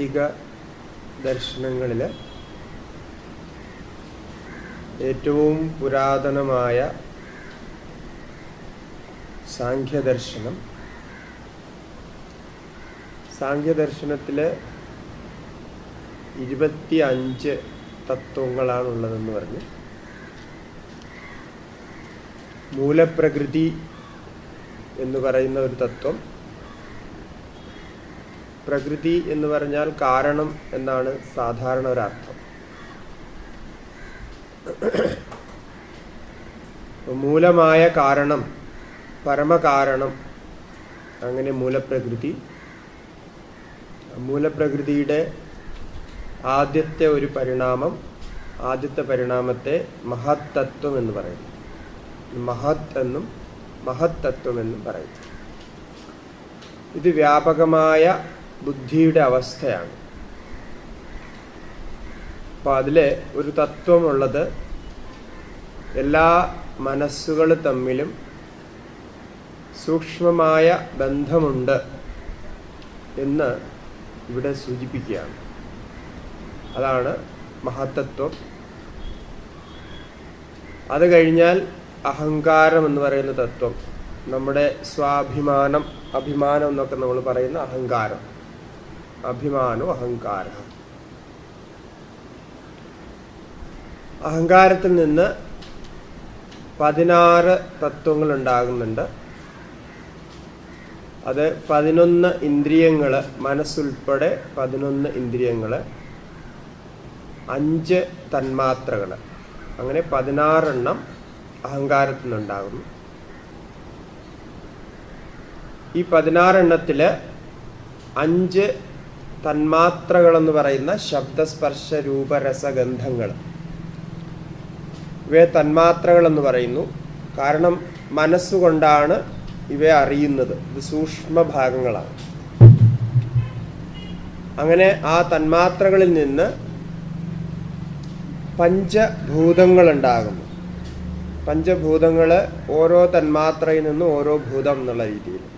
ആസ്തിക ദർശനങ്ങളിൽ ഏറ്റവും പുരാതനമായ സാഖ്യദർശനം സാഖ്യദർശനത്തിൽ ഇരുപത്തി അഞ്ച് തത്വങ്ങളാണുള്ളതെന്ന് പറഞ്ഞ് മൂലപ്രകൃതി എന്ന് പറയുന്ന ഒരു തത്വം പ്രകൃതി എന്ന് പറഞ്ഞാൽ കാരണം എന്നാണ് സാധാരണ ഒരർത്ഥം മൂലമായ കാരണം പരമകാരണം അങ്ങനെ മൂലപ്രകൃതി. മൂലപ്രകൃതിയുടെ ആദ്യത്തെ ഒരു പരിണാമം ആദ്യത്തെ പരിണാമത്തെ മഹത്തത്വം എന്ന് പറയുന്നു. മഹത് എന്നും മഹത്തത്വം എന്നും പറയുന്നു. ഇത് വ്യാപകമായ ബുദ്ധിയുടെ അവസ്ഥയാണ്. അപ്പോൾ അതിൽ ഒരു തത്വമുള്ളത് എല്ലാ മനസ്സുകൾ തമ്മിലും സൂക്ഷ്മമായ ബന്ധമുണ്ട് എന്ന് ഇവിടെ സൂചിപ്പിക്കുകയാണ്. അതാണ് മഹത്തത്വം. അത് കഴിഞ്ഞാൽ അഹങ്കാരം എന്ന് പറയുന്ന തത്വം. നമ്മുടെ സ്വാഭിമാനം അഭിമാനം എന്നൊക്കെ നമ്മൾ പറയുന്ന അഹങ്കാരം. അഭിമാനോ അഹങ്കാര? അഹങ്കാരത്തിൽ നിന്ന് പതിനാറ് തത്വങ്ങൾ ഉണ്ടാകുന്നുണ്ട് അത് പതിനൊന്ന് ഇന്ദ്രിയങ്ങൾ മനസ്സുൾപ്പെടെ പതിനൊന്ന് ഇന്ദ്രിയങ്ങൾ അഞ്ച് തന്മാത്രകൾ അങ്ങനെ പതിനാറെണ്ണം അഹങ്കാരത്തിൽ നിന്നുണ്ടാകുന്നു. ഈ പതിനാറെണ്ണത്തിൽ അഞ്ച് തന്മാത്രകളെന്ന് പറയുന്ന ശബ്ദസ്പർശ രൂപരസഗന്ധങ്ങൾ. ഇവയെ തന്മാത്രകളെന്ന് പറയുന്നു. കാരണം മനസ്സുകൊണ്ടാണ് ഇവയെ അറിയുന്നത്. ഇത് സൂക്ഷ്മ ഭാഗങ്ങളാണ് അങ്ങനെ ആ തന്മാത്രകളിൽ നിന്ന് പഞ്ചഭൂതങ്ങൾ ഉണ്ടാകുന്നു പഞ്ചഭൂതങ്ങൾ ഓരോ തന്മാത്രയിൽ നിന്നും ഓരോ ഭൂതം എന്നുള്ള രീതിയിൽ.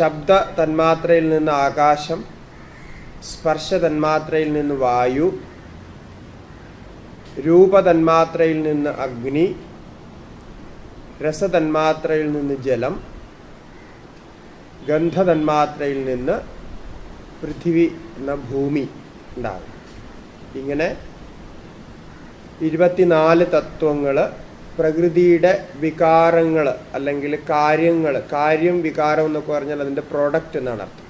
ശബ്ദ തന്മാത്രയിൽ നിന്ന് ആകാശം സ്പർശ തന്മാത്രയിൽ നിന്ന് വായു രൂപതന്മാത്രയിൽ നിന്ന് അഗ്നി രസതന്മാത്രയിൽ നിന്ന് ജലം ഗന്ധതന്മാത്രയിൽ നിന്ന് പൃഥിവി എന്ന ഭൂമി ഉണ്ടാകും. ഇങ്ങനെ ഇരുപത്തിനാല് തത്വങ്ങൾ പ്രകൃതിയുടെ വികാരങ്ങൾ അല്ലെങ്കിൽ കാര്യങ്ങൾ കാര്യം വികാരം എന്നൊക്കെ പറഞ്ഞാൽ അതിന്റെ പ്രോഡക്റ്റ് എന്നാണ് അർത്ഥം.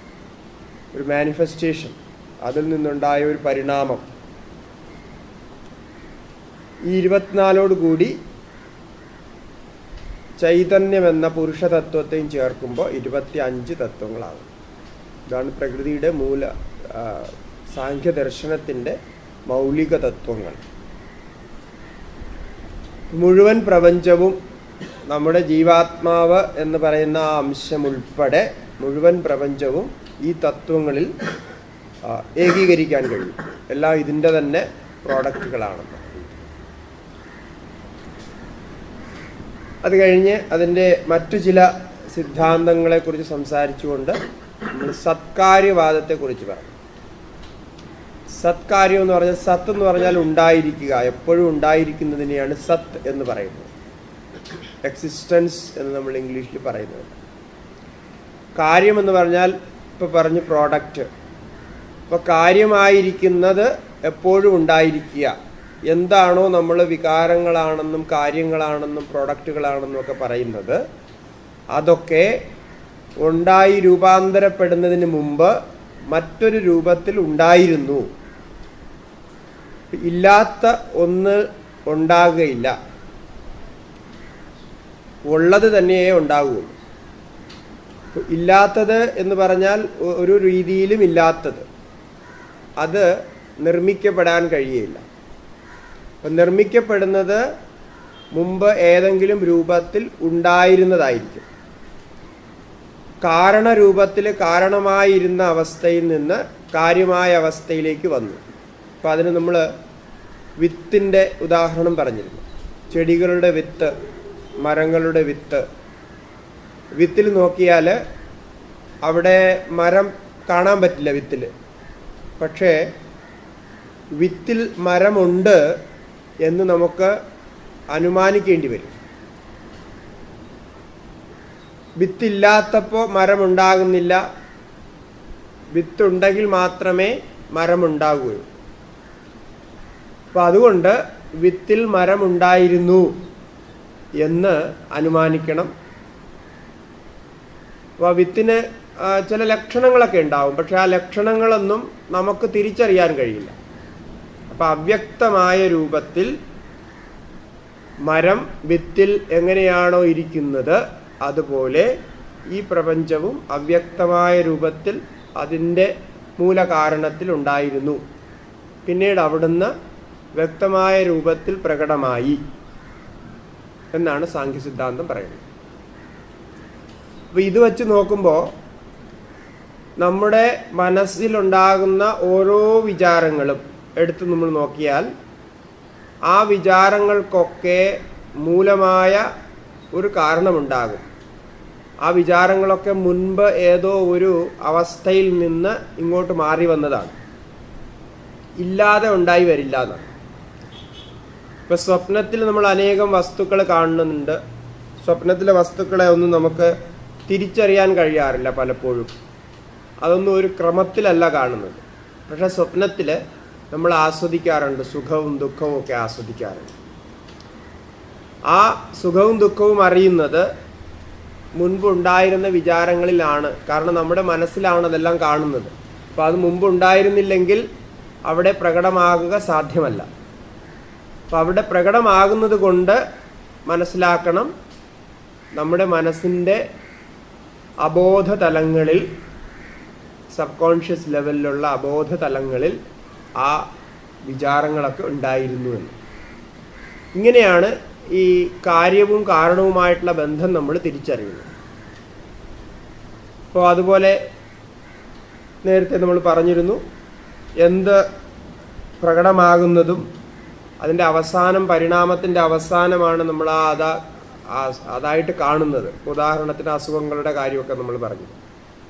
ഒരു മാനിഫെസ്റ്റേഷൻ അതിൽ നിന്നുണ്ടായ ഒരു പരിണാമം. ഈ ഇരുപത്തിനാലോട് കൂടി ചൈതന്യം എന്ന പുരുഷ തത്വത്തെയും ചേർക്കുമ്പോൾ ഇരുപത്തി അഞ്ച് തത്വങ്ങളാകും. ഇതാണ് പ്രകൃതിയുടെ മൂല സാഖ്യദർശനത്തിന്റെ മൗലിക തത്വങ്ങൾ. മുഴുവൻ പ്രപഞ്ചവും നമ്മുടെ ജീവാത്മാവ് എന്ന് പറയുന്ന ആ അംശം ഉൾപ്പെടെ മുഴുവൻ പ്രപഞ്ചവും ഈ തത്വങ്ങളിൽ ഏകീകരിക്കാൻ കഴിയും. എല്ലാം ഇതിന്റെ തന്നെ പ്രോഡക്റ്റുകളാണെന്ന് അത് കഴിഞ്ഞ് അതിന്റെ മറ്റു ചില സിദ്ധാന്തങ്ങളെക്കുറിച്ച് സംസാരിച്ചുകൊണ്ട് നമ്മൾ സത്കാര്യവാദത്തെക്കുറിച്ച് പറഞ്ഞു. സത്കാര്യം എന്ന് പറഞ്ഞാൽ സത്ത് എന്ന് പറഞ്ഞാൽ ഉണ്ടായിരിക്കുക. എപ്പോഴും ഉണ്ടായിരിക്കുന്നതിനെയാണ് സത്ത് എന്ന് പറയുന്നത്. എക്സിസ്റ്റൻസ് എന്ന് നമ്മൾ ഇംഗ്ലീഷിൽ പറയുന്നത്. കാര്യം എന്ന് പറഞ്ഞാൽ ഇപ്പോൾ പറഞ്ഞു പ്രോഡക്റ്റ് അപ്പോൾ കാര്യമായിരിക്കുന്നത് എപ്പോഴും ഉണ്ടായിരിക്കുക. എന്താണോ നമ്മൾ വികാരങ്ങളാണെന്നും കാര്യങ്ങളാണെന്നും പ്രോഡക്റ്റുകളാണെന്നും ഒക്കെ പറയുന്നത്. അതൊക്കെ ഉണ്ടായി രൂപാന്തരപ്പെടുന്നതിന് മുമ്പ് മറ്റൊരു രൂപത്തിൽ ഉണ്ടായിരുന്നു. ഇല്ലാത്ത ഒന്ന് ഉണ്ടാകുകയില്ല. ഉള്ളത് തന്നെയേ ഉണ്ടാകുള്ളൂ ഇല്ലാത്തത് എന്ന് പറഞ്ഞാൽ ഒരു രീതിയിലും ഇല്ലാത്തത്. അത് നിർമ്മിക്കപ്പെടാൻ കഴിയില്ല അപ്പം നിർമ്മിക്കപ്പെടുന്നത് മുമ്പ് ഏതെങ്കിലും രൂപത്തിൽ ഉണ്ടായിരുന്നതായിരിക്കും. കാരണരൂപത്തിൽ കാരണമായിരുന്ന അവസ്ഥയിൽ നിന്ന് കാര്യമായ അവസ്ഥയിലേക്ക് വന്നു. അപ്പം അതിന് നമ്മൾ വിത്തിന്റെ ഉദാഹരണം പറഞ്ഞിരുന്നു. ചെടികളുടെ വിത്ത് മരങ്ങളുടെ വിത്ത്. വിത്തിൽ നോക്കിയാൽ അവിടെ മരം കാണാൻ പറ്റില്ല വിത്തിൽ പക്ഷേ വിത്തിൽ മരമുണ്ട് എന്ന് നമുക്ക് അനുമാനിക്കേണ്ടി വരും. വിത്തില്ലാത്തപ്പോൾ മരമുണ്ടാകുന്നില്ല. വിത്തുണ്ടെങ്കിൽ മാത്രമേ മരമുണ്ടാകുകയുള്ളൂ അപ്പം അതുകൊണ്ട് വിത്തിൽ മരമുണ്ടായിരുന്നു എന്ന് അനുമാനിക്കണം. അപ്പോൾ വിത്തിന് ചില ലക്ഷണങ്ങളൊക്കെ ഉണ്ടാവും. പക്ഷെ ആ ലക്ഷണങ്ങളൊന്നും നമുക്ക് തിരിച്ചറിയാൻ കഴിയില്ല. അപ്പം അവ്യക്തമായ രൂപത്തിൽ മരം വിത്തിൽ എങ്ങനെയാണോ ഇരിക്കുന്നത് അതുപോലെ ഈ പ്രപഞ്ചവും അവ്യക്തമായ രൂപത്തിൽ അതിന്റെ മൂലകാരണത്തിൽ ഉണ്ടായിരുന്നു പിന്നീട് അവിടുന്ന് വ്യക്തമായ രൂപത്തിൽ പ്രകടമായി എന്നാണ് സാഖ്യ സിദ്ധാന്തം പറയുന്നത്. അപ്പോൾ ഇത് വച്ച് നോക്കുമ്പോൾ നമ്മുടെ മനസ്സിലുണ്ടാകുന്ന ഓരോ വിചാരങ്ങളും എടുത്ത് നമ്മൾ നോക്കിയാൽ ആ വിചാരങ്ങൾക്കൊക്കെ മൂലമായ ഒരു കാരണമുണ്ടാകും. ആ വിചാരങ്ങളൊക്കെ മുൻപ് ഏതോ ഒരു അവസ്ഥയിൽ നിന്ന് ഇങ്ങോട്ട് മാറി വന്നതാണ്. ഇല്ലാതെ ഉണ്ടായി വരില്ല എന്നാണ്. ഇപ്പൊ സ്വപ്നത്തിൽ നമ്മൾ അനേകം വസ്തുക്കൾ കാണുന്നുണ്ട്. സ്വപ്നത്തിലെ വസ്തുക്കളെ ഒന്നും നമുക്ക് തിരിച്ചറിയാൻ കഴിയാറില്ല പലപ്പോഴും. അതൊന്നും ഒരു ക്രമത്തിലല്ല കാണുന്നത്. പക്ഷെ സ്വപ്നത്തിൽ നമ്മൾ ആസ്വദിക്കാറുണ്ട് സുഖവും ദുഃഖവും ഒക്കെ ആസ്വദിക്കാറുണ്ട്. ആ സുഖവും ദുഃഖവും അറിയുന്നത് മുൻപുണ്ടായിരുന്ന വിചാരങ്ങളിലാണ്. കാരണം നമ്മുടെ മനസ്സിലാണ് അതെല്ലാം കാണുന്നത്. അപ്പോൾ അത് മുമ്പുണ്ടായിരുന്നില്ലെങ്കിൽ അവിടെ പ്രകടമാകുക സാധ്യമല്ല. അപ്പം അവിടെ പ്രകടമാകുന്നത് കൊണ്ട് മനസ്സിലാക്കണം നമ്മുടെ മനസ്സിന്റെ അബോധ തലങ്ങളിൽ സബ് കോൺഷ്യസ് ലെവലിലുള്ള അബോധ തലങ്ങളിൽ ആ വിചാരങ്ങളൊക്കെ ഉണ്ടായിരുന്നു എന്ന്. ഇങ്ങനെയാണ് ഈ കാര്യവും കാരണവുമായിട്ടുള്ള ബന്ധം നമ്മൾ തിരിച്ചറിയുന്നത്. അപ്പോൾ അതുപോലെ നേരത്തെ നമ്മൾ പറഞ്ഞിരുന്നു എന്ത് പ്രകടമാകുന്നതും അതിന്റെ അവസാനം പരിണാമത്തിന്റെ അവസാനമാണ് നമ്മൾ ആ അതാ അതായിട്ട് കാണുന്നത്. ഉദാഹരണത്തിന് അസുഖങ്ങളുടെ കാര്യമൊക്കെ നമ്മൾ പറഞ്ഞു.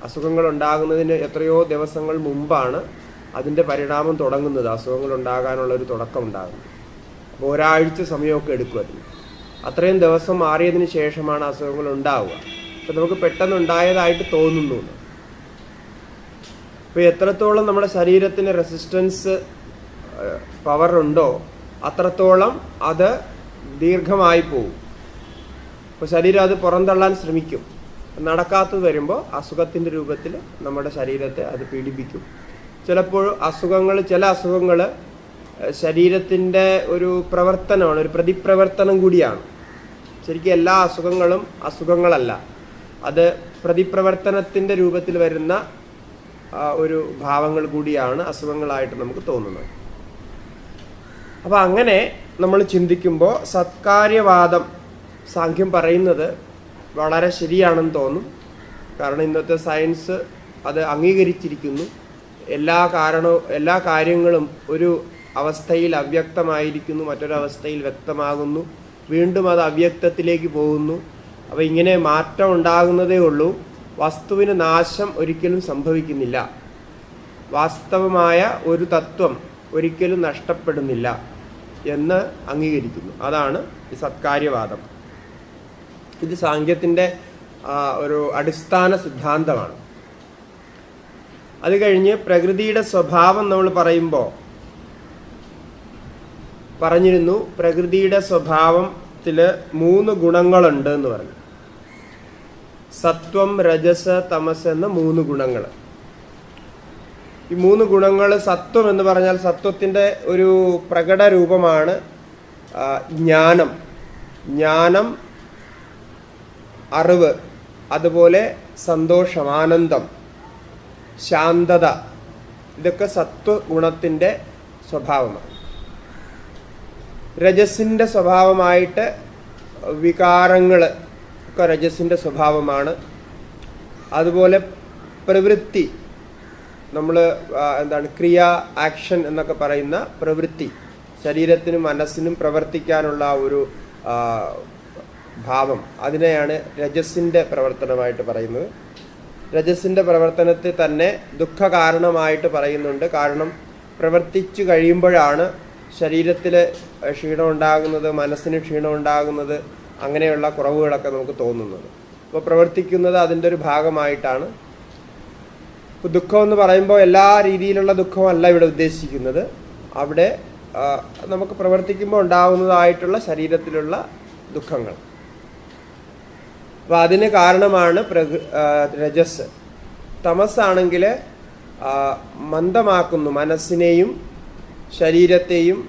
അസുഖങ്ങൾ ഉണ്ടാകുന്നതിന് എത്രയോ ദിവസങ്ങൾ മുമ്പാണ് അതിന്റെ പരിണാമം തുടങ്ങുന്നത്. അസുഖങ്ങൾ ഉണ്ടാകാനുള്ള ഒരു തുടക്കം ഉണ്ടാകുന്നത്. അപ്പോൾ ഒരാഴ്ച സമയമൊക്കെ എടുക്കും അത്രയും ദിവസം മാറിയതിന് ശേഷമാണ് അസുഖങ്ങൾ ഉണ്ടാവുക. അപ്പം നമുക്ക് പെട്ടെന്ന് ഉണ്ടായതായിട്ട് തോന്നുന്നു. അപ്പോൾ എത്രത്തോളം നമ്മുടെ ശരീരത്തിന് റെസിസ്റ്റൻസ് പവർ ഉണ്ടോ അത്രത്തോളം അത് ദീർഘമായി പോകും അപ്പോൾ ശരീരം അത് പുറന്തള്ളാൻ ശ്രമിക്കും. നടക്കാത്തത് വരുമ്പോൾ അസുഖത്തിന്റെ രൂപത്തിൽ നമ്മുടെ ശരീരത്തെ അത് പീഡിപ്പിക്കും. ചിലപ്പോൾ അസുഖങ്ങൾ ചില അസുഖങ്ങൾ ശരീരത്തിന്റെ ഒരു പ്രവർത്തനമാണ് ഒരു പ്രതിപ്രവർത്തനം കൂടിയാണ്. ശരിക്കും എല്ലാ അസുഖങ്ങളും അസുഖങ്ങളല്ല. അത് പ്രതിപ്രവർത്തനത്തിന്റെ രൂപത്തിൽ വരുന്ന ഒരു ഭാവങ്ങൾ കൂടിയാണ് അസുഖങ്ങളായിട്ട് നമുക്ക് തോന്നുന്നത്. അപ്പോൾ അങ്ങനെ നമ്മൾ ചിന്തിക്കുമ്പോൾ സത്കാര്യവാദം സാഖ്യം പറയുന്നത് വളരെ ശരിയാണെന്ന് തോന്നും. കാരണം ഇന്നത്തെ സയൻസ് അത് അംഗീകരിച്ചിരിക്കുന്നു. എല്ലാ കാരണവും എല്ലാ കാര്യങ്ങളും ഒരു അവസ്ഥയിൽ അവ്യക്തമായിരിക്കുന്നു മറ്റൊരവസ്ഥയിൽ വ്യക്തമാകുന്നു. വീണ്ടും അത് അവ്യക്തത്തിലേക്ക് പോകുന്നു. അപ്പോൾ ഇങ്ങനെ മാറ്റം ഉണ്ടാകുന്നതേ ഉള്ളൂ. വസ്തുവിന് നാശം ഒരിക്കലും സംഭവിക്കുന്നില്ല. വാസ്തവമായ ഒരു തത്വം ഒരിക്കലും നഷ്ടപ്പെടുന്നില്ല എന്ന് അംഗീകരിക്കുന്നു. അതാണ് ഈ സത്കാര്യവാദം. ഇത് സാങ്കേത്തിന്റെ ഒരു അടിസ്ഥാന സിദ്ധാന്തമാണ്. അത് കഴിഞ്ഞ് പ്രകൃതിയുടെ സ്വഭാവം നമ്മൾ പറയുമ്പോൾ പറഞ്ഞിരുന്നു പ്രകൃതിയുടെ സ്വഭാവത്തിൽ മൂന്ന് ഗുണങ്ങളുണ്ട് എന്ന് പറഞ്ഞു. സത്വം രജസ് തമസ് എന്ന മൂന്ന് ഗുണങ്ങൾ ഈ മൂന്ന് ഗുണങ്ങൾ സത്വം എന്ന് പറഞ്ഞാൽ സത്വത്തിന്റെ ഒരു പ്രകട രൂപമാണ് ജ്ഞാനം. ജ്ഞാനം അറിവ് അതുപോലെ സന്തോഷം ആനന്ദം ശാന്തത. ഇതൊക്കെ സത്വഗുണത്തിന്റെ സ്വഭാവമാണ്. രജസിന്റെ സ്വഭാവമായിട്ട് വികാരങ്ങൾ ഒക്കെ രജസിന്റെ സ്വഭാവമാണ്. അതുപോലെ പ്രവൃത്തി നമ്മൾ എന്താണ് ക്രിയ ആക്ഷൻ എന്നൊക്കെ പറയുന്ന പ്രവൃത്തി ശരീരത്തിനും മനസ്സിനും പ്രവർത്തിക്കാനുള്ള ഒരു ഭാവം. അതിനെയാണ് രജസിന്റെ പ്രവർത്തനമായിട്ട് പറയുന്നത്. രജസിന്റെ പ്രവർത്തനത്തെ തന്നെ ദുഃഖകാരണമായിട്ട് പറയുന്നുണ്ട്. കാരണം പ്രവർത്തിച്ചു കഴിയുമ്പോഴാണ് ശരീരത്തിൽ ക്ഷീണം ഉണ്ടാകുന്നത് മനസ്സിന് ക്ഷീണം ഉണ്ടാകുന്നത് അങ്ങനെയുള്ള കുറവുകളൊക്കെ നമുക്ക് തോന്നുന്നത്. അപ്പോൾ പ്രവർത്തിക്കുന്നത് അതിന്റെ ഒരു ഭാഗമായിട്ടാണ് ദുഃഖം എന്ന് പറയുമ്പോൾ എല്ലാ രീതിയിലുള്ള ദുഃഖമല്ല ഇവിടെ ഉദ്ദേശിക്കുന്നത്. അവിടെ നമുക്ക് പ്രവർത്തിക്കുമ്പോൾ ഉണ്ടാകുന്നതായിട്ടുള്ള ശരീരത്തിലുള്ള ദുഃഖങ്ങൾ. അപ്പോൾ അതിന് കാരണമാണ് പ്രകൃ രജസ്. തമസാണെങ്കിൽ മന്ദമാക്കുന്നു. മനസ്സിനെയും ശരീരത്തെയും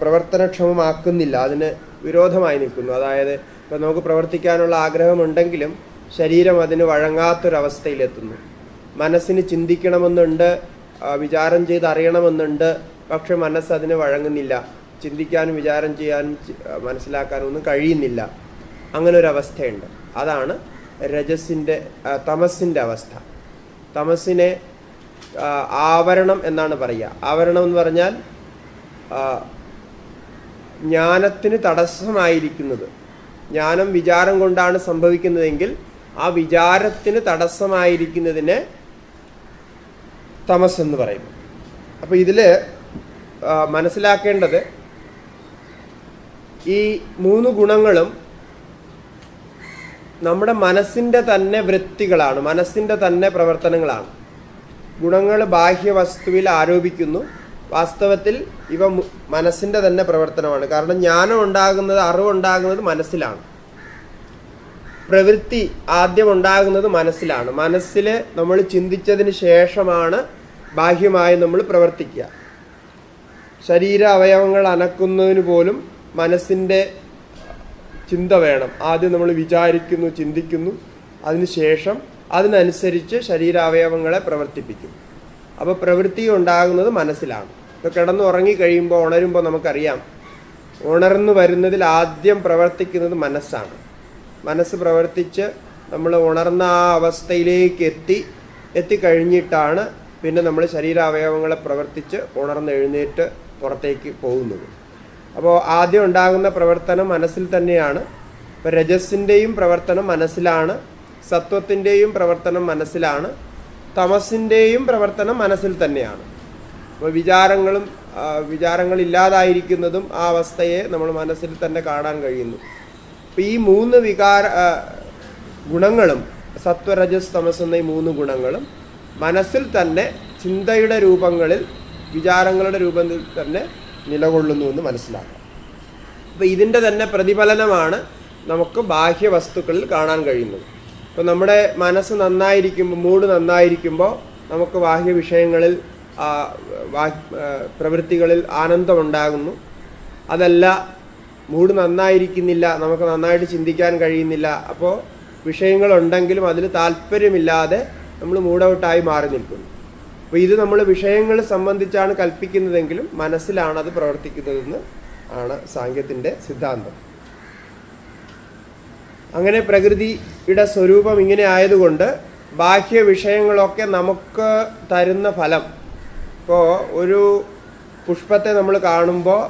പ്രവർത്തനക്ഷമമാക്കുന്നില്ല. അതിന് വിരോധമായി നിൽക്കുന്നു. അതായത് ഇപ്പം നമുക്ക് പ്രവർത്തിക്കാനുള്ള ആഗ്രഹമുണ്ടെങ്കിലും ശരീരം അതിന് വഴങ്ങാത്തൊരവസ്ഥയിലെത്തുന്നു. മനസ്സിന് ചിന്തിക്കണമെന്നുണ്ട് വിചാരം ചെയ്ത് അറിയണമെന്നുണ്ട് പക്ഷെ മനസ്സ് അതിന് വഴങ്ങുന്നില്ല. ചിന്തിക്കാനും വിചാരം ചെയ്യാനും മനസ്സിലാക്കാനും ഒന്നും കഴിയുന്നില്ല. അങ്ങനെ ഒരു അവസ്ഥയുണ്ട് അതാണ് രജസിന്റെ തമസിന്റെ അവസ്ഥ തമസിനെ ആവരണം എന്നാണ് പറയുക. ആവരണം എന്ന് പറഞ്ഞാൽ ജ്ഞാനത്തിന് തടസ്സമായിരിക്കുന്നത്. ജ്ഞാനം വിചാരം കൊണ്ടാണ് സംഭവിക്കുന്നതെങ്കിൽ ആ വിചാരത്തിന് തടസ്സമായിരിക്കുന്നതിനെ തമസ് എന്ന് പറയും. അപ്പോൾ ഇതിൽ മനസ്സിലാക്കേണ്ടത് ഈ മൂന്ന് ഗുണങ്ങളും നമ്മുടെ മനസ്സിന്റെ തന്നെ വൃത്തികളാണ് മനസ്സിന്റെ തന്നെ പ്രവർത്തനങ്ങളാണ്. ഗുണങ്ങൾ ബാഹ്യ വസ്തുവിൽ ആരോപിക്കുന്നു. വാസ്തവത്തിൽ ഇവ മനസ്സിന്റെ തന്നെ പ്രവർത്തനമാണ്. കാരണം ജ്ഞാനം ഉണ്ടാകുന്നത് അറിവുണ്ടാകുന്നത് മനസ്സിലാണ്. പ്രവൃത്തി ആദ്യം ഉണ്ടാകുന്നത് മനസ്സിലാണ്. മനസ്സിൽ നമ്മൾ ചിന്തിച്ചതിന് ശേഷമാണ് ബാഹ്യമായി നമ്മൾ പ്രവർത്തിക്കുക. ശരീര അവയവങ്ങൾ അനക്കുന്നതിന് പോലും മനസ്സിന്റെ ചിന്ത വേണം. ആദ്യം നമ്മൾ വിചാരിക്കുന്നു ചിന്തിക്കുന്നു. അതിനുശേഷം അതിനനുസരിച്ച് ശരീരാവയവങ്ങളെ പ്രവർത്തിപ്പിക്കും. അപ്പോൾ പ്രവൃത്തി ഉണ്ടാകുന്നത് മനസ്സിലാണ്. ഇപ്പോൾ കിടന്ന് ഉറങ്ങി കഴിയുമ്പോൾ ഉണരുമ്പോൾ നമുക്കറിയാം ഉണർന്നു വരുന്നതിൽ ആദ്യം പ്രവർത്തിക്കുന്നത് മനസ്സാണ്. മനസ്സ് പ്രവർത്തിച്ച് നമ്മൾ ഉണർന്ന ആ അവസ്ഥയിലേക്ക് എത്തി എത്തിക്കഴിഞ്ഞിട്ടാണ് പിന്നെ നമ്മൾ ശരീരാവയവങ്ങളെ പ്രവർത്തിച്ച് ഉണർന്നെഴുന്നേറ്റ് പുറത്തേക്ക് പോകുന്നത്. അപ്പോൾ ആദ്യം ഉണ്ടാകുന്ന പ്രവർത്തനം മനസ്സിൽ തന്നെയാണ്. ഇപ്പോൾ രജസിന്റെയും പ്രവർത്തനം മനസ്സിലാണ്. സത്വത്തിന്റെയും പ്രവർത്തനം മനസ്സിലാണ്. തമസിന്റെയും പ്രവർത്തനം മനസ്സിൽ തന്നെയാണ്. അപ്പോൾ വിചാരങ്ങളും വിചാരങ്ങളില്ലാതായിരിക്കുന്നതും ആ അവസ്ഥയെ നമ്മൾ മനസ്സിൽ തന്നെ കാണാൻ കഴിയുന്നു. അപ്പോൾ ഈ മൂന്ന് വികാര ഗുണങ്ങളും സത്വരജസ് തമസ് എന്ന ഈ മൂന്ന് ഗുണങ്ങളും മനസ്സിൽ തന്നെ ചിന്തയുടെ രൂപങ്ങളിൽ വിചാരങ്ങളുടെ രൂപത്തിൽ തന്നെ നിലകൊള്ളുന്നു എന്ന് മനസ്സിലാക്കാം. അപ്പോൾ ഇതിന്റെ തന്നെ പ്രതിഫലനമാണ് നമുക്ക് ബാഹ്യ വസ്തുക്കളിൽ കാണാൻ കഴിയുന്നത്. ഇപ്പോൾ നമ്മുടെ മനസ്സ് നന്നായിരിക്കുമ്പോൾ മൂഡ് നന്നായിരിക്കുമ്പോൾ നമുക്ക് ബാഹ്യ വിഷയങ്ങളിൽ പ്രവൃത്തികളിൽ ആനന്ദമുണ്ടാകുന്നു. അതല്ല മൂഡ് നന്നായിരിക്കുന്നില്ല നമുക്ക് നന്നായിട്ട് ചിന്തിക്കാൻ കഴിയുന്നില്ല. അപ്പോൾ വിഷയങ്ങളുണ്ടെങ്കിലും അതിൽ താല്പര്യമില്ലാതെ നമ്മൾ മൂഡ് ഔട്ടായി മാറി നിൽക്കുന്നു. അപ്പോൾ ഇത് നമ്മൾ വിഷയങ്ങൾ സംബന്ധിച്ചാണ് കൽപ്പിക്കുന്നതെങ്കിലും മനസ്സിലാണ് അത് പ്രവർത്തിക്കുന്നതെന്ന് ആണ് സാങ്കേതിന്റെ സിദ്ധാന്തം. അങ്ങനെ പ്രകൃതിയുടെ സ്വരൂപം ഇങ്ങനെ ആയതുകൊണ്ട് ബാഹ്യ വിഷയങ്ങളൊക്കെ നമുക്ക് തരുന്ന ഫലം. ഇപ്പോൾ ഒരു പുഷ്പത്തെ നമ്മൾ കാണുമ്പോൾ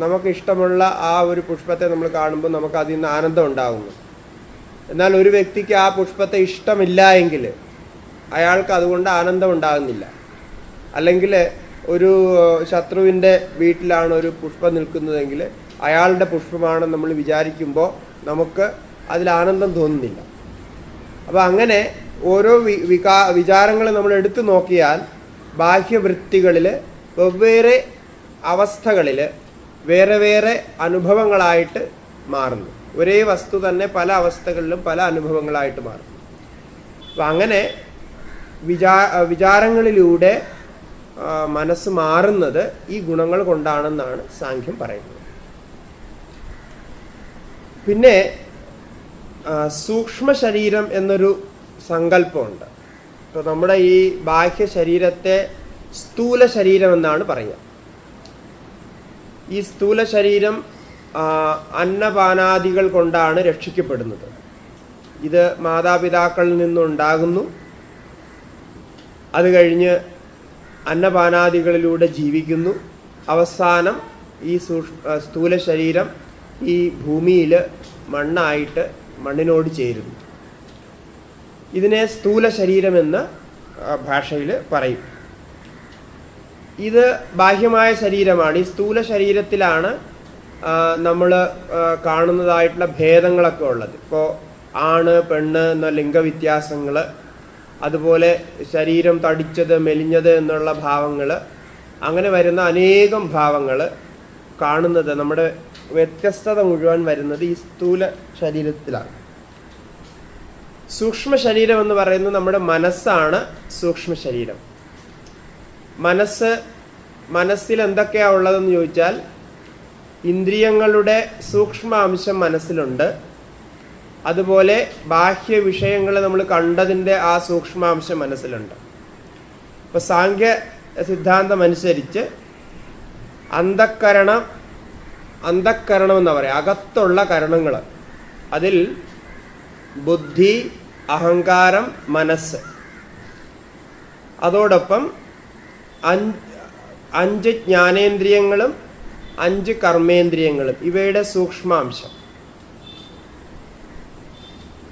നമുക്ക് ഇഷ്ടമുള്ള ആ ഒരു പുഷ്പത്തെ നമ്മൾ കാണുമ്പോൾ നമുക്ക് അതിൽ നിന്ന് ആനന്ദം ഉണ്ടാകുന്നു. എന്നാൽ ഒരു വ്യക്തിക്ക് ആ പുഷ്പത്തെ ഇഷ്ടമില്ല എങ്കിൽ അയാൾക്ക് അതുകൊണ്ട് ആനന്ദം ഉണ്ടാകുന്നില്ല. അല്ലെങ്കിൽ ഒരു ശത്രുവിന്റെ വീട്ടിലാണ് ഒരു പുഷ്പം നിൽക്കുന്നതെങ്കിൽ അയാളുടെ പുഷ്പമാണ് നമ്മൾ വിചാരിക്കുമ്പോൾ നമുക്ക് അതിൽ ആനന്ദം തോന്നുന്നില്ല. അപ്പോൾ അങ്ങനെ ഓരോ വികാ വിചാരങ്ങൾ നമ്മൾ എടുത്തു നോക്കിയാൽ ബാഹ്യവൃത്തികളിൽ വെവ്വേറെ അവസ്ഥകളിൽ വേറെ വേറെ അനുഭവങ്ങളായിട്ട് മാറുന്നു. ഒരേ വസ്തു തന്നെ പല അവസ്ഥകളിലും പല അനുഭവങ്ങളായിട്ട് മാറുന്നു. അപ്പം അങ്ങനെ വിചാ വിചാരങ്ങളിലൂടെ മനസ്സ് മാറുന്നത് ഈ ഗുണങ്ങൾ കൊണ്ടാണെന്നാണ് സാഖ്യം പറയുന്നത്. പിന്നെ സൂക്ഷ്മ ശരീരം എന്നൊരു സങ്കല്പമുണ്ട്. ഇപ്പോൾ നമ്മുടെ ഈ ബാഹ്യ ശരീരത്തെ സ്ഥൂല ശരീരം എന്നാണ് പറയുക. ഈ സ്ഥൂല ശരീരം അന്നപാനാദികൾ കൊണ്ടാണ് രക്ഷിക്കപ്പെടുന്നത്. ഇത് മാതാപിതാക്കളിൽ നിന്നുണ്ടാകുന്നു. അത് കഴിഞ്ഞ് അന്നപാനാദികളിലൂടെ ജീവിക്കുന്നു. അവസാനം ഈ സ്ഥൂല ശരീരം ഈ ഭൂമിയിൽ മണ്ണായിട്ട് മണ്ണിനോട് ചേരുന്നു. ഇതിനെ സ്ഥൂല ശരീരമെന്ന് ഭാഷയിൽ പറയും. ഇത് ബാഹ്യമായ ശരീരമാണ്. ഈ സ്ഥൂല ശരീരത്തിലാണ് നമ്മൾ കാണുന്നതായിട്ടുള്ള ഭേദങ്ങളൊക്കെ ഉള്ളത്. ഇപ്പോൾ ആണ് പെണ്ണ് എന്ന ലിംഗവ്യത്യാസങ്ങൾ അതുപോലെ ശരീരം തടിച്ചത് മെലിഞ്ഞത് എന്നുള്ള ഭാവങ്ങൾ അങ്ങനെ വരുന്ന അനേകം ഭാവങ്ങൾ കാണുന്നത് നമ്മുടെ വ്യത്യസ്തത മുഴുവൻ വരുന്നത് ഈ സ്ഥൂല ശരീരത്തിലാണ്. സൂക്ഷ്മ ശരീരം എന്ന് പറയുന്നത് നമ്മുടെ മനസ്സാണ് സൂക്ഷ്മ ശരീരം. മനസ്സ് മനസ്സിൽ എന്തൊക്കെയാ ഉള്ളതെന്ന് ചോദിച്ചാൽ ഇന്ദ്രിയങ്ങളുടെ സൂക്ഷ്മാംശം മനസ്സിലുണ്ട്. അതുപോലെ ബാഹ്യ വിഷയങ്ങൾ നമ്മൾ കണ്ടതിന്റെ ആ സൂക്ഷ്മാംശം മനസ്സിലുണ്ട്. ഇപ്പോൾ സാഖ്യ സിദ്ധാന്തം അനുസരിച്ച് അന്ധക്കരണം അന്ധക്കരണം എന്ന് പറയാം അകത്തുള്ള കരണങ്ങൾ അതിൽ ബുദ്ധി അഹങ്കാരം മനസ്സ്. അതോടൊപ്പം അഞ്ച് ജ്ഞാനേന്ദ്രിയങ്ങളും അഞ്ച് കർമ്മേന്ദ്രിയങ്ങളും. ഇവയുടെ സൂക്ഷ്മാംശം.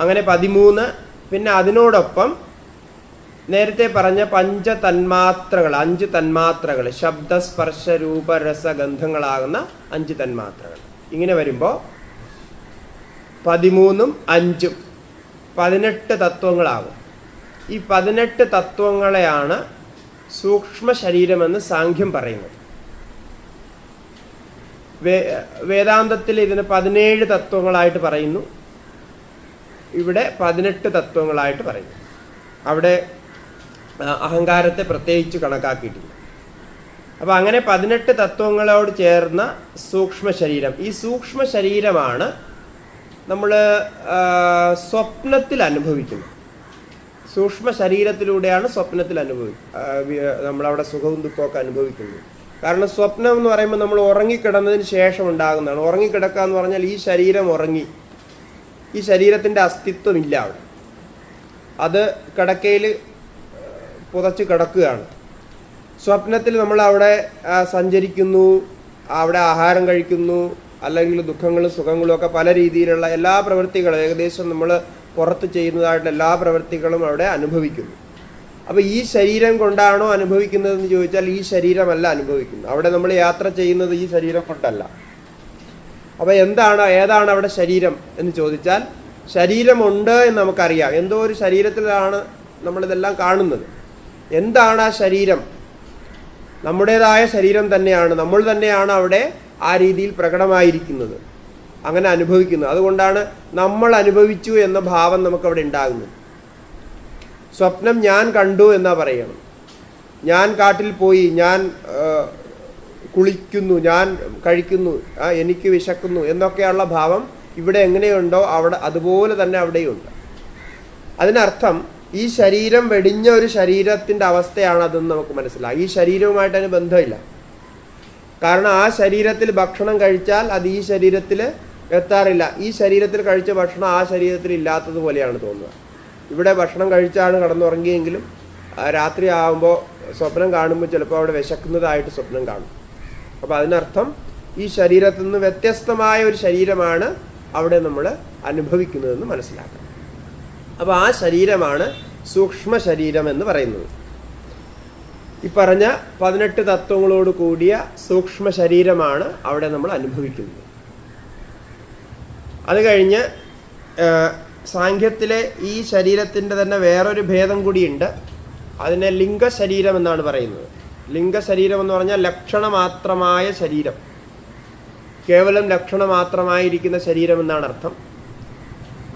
അങ്ങനെ പതിമൂന്ന്. പിന്നെ അതിനോടൊപ്പം നേരത്തെ പറഞ്ഞ പഞ്ച തന്മാത്രകൾ അഞ്ച് തന്മാത്രകൾ. ശബ്ദ സ്പർശ രൂപ രസ ഗന്ധങ്ങളാകുന്ന അഞ്ച് തന്മാത്രകൾ. ഇങ്ങനെ വരുമ്പോൾ പതിമൂന്നും അഞ്ചും പതിനെട്ട് തത്വങ്ങളാകും. ഈ പതിനെട്ട് തത്വങ്ങളെയാണ് സൂക്ഷ്മ ശരീരമെന്ന് സാഖ്യം പറയുന്നത്. വേ വേദാന്തത്തിൽ ഇതിന് പതിനേഴ് തത്വങ്ങളായിട്ട് പറയുന്നു. ഇവിടെ പതിനെട്ട് തത്വങ്ങളായിട്ട് പറയുന്നു. അവിടെ അഹങ്കാരത്തെ പ്രത്യേകിച്ച് കണക്കാക്കിയിട്ടില്ല. അപ്പോൾ അങ്ങനെ പതിനെട്ട് തത്വങ്ങളോട് ചേർന്ന സൂക്ഷ്മ ശരീരം ഈ സൂക്ഷ്മ ശരീരമാണ് നമ്മൾ സ്വപ്നത്തിൽ അനുഭവിക്കുന്നത്. സൂക്ഷ്മ ശരീരത്തിലൂടെയാണ് സ്വപ്നത്തിൽ അനുഭവി നമ്മളവിടെ സുഖവും ദുഃഖമൊക്കെ അനുഭവിക്കുന്നത്. കാരണം സ്വപ്നം എന്ന് പറയുമ്പോൾ നമ്മൾ ഉറങ്ങിക്കിടന്നതിന് ശേഷം ഉണ്ടാകുന്നതാണ്. ഉറങ്ങിക്കിടക്കുക എന്ന് പറഞ്ഞാൽ ഈ ശരീരം ഉറങ്ങി. ഈ ശരീരത്തിന്റെ അസ്തിത്വം ഇല്ല അവിടെ അത് കിടക്കയിൽ പുതച്ച് കിടക്കുകയാണ്. സ്വപ്നത്തിൽ നമ്മൾ അവിടെ സഞ്ചരിക്കുന്നു അവിടെ ആഹാരം കഴിക്കുന്നു അല്ലെങ്കിൽ ദുഃഖങ്ങളും സുഖങ്ങളും ഒക്കെ പല രീതിയിലുള്ള എല്ലാ പ്രവൃത്തികളും ഏകദേശം നമ്മൾ പുറത്ത് ചെയ്യുന്നതായിട്ടുള്ള എല്ലാ പ്രവൃത്തികളും അവിടെ അനുഭവിക്കുന്നു. അപ്പോൾ ഈ ശരീരം കൊണ്ടാണോ അനുഭവിക്കുന്നതെന്ന് ചോദിച്ചാൽ ഈ ശരീരമല്ല അനുഭവിക്കുന്നത്. അവിടെ നമ്മൾ യാത്ര ചെയ്യുന്നത് ഈ ശരീരം കൊണ്ടല്ല. അപ്പോൾ എന്താണ് ഏതാണ് അവിടെ ശരീരം എന്ന് ചോദിച്ചാൽ ശരീരമുണ്ട് എന്ന് നമുക്കറിയാം. എന്തോ ഒരു ശരീരത്തിലാണ് നമ്മളിതെല്ലാം കാണുന്നത്. എന്താണ് ആ ശരീരം? നമ്മുടേതായ ശരീരം തന്നെയാണ്. നമ്മൾ തന്നെയാണ് അവിടെ ആ രീതിയിൽ പ്രകടമായിരിക്കുന്നത്. അങ്ങനെ അനുഭവിക്കുന്നു. അതുകൊണ്ടാണ് നമ്മൾ അനുഭവിച്ചു എന്ന ഭാവം നമുക്കവിടെ ഉണ്ടാകുന്നത് സ്വപ്നം ഞാൻ കണ്ടു എന്നാ പറയണം. ഞാൻ കാട്ടിൽ പോയി ഞാൻ കുളിക്കുന്നു ഞാൻ കഴിക്കുന്നു എനിക്ക് വിശക്കുന്നു എന്നൊക്കെയുള്ള ഭാവം ഇവിടെ എങ്ങനെയുണ്ടോ അവിടെ അതുപോലെ തന്നെ അവിടെയുണ്ട്. അതിനർത്ഥം ഈ ശരീരം വെടിഞ്ഞ ഒരു ശരീരത്തിന്റെ അവസ്ഥയാണ് അതെന്ന് നമുക്ക് മനസ്സിലാകും ഈ ശരീരവുമായിട്ട് അതിന് ബന്ധമില്ല. കാരണം ആ ശരീരത്തിൽ ഭക്ഷണം കഴിച്ചാൽ അത് ഈ ശരീരത്തിൽ എത്താറില്ല. ഈ ശരീരത്തിൽ കഴിച്ച ഭക്ഷണം ആ ശരീരത്തിൽ ഇല്ലാത്തതുപോലെയാണ് തോന്നുക. ഇവിടെ ഭക്ഷണം കഴിച്ചാണ് കടന്നുറങ്ങിയെങ്കിലും രാത്രി ആകുമ്പോൾ സ്വപ്നം കാണുമ്പോൾ ചിലപ്പോൾ അവിടെ വിശക്കുന്നതായിട്ട് സ്വപ്നം കാണും. അപ്പോൾ അതിനർത്ഥം ഈ ശരീരത്തിൽ നിന്ന് വ്യത്യസ്തമായ ഒരു ശരീരമാണ് അവിടെ നമ്മൾ അനുഭവിക്കുന്നതെന്ന് മനസ്സിലാക്കണം അപ്പോൾ ആ ശരീരമാണ് സൂക്ഷ്മ ശരീരം എന്ന് പറയുന്നത്. ഈ പറഞ്ഞ പതിനെട്ട് തത്വങ്ങളോട് കൂടിയ സൂക്ഷ്മ ശരീരമാണ് അവിടെ നമ്മൾ അനുഭവിക്കുന്നത്. അത് കഴിഞ്ഞ് സാഖ്യത്തിലെ ഈ ശരീരത്തിന്റെ തന്നെ വേറൊരു ഭേദം കൂടിയുണ്ട്. അതിനെ ലിംഗശരീരം എന്നാണ് പറയുന്നത്. ലിംഗശരീരം എന്ന് പറഞ്ഞാൽ ലക്ഷണമാത്രമായ ശരീരം. കേവലം ലക്ഷണമാത്രമായിരിക്കുന്ന ശരീരം എന്നാണ് അർത്ഥം.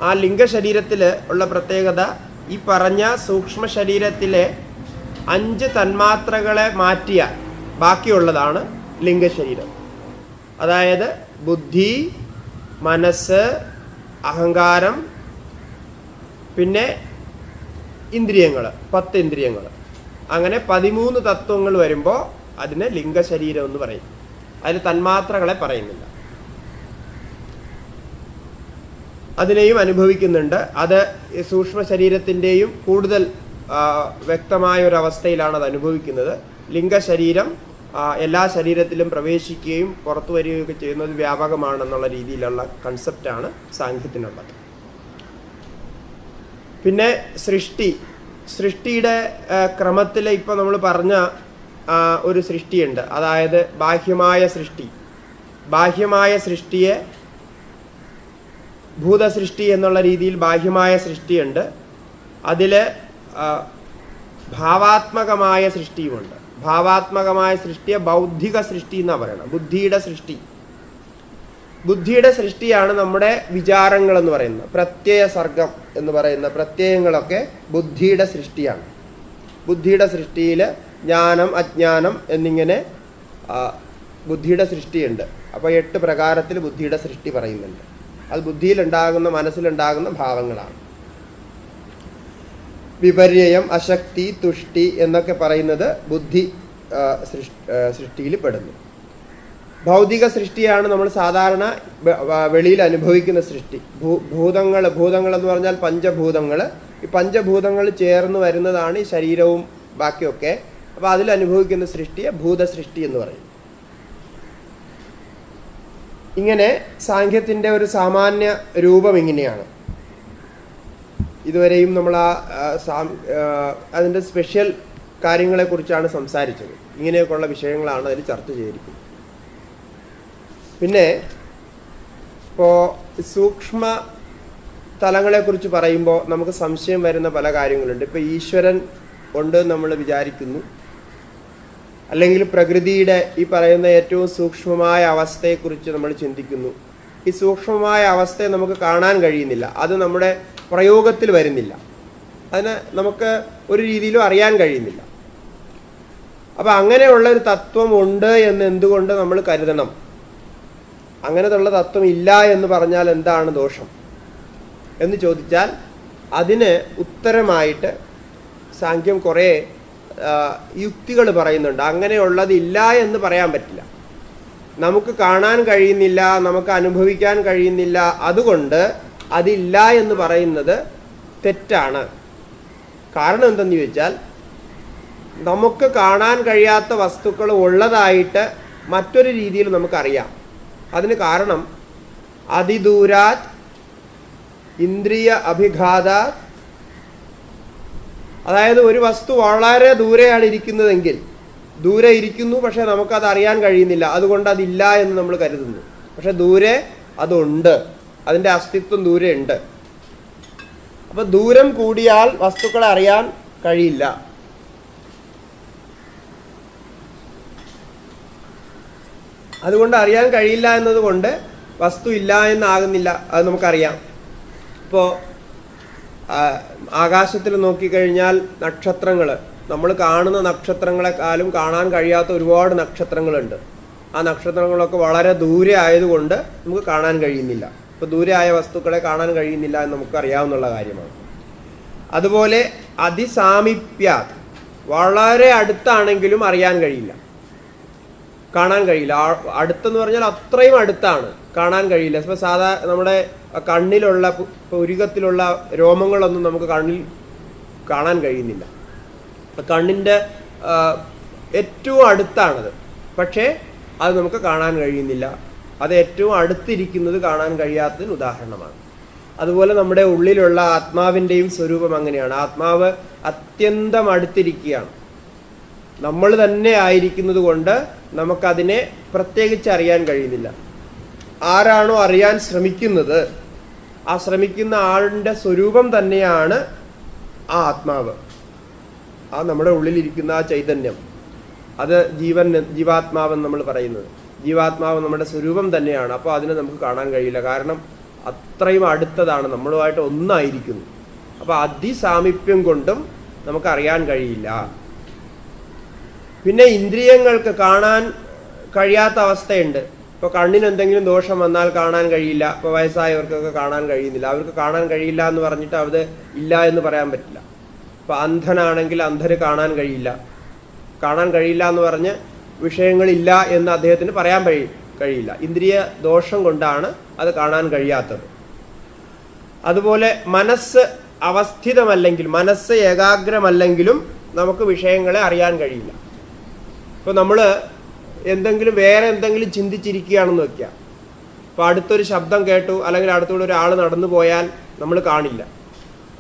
ആ ലിംഗശരീരത്തിൽ ഉള്ള പ്രത്യേകത ഈ പറഞ്ഞ സൂക്ഷ്മ ശരീരത്തിലെ അഞ്ച് തന്മാത്രകളെ മാറ്റിയാൽ ബാക്കിയുള്ളതാണ് ലിംഗശരീരം. അതായത് ബുദ്ധി മനസ്സ് അഹങ്കാരം പിന്നെ ഇന്ദ്രിയങ്ങൾ പത്ത് ഇന്ദ്രിയങ്ങൾ അങ്ങനെ പതിമൂന്ന് തത്വങ്ങൾ വരുമ്പോൾ അതിന് ലിംഗശരീരം എന്ന് പറയും. അതിൽ തന്മാത്രകളെ പറയുന്നില്ല. അതിനെയും അനുഭവിക്കുന്നുണ്ട്. അത് സൂക്ഷ്മ ശരീരത്തിന്റെയും കൂടുതൽ വ്യക്തമായ ഒരു അവസ്ഥയിലാണ് അത് അനുഭവിക്കുന്നത്. ലിംഗശരീരം എല്ലാ ശരീരത്തിലും പ്രവേശിക്കുകയും പുറത്തു വരികയൊക്കെ ചെയ്യുന്നത് വ്യാപകമാണെന്നുള്ള രീതിയിലുള്ള കൺസെപ്റ്റാണ് സാഹിത്യത്തിനുള്ളത് പിന്നെ സൃഷ്ടി. സൃഷ്ടിയുടെ ക്രമത്തിൽ ഇപ്പോൾ നമ്മൾ പറഞ്ഞ ഒരു സൃഷ്ടിയുണ്ട്. അതായത് ബാഹ്യമായ സൃഷ്ടി. ബാഹ്യമായ സൃഷ്ടിയെ ഭൂതസൃഷ്ടി എന്നുള്ള രീതിയിൽ ബാഹ്യമായ സൃഷ്ടിയുണ്ട്. അതിൽ ഭാവാത്മകമായ സൃഷ്ടിയുമുണ്ട്. ഭാവാത്മകമായ സൃഷ്ടിയെ ബൗദ്ധിക സൃഷ്ടി എന്നാണ് പറയണം. ബുദ്ധിയുടെ സൃഷ്ടി. ബുദ്ധിയുടെ സൃഷ്ടിയാണ് നമ്മുടെ വിചാരങ്ങൾ എന്ന് പറയുന്നത്. പ്രത്യയ സർഗം എന്ന് പറയുന്ന പ്രത്യയങ്ങളൊക്കെ ബുദ്ധിയുടെ സൃഷ്ടിയാണ്. ബുദ്ധിയുടെ സൃഷ്ടിയിൽ ജ്ഞാനം അജ്ഞാനം എന്നിങ്ങനെ ബുദ്ധിയുടെ സൃഷ്ടിയുണ്ട്. അപ്പോൾ എട്ട് പ്രകാരത്തിൽ ബുദ്ധിയുടെ സൃഷ്ടി പറയുന്നുണ്ട്. അത് ബുദ്ധിയിലുണ്ടാകുന്ന മനസ്സിലുണ്ടാകുന്ന ഭാവങ്ങളാണ്. വിപര്യം അശക്തി തുഷ്ടി എന്നൊക്കെ പറയുന്നത് ബുദ്ധി സൃഷ്ടി സൃഷ്ടിയിൽ പെടുന്നു ഭൗതിക സൃഷ്ടിയാണ് നമ്മൾ സാധാരണ വെളിയിൽ അനുഭവിക്കുന്ന സൃഷ്ടി. ഭൂ ഭൂതങ്ങൾ ഭൂതങ്ങൾ എന്ന് പറഞ്ഞാൽ പഞ്ചഭൂതങ്ങൾ. ഈ പഞ്ചഭൂതങ്ങൾ ചേർന്ന് വരുന്നതാണ് ഈ ശരീരവും ബാക്കിയൊക്കെ. അപ്പോൾ അതിൽ അനുഭവിക്കുന്ന സൃഷ്ടിയെ ഭൂതസൃഷ്ടി എന്ന് പറയും. ഇങ്ങനെ സാഖ്യത്തിന്റെ ഒരു സാമാന്യ രൂപം ഇങ്ങനെയാണ്. ഇതുവരെയും നമ്മൾ ആ അതിന്റെ സ്പെഷ്യൽ കാര്യങ്ങളെക്കുറിച്ചാണ് സംസാരിച്ചത്. ഇങ്ങനെയൊക്കെയുള്ള വിഷയങ്ങളാണ് അതിൽ ചർച്ച ചെയ്തിരിക്കുന്നത്. പിന്നെ ഇപ്പോൾ സൂക്ഷ്മ തലങ്ങളെക്കുറിച്ച് പറയുമ്പോൾ നമുക്ക് സംശയം വരുന്ന പല കാര്യങ്ങളുണ്ട്. ഇപ്പോൾ ഈശ്വരൻ ഉണ്ട് നമ്മൾ വിചാരിക്കുന്നു. അല്ലെങ്കിൽ പ്രകൃതിയുടെ ഈ പറയുന്ന ഏറ്റവും സൂക്ഷ്മമായ അവസ്ഥയെക്കുറിച്ച് നമ്മൾ ചിന്തിക്കുന്നു. ഈ സൂക്ഷ്മമായ അവസ്ഥയെ നമുക്ക് കാണാൻ കഴിയുന്നില്ല. അത് നമ്മുടെ പ്രയോഗത്തിൽ വരുന്നില്ല. അതിനെ നമുക്ക് ഒരു രീതിയിലും അറിയാൻ കഴിയുന്നില്ല. അപ്പം അങ്ങനെയുള്ള ഒരു തത്വം ഉണ്ട് എന്ന് എന്തുകൊണ്ട് നമ്മൾ കരുതണം? അങ്ങനത്തുള്ള തത്വം ഇല്ല എന്ന് പറഞ്ഞാൽ എന്താണ് ദോഷം? എന്ന് ചോദിച്ചാൽ അതിന് ഉത്തരമായിട്ട് സാഖ്യം കുറേ യുക്തികൾ പറയുന്നുണ്ട്. അങ്ങനെയുള്ളത് ഇല്ല എന്ന് പറയാൻ പറ്റില്ല. നമുക്ക് കാണാൻ കഴിയുന്നില്ല നമുക്ക് അനുഭവിക്കാൻ കഴിയുന്നില്ല. അതുകൊണ്ട് അതില്ല എന്ന് പറയുന്നത് തെറ്റാണ്. കാരണം എന്തെന്ന് ചോദിച്ചാൽ നമുക്ക് കാണാൻ കഴിയാത്ത വസ്തുക്കൾ ഉള്ളതായിട്ട് മറ്റൊരു രീതിയിൽ നമുക്കറിയാം. അതിന് കാരണം അതിദൂരാത് ഇന്ദ്രിയ അഭിഘാത അതായത് ഒരു വസ്തു വളരെ ദൂരെയാണ് ഇരിക്കുന്നതെങ്കിൽ ദൂരെ ഇരിക്കുന്നു പക്ഷെ നമുക്കത് അറിയാൻ കഴിയുന്നില്ല. അതുകൊണ്ട് അതില്ല എന്ന് നമ്മൾ കരുതുന്നു. പക്ഷെ ദൂരെ അതുണ്ട്. അതിന്റെ അസ്തിത്വം ദൂരെ ഉണ്ട്. അപ്പോൾ ദൂരം കൂടിയാൽ വസ്തുക്കളെ അറിയാൻ കഴിയില്ല. അതുകൊണ്ട് അറിയാൻ കഴിയില്ല എന്നതുകൊണ്ട് വസ്തു ഇല്ല എന്നാകുന്നില്ല അത് നമുക്കറിയാം. ഇപ്പോൾ ആകാശത്തിൽ നോക്കിക്കഴിഞ്ഞാൽ നക്ഷത്രങ്ങൾ നമ്മൾ കാണുന്ന നക്ഷത്രങ്ങളെക്കാളും കാണാൻ കഴിയാത്ത ഒരുപാട് നക്ഷത്രങ്ങളുണ്ട്. ആ നക്ഷത്രങ്ങളൊക്കെ വളരെ ദൂരെ ആയതുകൊണ്ട് നമുക്ക് കാണാൻ കഴിയുന്നില്ല. ഇപ്പോൾ ദൂരെയായ വസ്തുക്കളെ കാണാൻ കഴിയുന്നില്ല എന്ന് നമുക്കറിയാവുന്നുള്ള കാര്യമാണ്. അതുപോലെ അതിസാമീപ്യ വളരെ അടുത്താണെങ്കിലും അറിയാൻ കഴിയില്ല. കാണാൻ കഴിയില്ല. അടുത്തെന്ന് പറഞ്ഞാൽ അത്രയും അടുത്താണ്. കാണാൻ കഴിയില്ല. ഇപ്പോൾ സാധാ നമ്മുടെ കണ്ണിലുള്ള പുരികത്തിലുള്ള രോമങ്ങളൊന്നും നമുക്ക് കണ്ണിൽ കാണാൻ കഴിയുന്നില്ല. കണ്ണിന്റെ ഏറ്റവും അടുത്താണത്. പക്ഷേ അത് നമുക്ക് കാണാൻ കഴിയുന്നില്ല. അത് ഏറ്റവും അടുത്തിരിക്കുന്നത് കാണാൻ കഴിയാത്തതിന് ഉദാഹരണമാണ്. അതുപോലെ നമ്മുടെ ഉള്ളിലുള്ള ആത്മാവിന്റെയും സ്വരൂപം അങ്ങനെയാണ്. ആത്മാവ് അത്യന്തം അടുത്തിരിക്കുകയാണ്. നമ്മൾ തന്നെ ആയിരിക്കുന്നത് കൊണ്ട് നമുക്കതിനെ പ്രത്യേകിച്ച് അറിയാൻ കഴിയുന്നില്ല. ആരാണോ അറിയാൻ ശ്രമിക്കുന്നത് ആ ശ്രമിക്കുന്ന ആളിന്റെ സ്വരൂപം തന്നെയാണ് ആ ആത്മാവ്. ആ നമ്മുടെ ഉള്ളിലിരിക്കുന്ന ആ ചൈതന്യം. അത് ജീവൻ ജീവാത്മാവെന്ന് നമ്മൾ പറയുന്നത്. ജീവാത്മാവ് നമ്മുടെ സ്വരൂപം തന്നെയാണ്. അപ്പോൾ അതിനെ നമുക്ക് കാണാൻ കഴിയില്ല. കാരണം അത്രയും അടുത്തതാണ്. നമ്മളുമായിട്ട് ഒന്നായിരിക്കുന്നു. അപ്പോൾ അതിസാമീപ്യം കൊണ്ടും നമുക്കറിയാൻ കഴിയില്ല. പിന്നെ ഇന്ദ്രിയങ്ങൾക്ക് കാണാൻ കഴിയാത്ത അവസ്ഥയുണ്ട്. ഇപ്പോൾ കണ്ണിന് എന്തെങ്കിലും ദോഷം വന്നാൽ കാണാൻ കഴിയില്ല. ഇപ്പോൾ വയസ്സായവർക്കൊക്കെ കാണാൻ കഴിയുന്നില്ല. അവർക്ക് കാണാൻ കഴിയില്ല എന്ന് പറഞ്ഞിട്ട് അത് ഇല്ല എന്ന് പറയാൻ പറ്റില്ല. ഇപ്പോൾ അന്ധനാണെങ്കിൽ അന്ധര് കാണാൻ കഴിയില്ല. കാണാൻ കഴിയില്ല എന്ന് പറഞ്ഞ് വിഷയങ്ങളില്ല എന്ന് അദ്ദേഹത്തിന് പറയാൻ കഴി കഴിയില്ല. ഇന്ദ്രിയ ദോഷം കൊണ്ടാണ് അത് കാണാൻ കഴിയാത്തത്. അതുപോലെ മനസ്സ് അവസ്ഥിതമല്ലെങ്കിൽ മനസ്സ് ഏകാഗ്രമല്ലെങ്കിലും നമുക്ക് വിഷയങ്ങളെ അറിയാൻ കഴിയില്ല. ഇപ്പോൾ നമ്മൾ എന്തെങ്കിലും വേറെ എന്തെങ്കിലും ചിന്തിച്ചിരിക്കുകയാണെന്ന് വെക്കുക. ഇപ്പോൾ അടുത്തൊരു ശബ്ദം കേട്ടു അല്ലെങ്കിൽ അടുത്തൂടെ ഒരാൾ നടന്നു പോയാൽ നമ്മൾ കാണില്ല.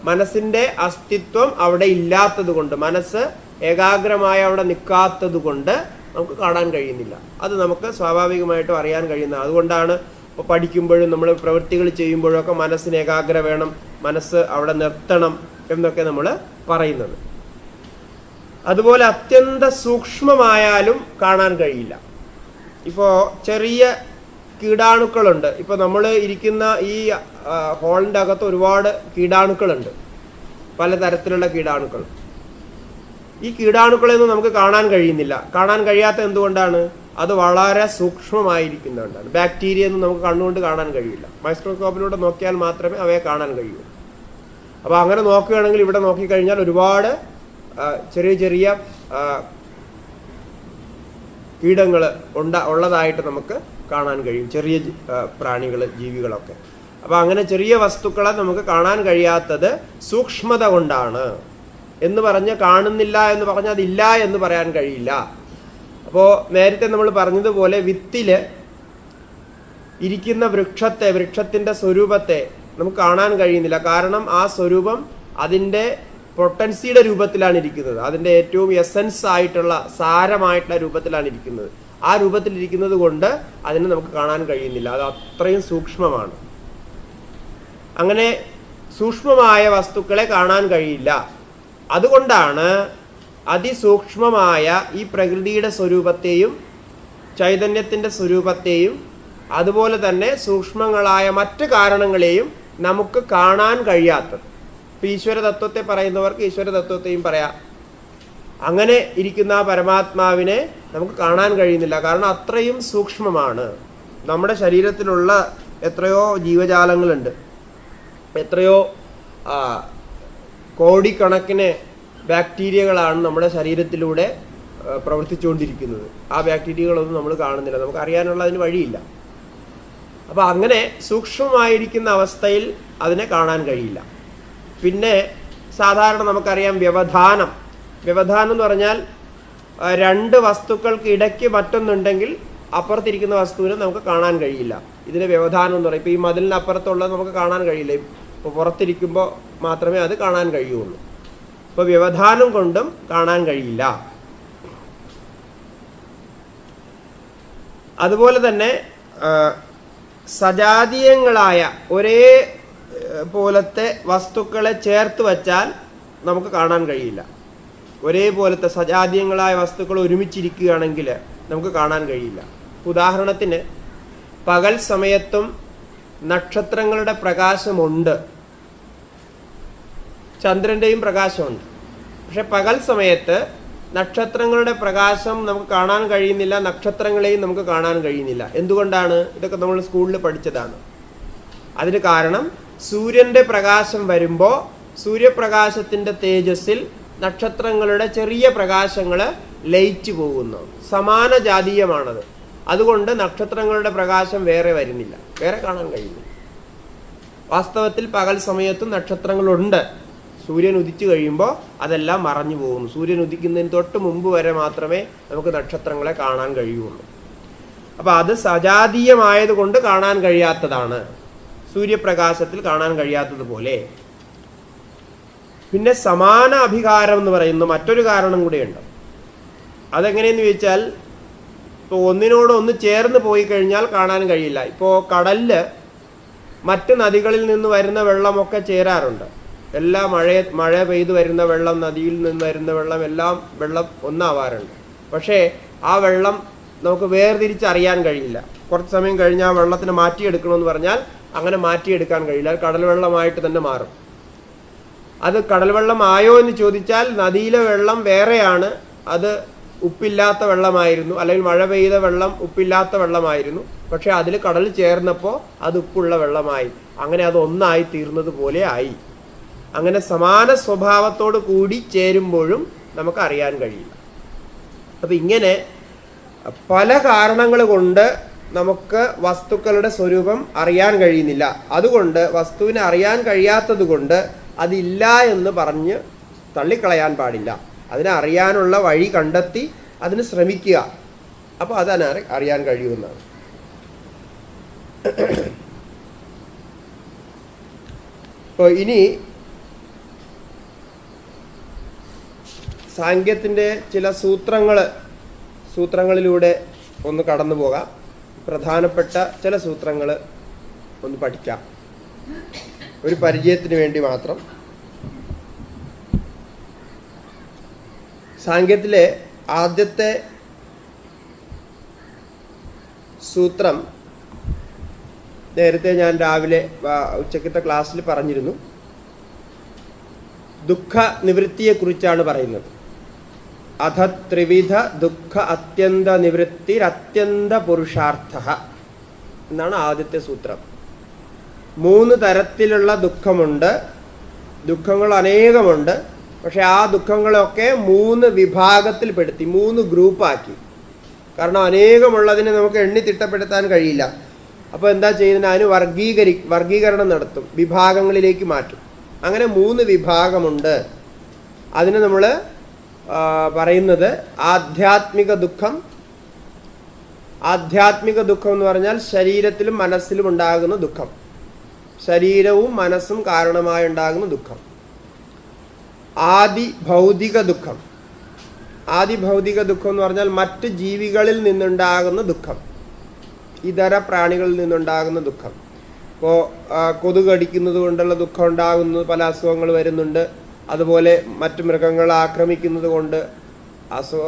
മനസ്സിന്റെ അസ്തിത്വം അവിടെ ഇല്ലാത്തത് കൊണ്ട് മനസ്സ് ഏകാഗ്രമായി അവിടെ നിൽക്കാത്തത് കൊണ്ട് നമുക്ക് കാണാൻ കഴിയുന്നില്ല. അത് നമുക്ക് സ്വാഭാവികമായിട്ടും അറിയാൻ കഴിയുന്ന അതുകൊണ്ടാണ് ഇപ്പോൾ പഠിക്കുമ്പോഴും നമ്മൾ പ്രവൃത്തികൾ ചെയ്യുമ്പോഴൊക്കെ മനസ്സിന് ഏകാഗ്ര വേണം മനസ്സ് അവിടെ നിർത്തണം എന്നൊക്കെ നമ്മൾ പറയുന്നത്. അതുപോലെ അത്യന്ത സൂക്ഷ്മമായാലും കാണാൻ കഴിയില്ല. ഇപ്പോൾ ചെറിയ കീടാണുക്കളുണ്ട്. ഇപ്പോൾ നമ്മൾ ഇരിക്കുന്ന ഈ ഹോളിന്റെ അകത്ത് ഒരുപാട് കീടാണുക്കളുണ്ട്. പലതരത്തിലുള്ള കീടാണുക്കൾ. ഈ കീടാണുക്കളെയൊന്നും നമുക്ക് കാണാൻ കഴിയുന്നില്ല. കാണാൻ കഴിയാത്ത എന്തുകൊണ്ടാണ്? അത് വളരെ സൂക്ഷ്മമായിരിക്കുന്നതുകൊണ്ടാണ്. ബാക്ടീരിയ ഒന്നും നമുക്ക് കണ്ണുകൊണ്ട് കാണാൻ കഴിയില്ല. മൈക്രോസ്കോപ്പിലൂടെ നോക്കിയാൽ മാത്രമേ അവയെ കാണാൻ കഴിയൂ. അപ്പോൾ അങ്ങനെ നോക്കുകയാണെങ്കിൽ ഇവിടെ നോക്കിക്കഴിഞ്ഞാൽ ഒരുപാട് ചെറിയ ചെറിയ കീടങ്ങൾ ഉണ്ട ഉള്ളതായിട്ട് നമുക്ക് കാണാൻ കഴിയും. ചെറിയ പ്രാണികൾ ജീവികളൊക്കെ. അപ്പോൾ അങ്ങനെ ചെറിയ വസ്തുക്കളെ നമുക്ക് കാണാൻ കഴിയാത്തത് സൂക്ഷ്മത കൊണ്ടാണ്. എന്ന് പറഞ്ഞ് കാണുന്നില്ല എന്ന് പറഞ്ഞ് അതില്ല എന്ന് പറയാൻ കഴിയില്ല. അപ്പോൾ നേരത്തെ നമ്മൾ പറഞ്ഞതുപോലെ വിത്തിൽ ഇരിക്കുന്ന വൃക്ഷത്തെ വൃക്ഷത്തിന്റെ സ്വരൂപത്തെ നമുക്ക് കാണാൻ കഴിയുന്നില്ല. കാരണം ആ സ്വരൂപം അതിന്റെ പൊട്ടൻസിയുടെ രൂപത്തിലാണ് ഇരിക്കുന്നത്. അതിന്റെ ഏറ്റവും എസൻസ് ആയിട്ടുള്ള സാരമായിട്ടുള്ള രൂപത്തിലാണ് ഇരിക്കുന്നത്. ആ രൂപത്തിലിരിക്കുന്നത് കൊണ്ട് അതിനെ നമുക്ക് കാണാൻ കഴിയുന്നില്ല. അത് അത്രയും സൂക്ഷ്മമാണ്. അങ്ങനെ സൂക്ഷ്മമായ വസ്തുക്കളെ കാണാൻ കഴിയില്ല. അതുകൊണ്ടാണ് അതിസൂക്ഷ്മമായ ഈ പ്രകൃതിയുടെ സ്വരൂപത്തെയും ചൈതന്യത്തിന്റെ സ്വരൂപത്തെയും അതുപോലെ തന്നെ സൂക്ഷ്മങ്ങളായ മറ്റ് കാരണങ്ങളെയും നമുക്ക് കാണാൻ കഴിയാത്തത്. ഇപ്പം ഈശ്വര തത്വത്തെ പറയുന്നവർക്ക് ഈശ്വര തത്വത്തെയും പറയാം. അങ്ങനെ ഇരിക്കുന്ന പരമാത്മാവിനെ നമുക്ക് കാണാൻ കഴിയുന്നില്ല. കാരണം അത്രയും സൂക്ഷ്മമാണ്. നമ്മുടെ ശരീരത്തിലുള്ള എത്രയോ ജീവജാലങ്ങളുണ്ട്. എത്രയോ കോടിക്കണക്കിന് ബാക്ടീരിയകളാണ് നമ്മുടെ ശരീരത്തിലൂടെ പ്രവർത്തിച്ചുകൊണ്ടിരിക്കുന്നത്. ആ ബാക്ടീരിയകളൊന്നും നമ്മൾ കാണുന്നില്ല. നമുക്ക് അറിയാനുള്ള അതിന് വഴിയില്ല. അപ്പോൾ അങ്ങനെ സൂക്ഷ്മമായിരിക്കുന്ന അവസ്ഥയിൽ അതിനെ കാണാൻ കഴിയില്ല. പിന്നെ സാധാരണ നമുക്കറിയാം വ്യവധാനം. വ്യവധാനം എന്ന് പറഞ്ഞാൽ രണ്ട് വസ്തുക്കൾക്ക് ഇടയ്ക്ക് മറ്റൊന്നുണ്ടെങ്കിൽ അപ്പുറത്തിരിക്കുന്ന വസ്തുവിനെ നമുക്ക് കാണാൻ കഴിയില്ല. ഇതിന് വ്യവധാനം എന്ന് പറയും. ഇപ്പോൾ ഈ മതിലിന് അപ്പുറത്തുള്ളത് നമുക്ക് കാണാൻ കഴിയില്ല. ഇപ്പോൾ പുറത്തിരിക്കുമ്പോൾ മാത്രമേ അത് കാണാൻ കഴിയുള്ളൂ. ഇപ്പോൾ വ്യവധാനം കൊണ്ടും കാണാൻ കഴിയില്ല. അതുപോലെ തന്നെ സജാതീയങ്ങളായ ഒരേ പോലത്തെ വസ്തുക്കളെ ചേർത്ത് വച്ചാൽ നമുക്ക് കാണാൻ കഴിയില്ല. ഒരേപോലത്തെ സജാതീയങ്ങളായ വസ്തുക്കൾ ഒരുമിച്ചിരിക്കുകയാണെങ്കിൽ നമുക്ക് കാണാൻ കഴിയില്ല. ഉദാഹരണത്തിന് പകൽ സമയത്തും നക്ഷത്രങ്ങളുടെ പ്രകാശമുണ്ട്. ചന്ദ്രന്റെയും പ്രകാശമുണ്ട്. പക്ഷെ പകൽ സമയത്ത് നക്ഷത്രങ്ങളുടെ പ്രകാശം നമുക്ക് കാണാൻ കഴിയുന്നില്ല നക്ഷത്രങ്ങളെയും നമുക്ക് കാണാൻ കഴിയുന്നില്ല. എന്തുകൊണ്ടാണ്? ഇതൊക്കെ നമ്മൾ സ്കൂളിൽ പഠിച്ചതാണ്. അതിന് കാരണം സൂര്യന്റെ പ്രകാശം വരുമ്പോൾ സൂര്യപ്രകാശത്തിന്റെ തേജസ്സിൽ നക്ഷത്രങ്ങളുടെ ചെറിയ പ്രകാശങ്ങൾ ലയിച്ചു പോകുന്നു. സമാന ജാതീയമാണത്. അതുകൊണ്ട് നക്ഷത്രങ്ങളുടെ പ്രകാശം വേറെ വരുന്നില്ല. വേറെ കാണാൻ കഴിയുന്നില്ല. വാസ്തവത്തിൽ പകൽ സമയത്തും നക്ഷത്രങ്ങളുണ്ട്. സൂര്യൻ ഉദിച്ചു കഴിയുമ്പോൾ അതെല്ലാം മറഞ്ഞു പോകുന്നു. സൂര്യൻ ഉദിക്കുന്നതിന് തൊട്ട് മുമ്പ് വരെ മാത്രമേ നമുക്ക് നക്ഷത്രങ്ങളെ കാണാൻ കഴിയുള്ളൂ. അപ്പോൾ അത് സജാതീയമായതുകൊണ്ട് കാണാൻ കഴിയാത്തതാണ്. സൂര്യപ്രകാശത്തിൽ കാണാൻ കഴിയാത്തതുപോലെ. പിന്നെ സമാന അഭികാരം എന്ന് പറയുന്ന മറ്റൊരു കാരണം കൂടെയുണ്ട്. അതെങ്ങനെയെന്ന് ചോദിച്ചാൽ ഇപ്പോൾ ഒന്നിനോട് ഒന്ന് ചേർന്ന് പോയി കഴിഞ്ഞാൽ കാണാൻ കഴിയില്ല. ഇപ്പോൾ കടലിൽ മറ്റ് നദികളിൽ നിന്ന് വരുന്ന വെള്ളമൊക്കെ ചേരാറുണ്ട്. എല്ലാ മഴ മഴ പെയ്തു വരുന്ന വെള്ളം നദിയിൽ നിന്ന് വരുന്ന വെള്ളം എല്ലാം വെള്ളം ഒന്നാവാറുണ്ട്. പക്ഷേ ആ വെള്ളം നമുക്ക് വേർതിരിച്ചറിയാൻ കഴിയില്ല. കുറച്ച് സമയം കഴിഞ്ഞ് ആ വെള്ളത്തിന് മാറ്റിയെടുക്കണമെന്ന് പറഞ്ഞാൽ അങ്ങനെ മാറ്റിയെടുക്കാൻ കഴിയില്ല. അത് കടൽ വെള്ളമായിട്ട് തന്നെ മാറും. അത് കടൽ വെള്ളം ആയോ എന്ന് ചോദിച്ചാൽ നദിയിലെ വെള്ളം വേറെയാണ്. അത് ഉപ്പില്ലാത്ത വെള്ളമായിരുന്നു. അല്ലെങ്കിൽ മഴ പെയ്ത വെള്ളം ഉപ്പില്ലാത്ത വെള്ളമായിരുന്നു. പക്ഷേ അതിൽ കടൽ ചേർന്നപ്പോൾ അത് ഉപ്പുള്ള വെള്ളമായി. അങ്ങനെ അത് ഒന്നായി തീർന്നത് പോലെ ആയി. അങ്ങനെ സമാന സ്വഭാവത്തോട് കൂടി ചേരുമ്പോഴും നമുക്ക് അറിയാൻ കഴിയില്ല. അപ്പം ഇങ്ങനെ പല കാരണങ്ങൾ കൊണ്ട് നമുക്ക് വസ്തുക്കളുടെ സ്വരൂപം അറിയാൻ കഴിയുന്നില്ല. അതുകൊണ്ട് വസ്തുവിനെ അറിയാൻ കഴിയാത്തത് കൊണ്ട് അതില്ല എന്ന് പറഞ്ഞ് തള്ളിക്കളയാൻ പാടില്ല. അതിനെ അറിയാനുള്ള വഴി കണ്ടെത്തി അതിന് ശ്രമിക്കുക. അപ്പോൾ അതാണ് അറി- അറിയാൻ കഴിയുമെന്നാണ് ഇപ്പോൾ ഇനി സാങ്കേത്തിന്റെ ചില സൂത്രങ്ങൾ സൂത്രങ്ങളിലൂടെ ഒന്ന് കടന്നു പോകാം. പ്രധാനപ്പെട്ട ചില സൂത്രങ്ങൾ ഒന്ന് പഠിക്കാം. ഒരു പരിചയത്തിന് വേണ്ടി മാത്രം. സാങ്കേത്തിലെ ആദ്യത്തെ സൂത്രം നേരത്തെ ഞാൻ രാവിലെ ഉച്ചക്കത്തെ ക്ലാസ്സിൽ പറഞ്ഞിരുന്നു. ദുഃഖ നിവൃത്തിയെക്കുറിച്ചാണ് പറയുന്നത്. അധ ത്രിവിധ ദുഃഖ അത്യന്ത നിവൃത്തിരത്യന്ത പുരുഷാർത്ഥ എന്നാണ് ആദ്യത്തെ സൂത്രം. മൂന്ന് തരത്തിലുള്ള ദുഃഖമുണ്ട്. ദുഃഖങ്ങൾ അനേകമുണ്ട് പക്ഷെ ആ ദുഃഖങ്ങളൊക്കെ മൂന്ന് വിഭാഗത്തിൽപ്പെടുത്തി മൂന്ന് ഗ്രൂപ്പാക്കി. കാരണം അനേകമുള്ളതിനെ നമുക്ക് എണ്ണി തിട്ടപ്പെടുത്താൻ കഴിയില്ല. അപ്പോൾ എന്താ ചെയ്യുന്നത്? അതിന് വർഗീകരി വർഗീകരണം നടത്തും. വിഭാഗങ്ങളിലേക്ക് മാറ്റും. അങ്ങനെ മൂന്ന് വിഭാഗമുണ്ട്. അതിന് നമ്മൾ പറയുന്നത് ആധ്യാത്മിക ദുഃഖം. ആധ്യാത്മിക ദുഃഖം എന്ന് പറഞ്ഞാൽ ശരീരത്തിലും മനസ്സിലും ഉണ്ടാകുന്ന ദുഃഖം. ശരീരവും മനസ്സും കാരണമായി ഉണ്ടാകുന്ന ദുഃഖം. ആദി ഭൗതിക ദുഃഖം. ആദി ഭൗതിക ദുഃഖം എന്ന് പറഞ്ഞാൽ മറ്റ് ജീവികളിൽ നിന്നുണ്ടാകുന്ന ദുഃഖം. ഇതര പ്രാണികളിൽ നിന്നുണ്ടാകുന്ന ദുഃഖം. ഇപ്പോൾ കൊതുക് കടിക്കുന്നത് കൊണ്ടുള്ള ദുഃഖം ഉണ്ടാകുന്നു പല അസുഖങ്ങൾ വരുന്നുണ്ട്. അതുപോലെ മറ്റു മൃഗങ്ങളെ ആക്രമിക്കുന്നത് കൊണ്ട് അസു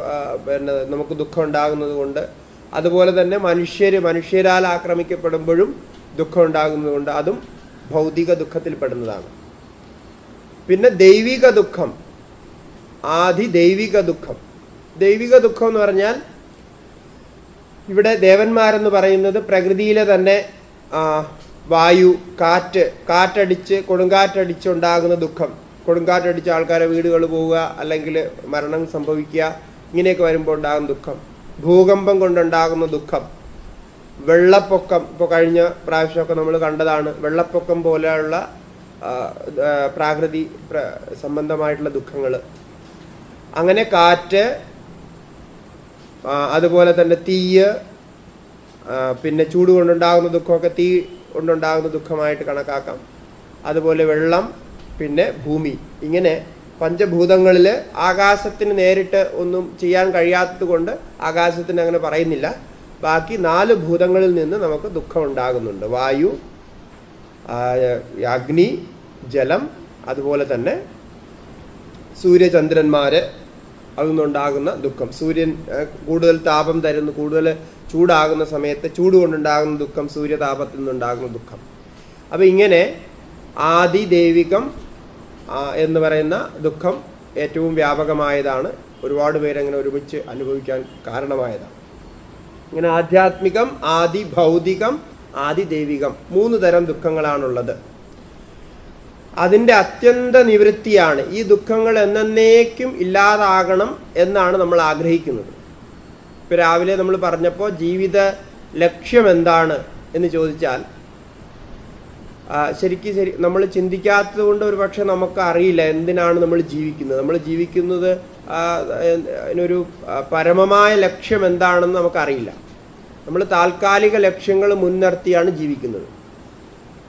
പിന്നെ നമുക്ക് ദുഃഖം ഉണ്ടാകുന്നത് കൊണ്ട്. അതുപോലെ തന്നെ മനുഷ്യർ മനുഷ്യരാൽ ആക്രമിക്കപ്പെടുമ്പോഴും ദുഃഖം ഉണ്ടാകുന്നത് കൊണ്ട് അതും ഭൗതിക ദുഃഖത്തിൽപ്പെടുന്നതാണ് പിന്നെ ദൈവിക ദുഃഖം. ആദി ദൈവിക ദുഃഖം. ദൈവിക ദുഃഖം എന്ന് പറഞ്ഞാൽ ഇവിടെ ദേവന്മാരെന്ന് പറയുന്നത് പ്രകൃതിയിലെ തന്നെ വായു കാറ്റ് കാറ്റടിച്ച് കൊടുങ്കാറ്റടിച്ചുണ്ടാകുന്ന ദുഃഖം. കൊടുങ്കാറ്റടിച്ച് ആൾക്കാരെ വീടുകൾ പോവുക അല്ലെങ്കിൽ മരണം സംഭവിക്കുക ഇങ്ങനെയൊക്കെ വരുമ്പോൾ ഉണ്ടാകുന്ന ദുഃഖം. ഭൂകമ്പം കൊണ്ടുണ്ടാകുന്ന ദുഃഖം. വെള്ളപ്പൊക്കം ഇപ്പോൾ കഴിഞ്ഞ പ്രാവശ്യമൊക്കെ നമ്മൾ കണ്ടതാണ് വെള്ളപ്പൊക്കം പോലെയുള്ള പ്രാകൃതി പ്ര- സംബന്ധമായിട്ടുള്ള ദുഃഖങ്ങൾ. അങ്ങനെ കാറ്റ് അതുപോലെ തന്നെ തീയ് പിന്നെ ചൂട് കൊണ്ടുണ്ടാകുന്ന ദുഃഖമൊക്കെ തീ കൊണ്ടുണ്ടാകുന്ന ദുഃഖമായിട്ട് കണക്കാക്കാം. അതുപോലെ വെള്ളം പിന്നെ ഭൂമി. ഇങ്ങനെ പഞ്ചഭൂതങ്ങളിൽ ആകാശത്തിന് നേരിട്ട് ഒന്നും ചെയ്യാൻ കഴിയാത്തത് കൊണ്ട് ആകാശത്തിന് അങ്ങനെ പറയുന്നില്ല. ബാക്കി നാല് ഭൂതങ്ങളിൽ നിന്ന് നമുക്ക് ദുഃഖം ഉണ്ടാകുന്നുണ്ട് വായു അഗ്നി ജലം അതുപോലെ തന്നെ സൂര്യചന്ദ്രന്മാർ അതിൽ നിന്നുണ്ടാകുന്ന ദുഃഖം. സൂര്യൻ കൂടുതൽ താപം തരുന്നു കൂടുതൽ ചൂടാകുന്ന സമയത്ത് ചൂട് കൊണ്ടുണ്ടാകുന്ന ദുഃഖം സൂര്യതാപത്തിൽ നിന്നുണ്ടാകുന്ന ദുഃഖം. അപ്പം ഇങ്ങനെ ആദി ദൈവികം ആ, എന്ന് പറയുന്ന ദുഃഖം ഏറ്റവും വ്യാപകമായതാണ്. ഒരുപാട് പേരങ്ങനെ ഒരുമിച്ച് അനുഭവിക്കാൻ കാരണമായതാണ്. ഇങ്ങനെ ആധ്യാത്മികം ആദി ഭൗതികം ആദി ദൈവികം മൂന്ന് തരം ദുഃഖങ്ങളാണുള്ളത്. അതിന്റെ അത്യന്ത നിവൃത്തിയാണ് ഈ ദുഃഖങ്ങൾ എന്നേക്കും ഇല്ലാതാകണം എന്നാണ് നമ്മൾ ആഗ്രഹിക്കുന്നത്. ഇപ്പോൾ രാവിലെ നമ്മൾ പറഞ്ഞപ്പോൾ ജീവിത ലക്ഷ്യം എന്താണ് എന്ന് ചോദിച്ചാൽ ശരിക്കും ശരി നമ്മൾ ചിന്തിക്കാത്തത് കൊണ്ട് ഒരു പക്ഷെ നമുക്ക് അറിയില്ല എന്തിനാണ് നമ്മൾ ജീവിക്കുന്നത്. നമ്മൾ ജീവിക്കുന്നത് അതിനൊരു പരമമായ ലക്ഷ്യം എന്താണെന്ന് നമുക്കറിയില്ല. നമ്മൾ താൽക്കാലിക ലക്ഷ്യങ്ങൾ മുൻനിർത്തിയാണ് ജീവിക്കുന്നത്.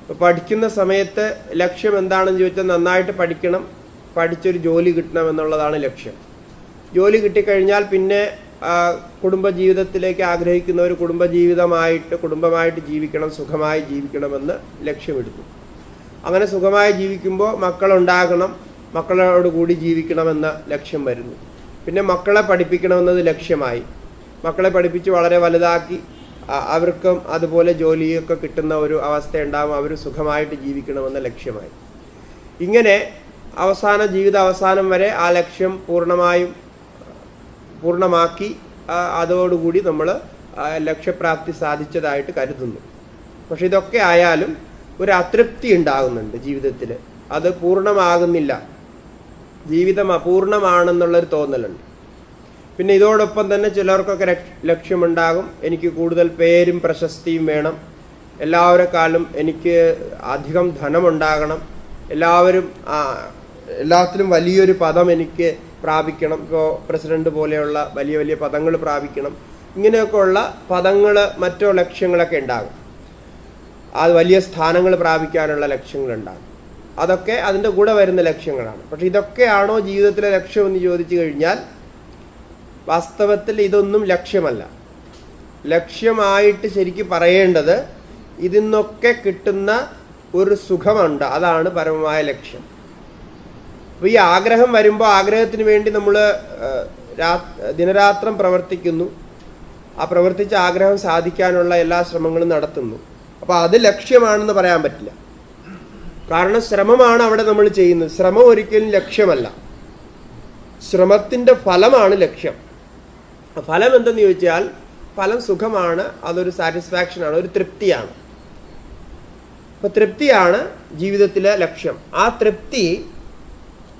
ഇപ്പോൾ പഠിക്കുന്ന സമയത്ത് ലക്ഷ്യം എന്താണെന്ന് ചോദിച്ചാൽ നന്നായിട്ട് പഠിക്കണം പഠിച്ചൊരു ജോലി കിട്ടണം എന്നുള്ളതാണ് ലക്ഷ്യം. ജോലി കിട്ടിക്കഴിഞ്ഞാൽ പിന്നെ കുടുംബജീവിതത്തിലേക്ക് ആഗ്രഹിക്കുന്നവർ കുടുംബജീവിതമായിട്ട് കുടുംബമായിട്ട് ജീവിക്കണം സുഖമായി ജീവിക്കണമെന്ന് ലക്ഷ്യമിടുന്നു. അങ്ങനെ സുഖമായി ജീവിക്കുമ്പോൾ മക്കളുണ്ടാകണം മക്കളോട് കൂടി ജീവിക്കണമെന്ന ലക്ഷ്യം വരുന്നു. പിന്നെ മക്കളെ പഠിപ്പിക്കണമെന്നത് ലക്ഷ്യമായി. മക്കളെ പഠിപ്പിച്ച് വളരെ വലുതാക്കി അവർക്കും അതുപോലെ ജോലിയൊക്കെ കിട്ടുന്ന ഒരു അവസ്ഥ ഉണ്ടാകും അവർ സുഖമായിട്ട് ജീവിക്കണമെന്ന ലക്ഷ്യമായി. ഇങ്ങനെ അവസാന ജീവിത അവസാനം വരെ ആ ലക്ഷ്യം പൂർണമായും പൂർണമാക്കി അതോടുകൂടി നമ്മൾ ലക്ഷ്യപ്രാപ്തി സാധിച്ചതായിട്ട് കരുതുന്നു. പക്ഷെ ഇതൊക്കെ ആയാലും ഒരു അതൃപ്തി ഉണ്ടാകുന്നുണ്ട് ജീവിതത്തിൽ അത് പൂർണമാകുന്നില്ല. ജീവിതം അപൂർണമാണെന്നുള്ളൊരു തോന്നലുണ്ട്. പിന്നെ ഇതോടൊപ്പം തന്നെ ചിലർക്കൊക്കെ ലക്ഷ- ലക്ഷ്യമുണ്ടാകും. എനിക്ക് കൂടുതൽ പേരും പ്രശസ്തിയും വേണം. എല്ലാവരെക്കാളും എനിക്ക് അധികം ധനമുണ്ടാകണം. എല്ലാവരും എല്ലാത്തിലും വലിയൊരു പദം എനിക്ക് പ്രാപിക്കണം. ഇപ്പോൾ പ്രസിഡന്റ് പോലെയുള്ള വലിയ വലിയ പദങ്ങൾ പ്രാപിക്കണം. ഇങ്ങനെയൊക്കെയുള്ള പദങ്ങൾ മറ്റോ ലക്ഷ്യങ്ങളൊക്കെ ഉണ്ടാകും. അത് വലിയ സ്ഥാനങ്ങൾ പ്രാപിക്കാനുള്ള ലക്ഷ്യങ്ങളുണ്ടാകും. അതൊക്കെ അതിന്റെ കൂടെ വരുന്ന ലക്ഷ്യങ്ങളാണ്. പക്ഷെ ഇതൊക്കെയാണോ ജീവിതത്തിലെ ലക്ഷ്യമെന്ന് ചോദിച്ചു കഴിഞ്ഞാൽ വാസ്തവത്തിൽ ഇതൊന്നും ലക്ഷ്യമല്ല. ലക്ഷ്യമായിട്ട് ശരിക്കും പറയേണ്ടത് ഇതിന്നൊക്കെ കിട്ടുന്ന ഒരു സുഖമുണ്ട്. അതാണ് പരമമായ ലക്ഷ്യം. അപ്പോൾ ഈ ആഗ്രഹം വരുമ്പോൾ ആഗ്രഹത്തിന് വേണ്ടി നമ്മൾ ദിനരാത്രം പ്രവർത്തിക്കുന്നു. ആ പ്രവർത്തിച്ച ആഗ്രഹം സാധിക്കാനുള്ള എല്ലാ ശ്രമങ്ങളും നടത്തുന്നു. അപ്പോൾ അത് ലക്ഷ്യമാണെന്ന് പറയാൻ പറ്റില്ല. കാരണം ശ്രമമാണ് അവിടെ നമ്മൾ ചെയ്യുന്നത്. ശ്രമം ഒരിക്കലും ലക്ഷ്യമല്ല. ശ്രമത്തിന്റെ ഫലമാണ് ലക്ഷ്യം. ഫലം എന്തെന്ന് ചോദിച്ചാൽ ഫലം സുഖമാണ് അതൊരു സാറ്റിസ്ഫാക്ഷനാണ് ഒരു തൃപ്തിയാണ്. അപ്പോൾ തൃപ്തിയാണ് ജീവിതത്തിലെ ലക്ഷ്യം. ആ തൃപ്തി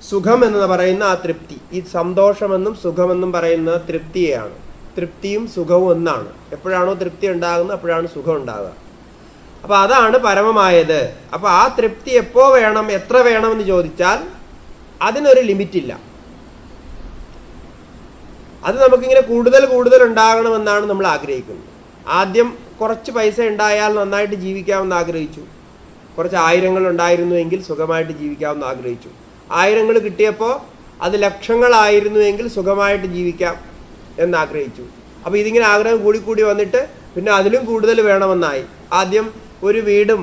സുഖം എന്ന് പറയുന്ന ആ തൃപ്തി. ഈ സന്തോഷമെന്നും സുഖമെന്നും പറയുന്ന തൃപ്തിയെയാണ്. തൃപ്തിയും സുഖവും ഒന്നാണ്. എപ്പോഴാണോ തൃപ്തി ഉണ്ടാകുന്നത് അപ്പോഴാണ് സുഖം ഉണ്ടാകുക. അപ്പോൾ അതാണ് പരമമായത്. അപ്പോൾ ആ തൃപ്തി എപ്പോൾ വേണം എത്ര വേണമെന്ന് ചോദിച്ചാൽ അതിനൊരു ലിമിറ്റില്ല. അത് നമുക്കിങ്ങനെ കൂടുതൽ കൂടുതൽ ഉണ്ടാകണമെന്നാണ് നമ്മൾ ആഗ്രഹിക്കുന്നത്. ആദ്യം കുറച്ച് പൈസ ഉണ്ടായാൽ നന്നായിട്ട് ജീവിക്കാമെന്ന് ആഗ്രഹിച്ചു. കുറച്ച് ആയിരങ്ങൾ ഉണ്ടായിരുന്നുവെങ്കിൽ സുഖമായിട്ട് ജീവിക്കാമെന്ന് ആഗ്രഹിച്ചു. ആയിരങ്ങൾ കിട്ടിയപ്പോൾ അത് ലക്ഷങ്ങളായിരുന്നുവെങ്കിൽ സുഖമായിട്ട് ജീവിക്കാം എന്നാഗ്രഹിച്ചു. അപ്പോൾ ഇതിങ്ങനെ ആഗ്രഹം കൂടിക്കൂടി കൂടി വന്നിട്ട് പിന്നെ അതിലും കൂടുതൽ വേണമെന്നായി. ആദ്യം ഒരു വീടും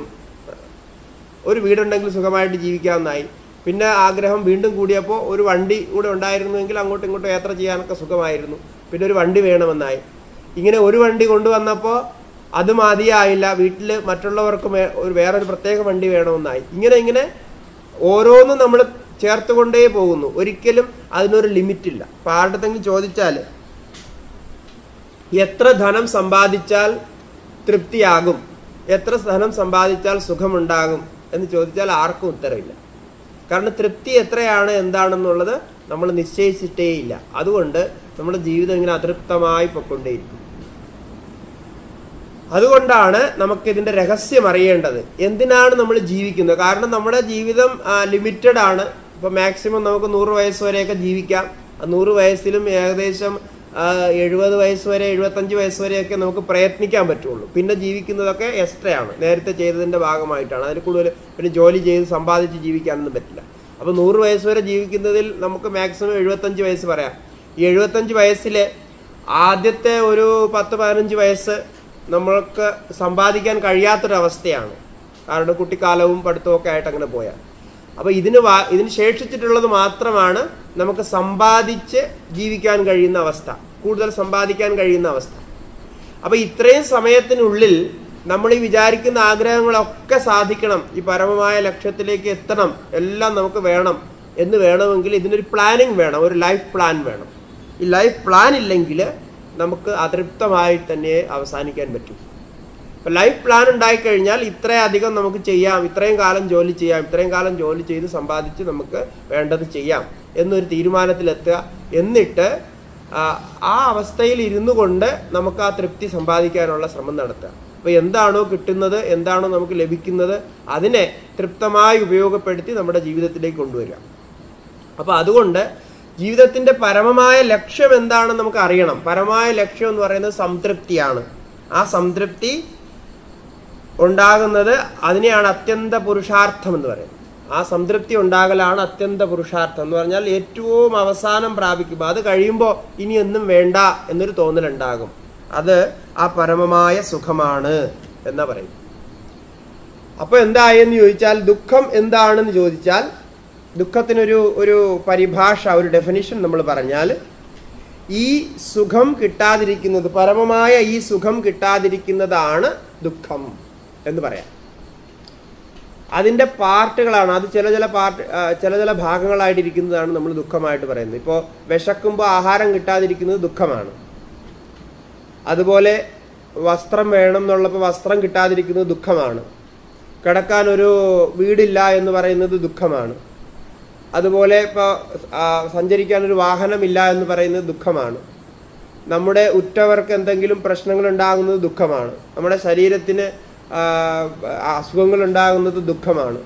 ഒരു വീടുണ്ടെങ്കിൽ സുഖമായിട്ട് ജീവിക്കാമെന്നായി പിന്നെ ആഗ്രഹം വീണ്ടും കൂടിയപ്പോൾ ഒരു വണ്ടി കൂടെ ഉണ്ടായിരുന്നുവെങ്കിൽ അങ്ങോട്ടും ഇങ്ങോട്ടും യാത്ര ചെയ്യാനൊക്കെ സുഖമായിരുന്നു. പിന്നെ ഒരു വണ്ടി വേണമെന്നായി. ഇങ്ങനെ ഒരു വണ്ടി കൊണ്ടുവന്നപ്പോൾ അത് മതിയായില്ല. വീട്ടിൽ മറ്റുള്ളവർക്ക് ഒരു വേറൊരു പ്രത്യേക വണ്ടി വേണമെന്നായി. ഇങ്ങനെ ഇങ്ങനെ ഓരോന്നും നമ്മൾ ചേർത്തുകൊണ്ടേ പോകുന്നു. ഒരിക്കലും അതിനൊരു ലിമിറ്റില്ല. അപ്പം ആരുടെങ്കിലും ചോദിച്ചാൽ എത്ര ധനം സമ്പാദിച്ചാൽ തൃപ്തിയാകും? എത്ര ധനം സമ്പാദിച്ചാൽ സുഖമുണ്ടാകും എന്ന് ചോദിച്ചാൽ ആർക്കും ഉത്തരവില്ല. കാരണം തൃപ്തി എത്രയാണ് എന്താണെന്നുള്ളത് നമ്മൾ നിശ്ചയിച്ചിട്ടേയില്ല. അതുകൊണ്ട് നമ്മുടെ ജീവിതം ഇങ്ങനെ അതൃപ്തമായി പൊക്കൊണ്ടേയിരിക്കും അതുകൊണ്ടാണ് നമുക്കിതിന്റെ രഹസ്യം അറിയേണ്ടത്. എന്തിനാണ് നമ്മൾ ജീവിക്കുന്നത്? കാരണം നമ്മുടെ ജീവിതം ലിമിറ്റഡ് ആണ്. ഇപ്പൊ മാക്സിമം നമുക്ക് നൂറ് വയസ്സ് വരെയൊക്കെ ജീവിക്കാം. നൂറ് വയസ്സിലും ഏകദേശം എഴുപത് വയസ്സ് വരെ എഴുപത്തഞ്ച് വയസ്സ് വരെയൊക്കെ നമുക്ക് പ്രയത്നിക്കാൻ പറ്റുള്ളൂ. പിന്നെ ജീവിക്കുന്നതൊക്കെ എക്സ്ട്രയാണ് നേരത്തെ ചെയ്തതിന്റെ ഭാഗമായിട്ടാണ്. അതിൽ കൂടുതൽ പിന്നെ ജോലി ചെയ്ത് സമ്പാദിച്ച് ജീവിക്കാനൊന്നും പറ്റില്ല. അപ്പോൾ നൂറ് വയസ്സ് വരെ ജീവിക്കുന്നതിൽ നമുക്ക് മാക്സിമം എഴുപത്തഞ്ച് വയസ്സ് പറയാം. ഈ എഴുപത്തഞ്ച് വയസ്സിൽ ആദ്യത്തെ ഒരു പത്ത് പതിനഞ്ച് വയസ്സ് നമ്മൾക്ക് സമ്പാദിക്കാൻ കഴിയാത്തൊരവസ്ഥയാണ്. കാരണം കുട്ടിക്കാലവും പഠിത്തവും ഒക്കെ ആയിട്ട് അങ്ങനെ പോയാൽ. അപ്പോൾ ഇതിന് വാ ഇതിന് ശേഷിച്ചിട്ടുള്ളത് മാത്രമാണ് നമുക്ക് സമ്പാദിച്ച് ജീവിക്കാൻ കഴിയുന്ന അവസ്ഥ. കൂടുതൽ സമ്പാദിക്കാൻ കഴിയുന്ന അവസ്ഥ. അപ്പോൾ ഇത്രയും സമയത്തിനുള്ളിൽ നമ്മൾ ഈ വിചാരിക്കുന്ന ആഗ്രഹങ്ങളൊക്കെ സാധിക്കണം. ഈ പരമമായ ലക്ഷ്യത്തിലേക്ക് എത്തണം. എല്ലാം നമുക്ക് വേണം എന്ന് വേണമെങ്കിൽ ഇതിനൊരു പ്ലാനിങ് വേണം. ഒരു ലൈഫ് പ്ലാൻ വേണം. ഈ ലൈഫ് പ്ലാൻ ഇല്ലെങ്കിൽ നമുക്ക് അതൃപ്തമായി തന്നെ അവസാനിക്കാൻ പറ്റും. ലൈഫ് പ്ലാൻ ഉണ്ടായിക്കഴിഞ്ഞാൽ ഇത്രയധികം നമുക്ക് ചെയ്യാം ഇത്രയും കാലം ജോലി ചെയ്യാം ഇത്രയും കാലം ജോലി ചെയ്ത് സമ്പാദിച്ച് നമുക്ക് വേണ്ടത് ചെയ്യാം എന്നൊരു തീരുമാനത്തിലെത്തുക. എന്നിട്ട് ആ അവസ്ഥയിൽ ഇരുന്നു കൊണ്ട് നമുക്ക് ആ തൃപ്തി സമ്പാദിക്കാനുള്ള ശ്രമം നടത്തുക. അപ്പോൾ എന്താണോ കിട്ടുന്നത് എന്താണോ നമുക്ക് ലഭിക്കുന്നത് അതിനെ തൃപ്തമായി ഉപയോഗപ്പെടുത്തി നമ്മുടെ ജീവിതത്തിലേക്ക് കൊണ്ടുവരിക. അപ്പോൾ അതുകൊണ്ട് ജീവിതത്തിന്റെ പരമമായ ലക്ഷ്യം എന്താണെന്ന് നമുക്ക് അറിയണം. പരമായ ലക്ഷ്യം എന്ന് പറയുന്നത് സംതൃപ്തിയാണ്. ആ സംതൃപ്തി ഉണ്ടാകുന്നത് അതിനെയാണ് അത്യന്ത പുരുഷാർത്ഥം എന്ന് പറയുന്നത്. ആ സംതൃപ്തി ഉണ്ടാകലാണ് അത്യന്ത പുരുഷാർത്ഥം എന്ന് പറഞ്ഞാൽ ഏറ്റവും അവസാനം പ്രാപിക്കുക അത് കഴിയുമ്പോൾ ഇനി ഒന്നും വേണ്ട എന്നൊരു തോന്നലുണ്ടാകും. അത് ആ പരമമായ സുഖമാണ് എന്നാ പറയും. അപ്പോൾ എന്തായെന്ന് ചോദിച്ചാൽ ദുഃഖം എന്താണെന്ന് ചോദിച്ചാൽ ദുഃഖത്തിനൊരു ഒരു പരിഭാഷ ഒരു ഡെഫിനിഷൻ നമ്മൾ പറഞ്ഞാൽ ഈ സുഖം കിട്ടാതിരിക്കുന്നത് പരമമായ ഈ സുഖം കിട്ടാതിരിക്കുന്നതാണ് ദുഃഖം. എന്ന് പറയാം. അതിന്റെ പാർട്ടുകളാണ് അത് ചില ചില പാർട്ട് ചില ചില ഭാഗങ്ങളായിട്ടിരിക്കുന്നതാണ് നമ്മൾ ദുഃഖമായിട്ട് പറയുന്നത്. ഇപ്പോൾ വിശക്കുമ്പോൾ ആഹാരം കിട്ടാതിരിക്കുന്നത് ദുഃഖമാണ്. അതുപോലെ വസ്ത്രം വേണം എന്നുള്ളപ്പോൾ വസ്ത്രം കിട്ടാതിരിക്കുന്നത് ദുഃഖമാണ്. കിടക്കാൻ ഒരു വീടില്ല എന്ന് പറയുന്നത് ദുഃഖമാണ്. അതുപോലെ ഇപ്പോൾ സഞ്ചരിക്കാൻ ഒരു വാഹനമില്ല എന്ന് പറയുന്നത് ദുഃഖമാണ്. നമ്മുടെ ഉറ്റവർക്ക് എന്തെങ്കിലും പ്രശ്നങ്ങൾ ഉണ്ടാകുന്നത് ദുഃഖമാണ്. നമ്മുടെ ശരീരത്തിന് അസുഖങ്ങൾ ഉണ്ടാകുന്നത് ദുഃഖമാണ്.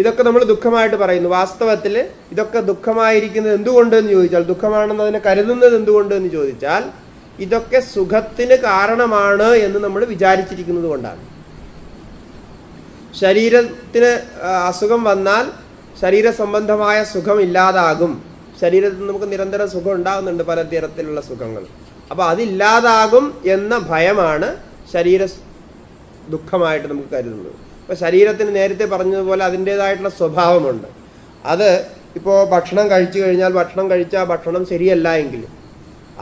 ഇതൊക്കെ നമ്മൾ ദുഃഖമായിട്ട് പറയുന്നു. വാസ്തവത്തിൽ ഇതൊക്കെ ദുഃഖമായിരിക്കുന്നത് എന്തുകൊണ്ട് എന്ന് ചോദിച്ചാൽ ദുഃഖമാണെന്ന് അതിനെ കരുതുന്നത് എന്തുകൊണ്ട് എന്ന് ചോദിച്ചാൽ ഇതൊക്കെ സുഖത്തിന് കാരണമാണ് എന്ന് നമ്മൾ വിചാരിച്ചിരിക്കുന്നത് കൊണ്ടാണ്. ശരീരത്തിന് അസുഖം വന്നാൽ ശരീര സംബന്ധമായ സുഖം ഇല്ലാതാകും. ശരീരത്തിൽ നമുക്ക് നിരന്തരം സുഖം ഉണ്ടാകുന്നുണ്ട് പല തരത്തിലുള്ള സുഖങ്ങൾ. അപ്പോൾ അതില്ലാതാകും എന്ന ഭയമാണ് ശരീര ദുഃഖമായിട്ട് നമുക്ക് കരുതുന്നത് ഇപ്പോൾ ശരീരത്തിന് നേരത്തെ പറഞ്ഞതുപോലെ അതിന്റേതായിട്ടുള്ള സ്വഭാവമുണ്ട്. അത് ഇപ്പോൾ ഭക്ഷണം കഴിച്ചു കഴിഞ്ഞാൽ ഭക്ഷണം കഴിച്ചാൽ ഭക്ഷണം ശരിയല്ല എങ്കിൽ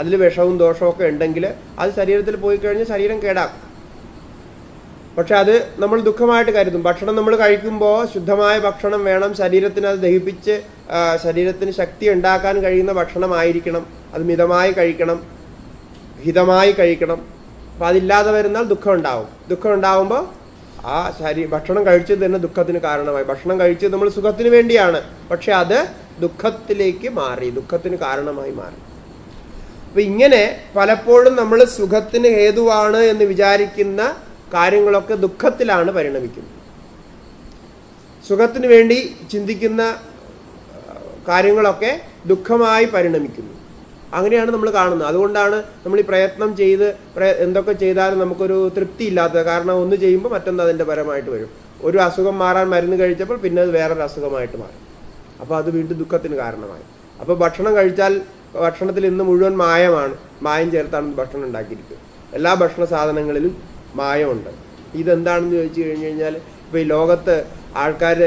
അതിൽ വിഷവും ദോഷവും ഒക്കെ ഉണ്ടെങ്കിൽ അത് ശരീരത്തിൽ പോയി കഴിഞ്ഞാൽ ശരീരം കേടാക്കും. പക്ഷെ അത് നമ്മൾ ദുഃഖമായിട്ട് കരുതും. ഭക്ഷണം നമ്മൾ കഴിക്കുമ്പോൾ ശുദ്ധമായ ഭക്ഷണം വേണം ശരീരത്തിന് അത് ദഹിപ്പിച്ച് ശരീരത്തിന് ശക്തി ഉണ്ടാക്കാൻ കഴിയുന്ന ഭക്ഷണമായിരിക്കണം. അത് മിതമായി കഴിക്കണം ഹിതമായി കഴിക്കണം. അപ്പോൾ അതില്ലാതെ വരുന്നാൽ ദുഃഖം ഉണ്ടാവും. ദുഃഖം ഉണ്ടാവുമ്പോൾ ആ ശരീ ഭക്ഷണം കഴിച്ചത് തന്നെ ദുഃഖത്തിന് കാരണമായി. ഭക്ഷണം കഴിച്ചത് നമ്മൾ സുഖത്തിന് വേണ്ടിയാണ്. പക്ഷെ അത് ദുഃഖത്തിലേക്ക് മാറി ദുഃഖത്തിന് കാരണമായി മാറി. അപ്പം ഇങ്ങനെ പലപ്പോഴും നമ്മൾ സുഖത്തിന് ഹേതുവാണ് എന്ന് വിചാരിക്കുന്ന കാര്യങ്ങളൊക്കെ ദുഃഖത്തിലാണ് പരിണമിക്കുന്നത്. സുഖത്തിന് വേണ്ടി ചിന്തിക്കുന്ന കാര്യങ്ങളൊക്കെ ദുഃഖമായി പരിണമിക്കുന്നു. അങ്ങനെയാണ് നമ്മൾ കാണുന്നത്. അതുകൊണ്ടാണ് നമ്മൾ ഈ പ്രയത്നം ചെയ്ത് എന്തൊക്കെ ചെയ്താലും നമുക്കൊരു തൃപ്തി ഇല്ലാത്തത്. കാരണം ഒന്ന് ചെയ്യുമ്പോൾ മറ്റൊന്ന് അതിന്റെ പരമായിട്ട് വരും. ഒരു അസുഖം മാറാൻ മരുന്ന് കഴിച്ചപ്പോൾ പിന്നെ അത് വേറൊരു അസുഖമായിട്ട് മാറും. അപ്പോൾ അത് വീണ്ടും ദുഃഖത്തിന് കാരണമായി. അപ്പോൾ ഭക്ഷണം കഴിച്ചാൽ ഭക്ഷണത്തിൽ ഇന്ന് മുഴുവൻ മായമാണ്. മായം ചേർത്താണ് ഭക്ഷണം ഉണ്ടാക്കിയിരിക്കുന്നത്. എല്ലാ ഭക്ഷണ സാധനങ്ങളിലും മായമുണ്ട്. ഇതെന്താണെന്ന് ചോദിച്ചു കഴിഞ്ഞു കഴിഞ്ഞാൽ ഇപ്പോൾ ഈ ലോകത്ത് ആൾക്കാർ